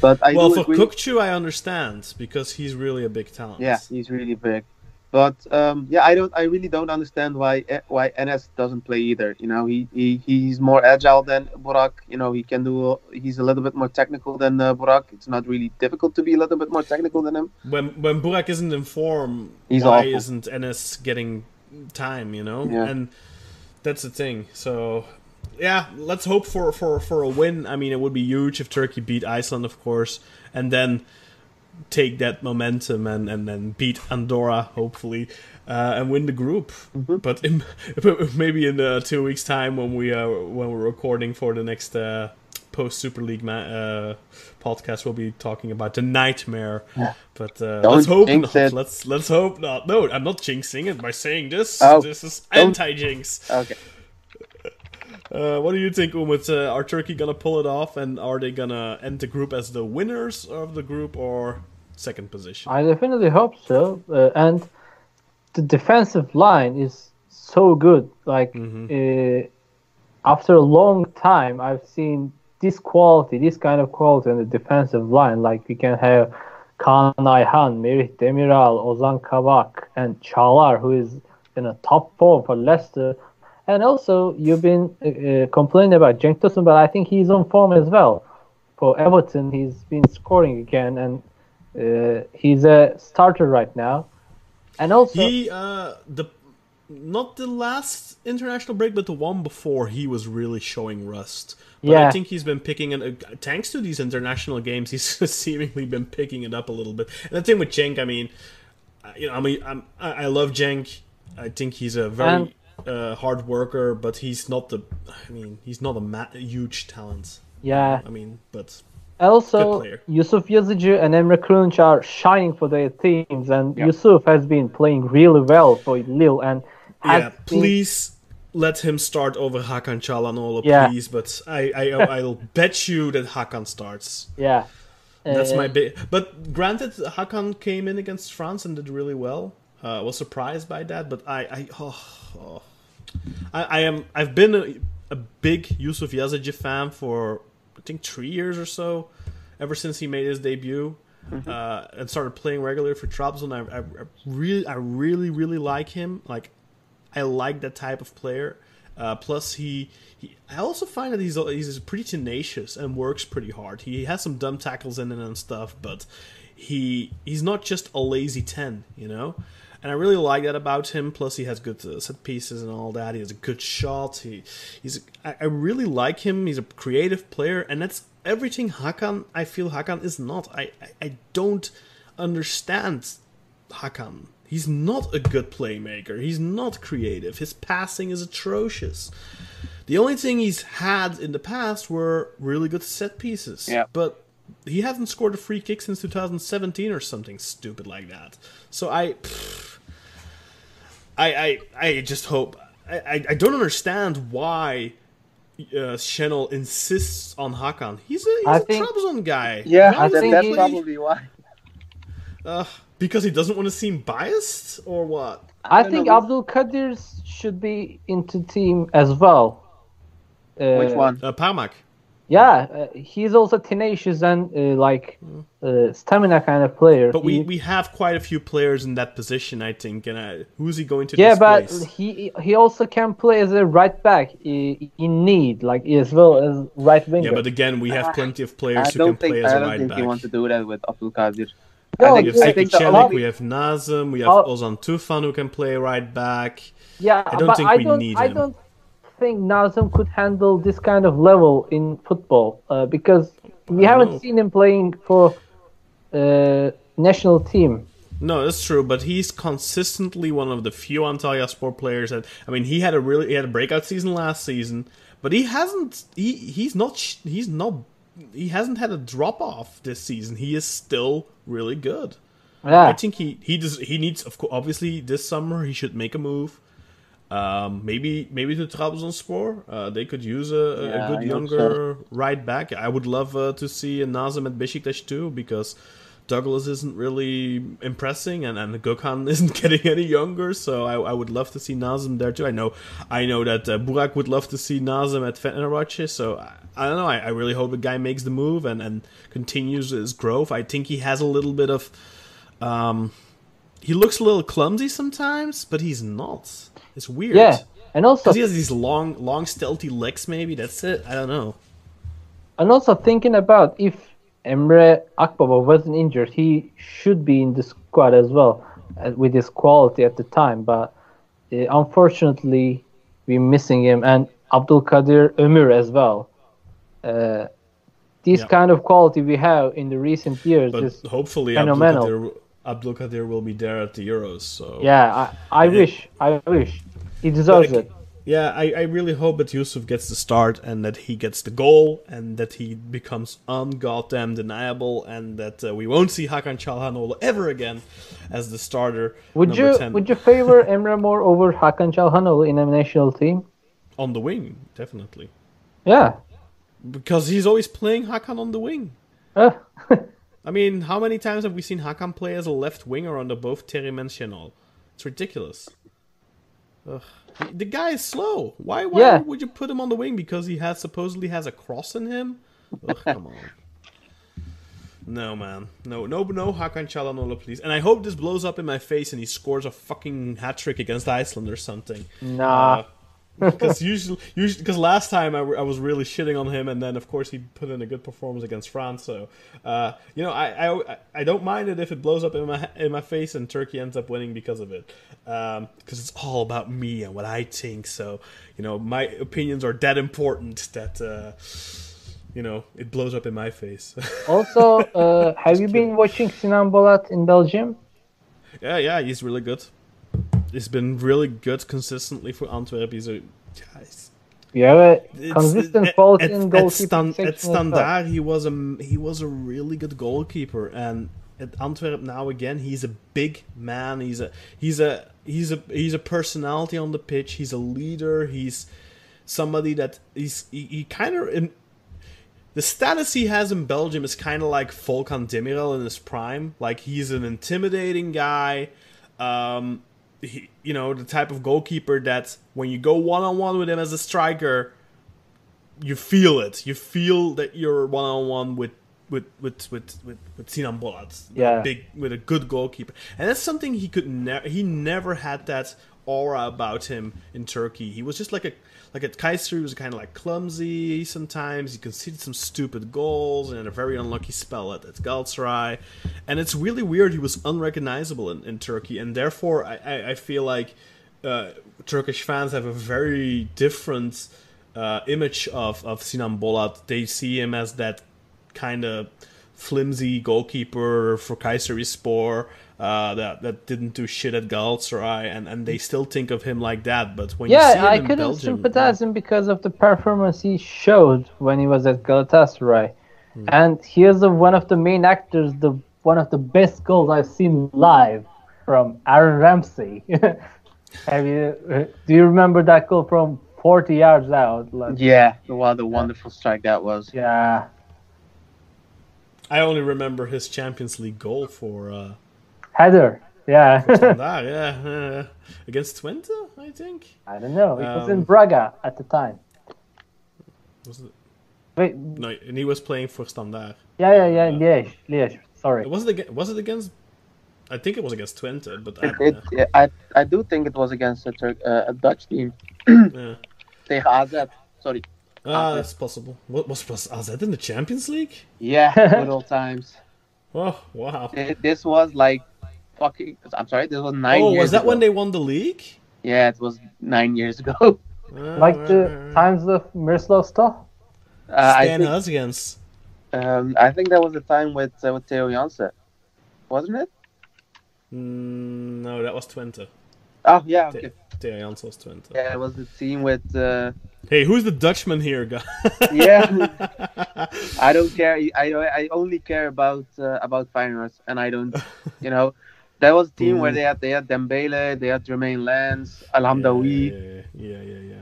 But I well, for agree. Kutucu, I understand because he's really a big talent. Yeah, he's really big. But um, yeah, I don't. I really don't understand why why Enes doesn't play either. You know, he, he he's more agile than Burak. You know, he can do. He's a little bit more technical than uh, Burak. It's not really difficult to be a little bit more technical than him. When when Burak isn't in form, He's why awful. isn't Enes getting time? You know, Yeah. and that's the thing. So yeah, let's hope for for for a win. I mean, it would be huge if Turkey beat Iceland, of course, and then take that momentum and and then beat Andorra, hopefully. Uh, and win the group, Mm-hmm. but in, maybe in uh, two weeks' time when we uh, when we're recording for the next uh, post Super League ma- uh, podcast, we'll be talking about the nightmare. But uh, Don't let's hope jinx not. it. Let's let's hope not. No, I'm not jinxing it by saying this. Oh, this is anti-jinx. Okay. Uh, what do you think, Umut? Uh, are Turkey gonna pull it off, and are they gonna end the group as the winners of the group or second position? I definitely hope so. Uh, and the defensive line is so good. Like Mhm. uh, after a long time, I've seen this quality, this kind of quality on the defensive line, like we can have Kaan Ayhan, Merih Demiral, Ozan Kabak, and Çağlar, who is in a top form for Leicester. And also, you've been uh, uh, complaining about Cenk Tosun, but I think he's on form as well. For Everton, he's been scoring again, and uh, he's a starter right now. And also, He uh the not the last international break, but the one before he was really showing rust. But I think he's been picking it. Uh, thanks to these international games, he's seemingly been picking it up a little bit. And the thing with Cenk, I mean, uh, you know, I mean, I'm, I I love Cenk. I think he's a very And- uh, hard worker, but he's not the. I mean, he's not a, ma- a huge talent. yeah, I mean, but Also, player. Yusuf Yazıcı and Emre Kılınç are shining for their teams, and Yeah. Yusuf has been playing really well for Lille. And has yeah, been- please let him start over Hakan Çalhanoğlu, Yeah. please. But I, I, I'll bet you that Hakan starts. yeah, That's Uh, my big. But granted, Hakan came in against France and did really well. Uh, was surprised by that, but I, I, oh, oh. I, I am. I've been a, a big Yusuf Yazıcı fan for I think three years or so, ever since he made his debut. Uh, and started playing regularly for Trabzon. I, I, I really, I really, really like him. Like, I like that type of player. Uh, plus, he, he, I also find that he's he's pretty tenacious and works pretty hard. He has some dumb tackles in it and stuff, but he he's not just a lazy ten, you know. And I really like that about him. Plus, he has good uh, set pieces and all that. He has a good shot. He he's I, I really like him. He's a creative player, and that's everything Hakan. I feel Hakan is not. I I, I don't understand Hakan. He's not a good playmaker. He's not creative. His passing is atrocious. The only thing he's had in the past were really good set pieces. Yeah. But he hasn't scored a free kick since 2017 or something stupid like that. So I, pff, I, I, I just hope. I, I, I don't understand why uh, Şenol insists on Hakan. He's a, he's I a think- Trabzon guy. Yeah, Why I think that's probably why. uh, because he doesn't want to seem biased, or what? I don't think know. Abdul Kadir should be into team as well. Uh, Which one? Uh, Parmak. Yeah, uh, he's also tenacious and uh, like uh, stamina kind of player. But we, He- we have quite a few players in that position, I think. And uh, who's he going to yeah, but he he also can play as a right back i- in need, like as well as right winger. yeah, but again, we have plenty of I players who can don't think play as I a don't think back. he wants to do that with Abdul Kadir. No, I We have I think Seki the Celik, only- we have Nazım, we have Oh. Ozan Tufan who can play right back. Yeah, I don't but think I we don't, need I him. don't think Nazım could handle this kind of level in football uh, because we haven't know. seen him playing for uh, national team. No, that's true, but he's consistently one of the few Antalyaspor players that I mean, he had a really he had a breakout season last season, but he hasn't he he's not he's not he hasn't had a drop off this season. He is still really good. Yeah. I think he he does he needs of course obviously this summer he should make a move. Um, maybe maybe to Trabzonspor. Uh, they could use a, Yeah, a good I younger right back. I would love uh, to see a Nazım at Besiktas too because Douglas isn't really impressing and, and Gökhan isn't getting any younger. So I, I would love to see Nazım there too. I know I know that uh, Burak would love to see Nazım at Fenerbahce. So I, I don't know. I, I really hope the guy makes the move and, and continues his growth. I think he has a little bit of um, he looks a little clumsy sometimes, but he's not. It's weird. yeah, and also Because he has these long, long, stealthy legs. Maybe that's it. I don't know. and also thinking about if Emre Akbaba wasn't injured, he should be in the squad as well uh, with his quality at the time. But uh, unfortunately, we're missing him and Abdul Kadir Ömür as well. Uh, this Yeah. kind of quality we have in the recent years But is hopefully, phenomenal. Abdul Kadir, Abdul Kadir will be there at the Euros. So yeah. I, I wish, I wish he deserves it. Yeah, I, I really hope that Yusuf gets the start and that he gets the goal and that he becomes ungoddamn deniable and that uh, we won't see Hakan Çalhanoğlu ever again as the starter. Would you 10 would you favor Emre Mor over Hakan Çalhanoğlu in a national team? on the wing? Definitely, Yeah. because he's always playing Hakan on the wing. Uh, I mean, how many times have we seen Hakan play as a left winger under both Terim and Şenol? It's ridiculous. Ugh. The guy is slow. Why? Why Yeah. would you put him on the wing? Because he has supposedly has a cross in him. Ugh, come on. No man, no, no, no, Hakan Çalhanoğlu, please. And I hope this blows up in my face and he scores a fucking hat trick against Iceland or something. Nah. Uh, Because usually, usually, because last time I was really shitting on him, and then of course he put in a good performance against France. So, uh, you know, I, I I don't mind it if it blows up in my in my face and Turkey ends up winning because of it, because it's all about me and what I think. So, you know, my opinions are that important that. Uh, you know, it blows up in my face. Also, uh, have you been watching Sinan Bolat in Belgium? yeah, yeah, he's really good. He's been really good consistently for Antwerp. He's a yeah, You It's- consistent at- fault at- in at goalkeeping Stan- At. Standard, he was a he was a really good goalkeeper, and at Antwerp now again, he's a big man. He's a he's a he's a he's a personality on the pitch. He's a leader. He's somebody that he's he, he kind of in. The status he has in Belgium is kind of like Volkan Demirel in his prime. Like he's an intimidating guy. Um, he, you know, the type of goalkeeper that when you go one on one with him as a striker, you feel it. You feel that you're one on one with with with with with, with Sinan Bolat, Yeah. big with a good goalkeeper, and that's something he could never. He never had that aura about him in Turkey. He was just like a like at Kaiser. He was kind of like clumsy sometimes. He conceded some stupid goals and a very unlucky spell at, at Galatasaray, and it's really weird. He was unrecognizable in, in Turkey, and therefore I I, I feel like uh, Turkish fans have a very different uh, image of, of Sinan Bolat. They see him as that kind of flimsy goalkeeper for Kayserispor uh, that that didn't do shit at Galatasaray, and, and they still think of him like that. But when you see him Yeah, I couldn't Belgium, sympathize him because of the performance he showed when he was at Galatasaray, Hmm. and he is the, one of the main actors. The one of the best goals I've seen live from Aaron Ramsey. Have you? uh, Do you remember that goal from 40 yards out? Like, Yeah, what a wonderful strike that was. yeah, I only remember his Champions League goal for uh, header. Yeah, Standard, yeah, uh, against Twente, I think. I don't know. It was in Um, Braga at the time. Was it? Wait, No, and he was playing for Standard. yeah, yeah, yeah. Liège, Liège. Sorry. Was it against? Was it against? I think it was against Twente, but I It, don't it, yeah, I I do think it was against a, Turk, uh, a Dutch team. Yeah. Tegen AZ. Sorry. Ah, that's possible. What was was AZ in the Champions League? Yeah, good old times. Oh wow! Th- This was like fucking. I'm sorry. This was nine. Oh, years was that ago. when they won the league? Yeah, it was nine years ago. Ah, Like the right, right. times of Miroslav Stoch. Uh, I Stan think, Husgens. um, I think that was the time with uh, with Theo Janssen, wasn't it? Mm, no, that was Twente. Oh yeah, okay. Theo Janssen was Twente. Yeah, it was the team with. Uh, Hey, who's the Dutchman here, guy? yeah, I don't care. I I only care about uh, about Feyenoord, and I don't, you know, that was a team where they had they had Dembele, they had Jeremain Lens, El Hamdaoui, Yeah, yeah, yeah, yeah.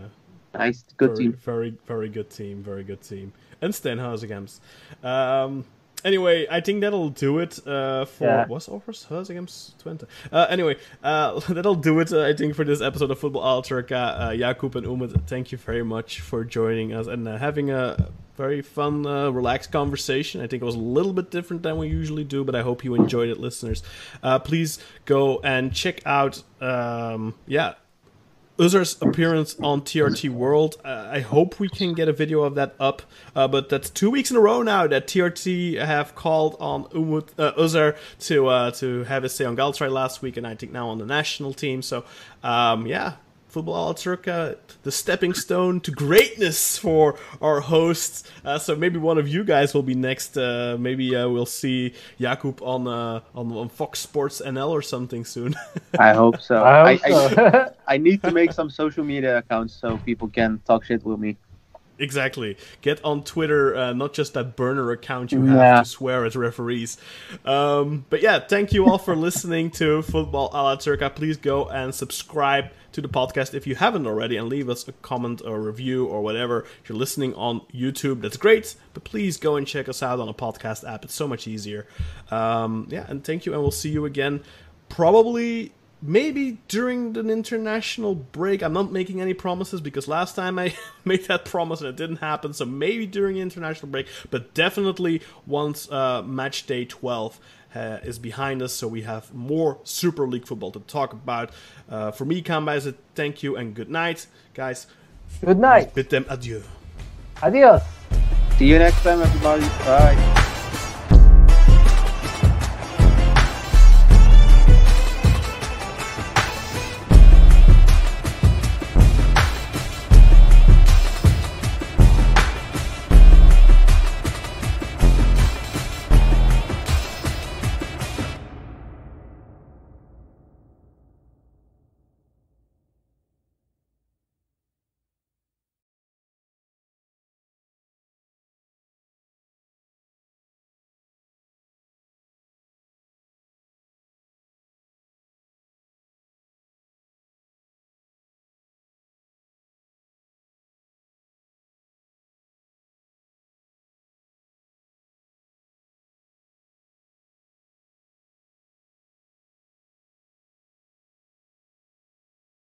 nice, good very, team. Very, very good team. Very good team. And Stan Husgens. Um. Anyway, I think that'll do it uh, for Yeah. was offers Husgens Twente. Uh, anyway, uh, that'll do it. Uh, I think for this episode of Football à la Turca. Uh, Jakub and Umut, thank you very much for joining us and uh, having a very fun, uh, relaxed conversation. I think it was a little bit different than we usually do, but I hope you enjoyed it, listeners. Uh, please go and check out, um, yeah, Özer's appearance on TRT World. Uh, I hope we can get a video of that up. Uh, but that's two weeks in a row now that TRT have called on Umut, uh, Uzer to uh, to have his say on Galatasaray last week, and I think now on the national team. So um, yeah, Football à la Turca, the stepping stone to greatness for our hosts. Uh, so maybe one of you guys will be next. Uh, maybe uh, we'll see Jakub on, uh, on on Fox Sports NL or something soon. I hope so. I hope I, so. I need to make some social media accounts so people can talk shit with me. Exactly. Get on Twitter, uh, not just that burner account you have Yeah. to swear at referees. Um, but yeah, thank you all for listening to Football a la Turca. Please go and subscribe to the podcast if you haven't already and leave us a comment or review or whatever. If you're listening on YouTube, that's great. But please go and check us out on a podcast app. It's so much easier. Um, yeah, and thank you, and we'll see you again probably maybe during an international break. I'm not making any promises because last time I made that promise and it didn't happen. So maybe during the international break, but definitely once uh, match day 12 uh, is behind us, so we have more Super League football to talk about. Uh, for me, Kaan Bayazit thank you and good night, guys. Good night. Bid them adieu. Adios. See you next time, everybody. Bye.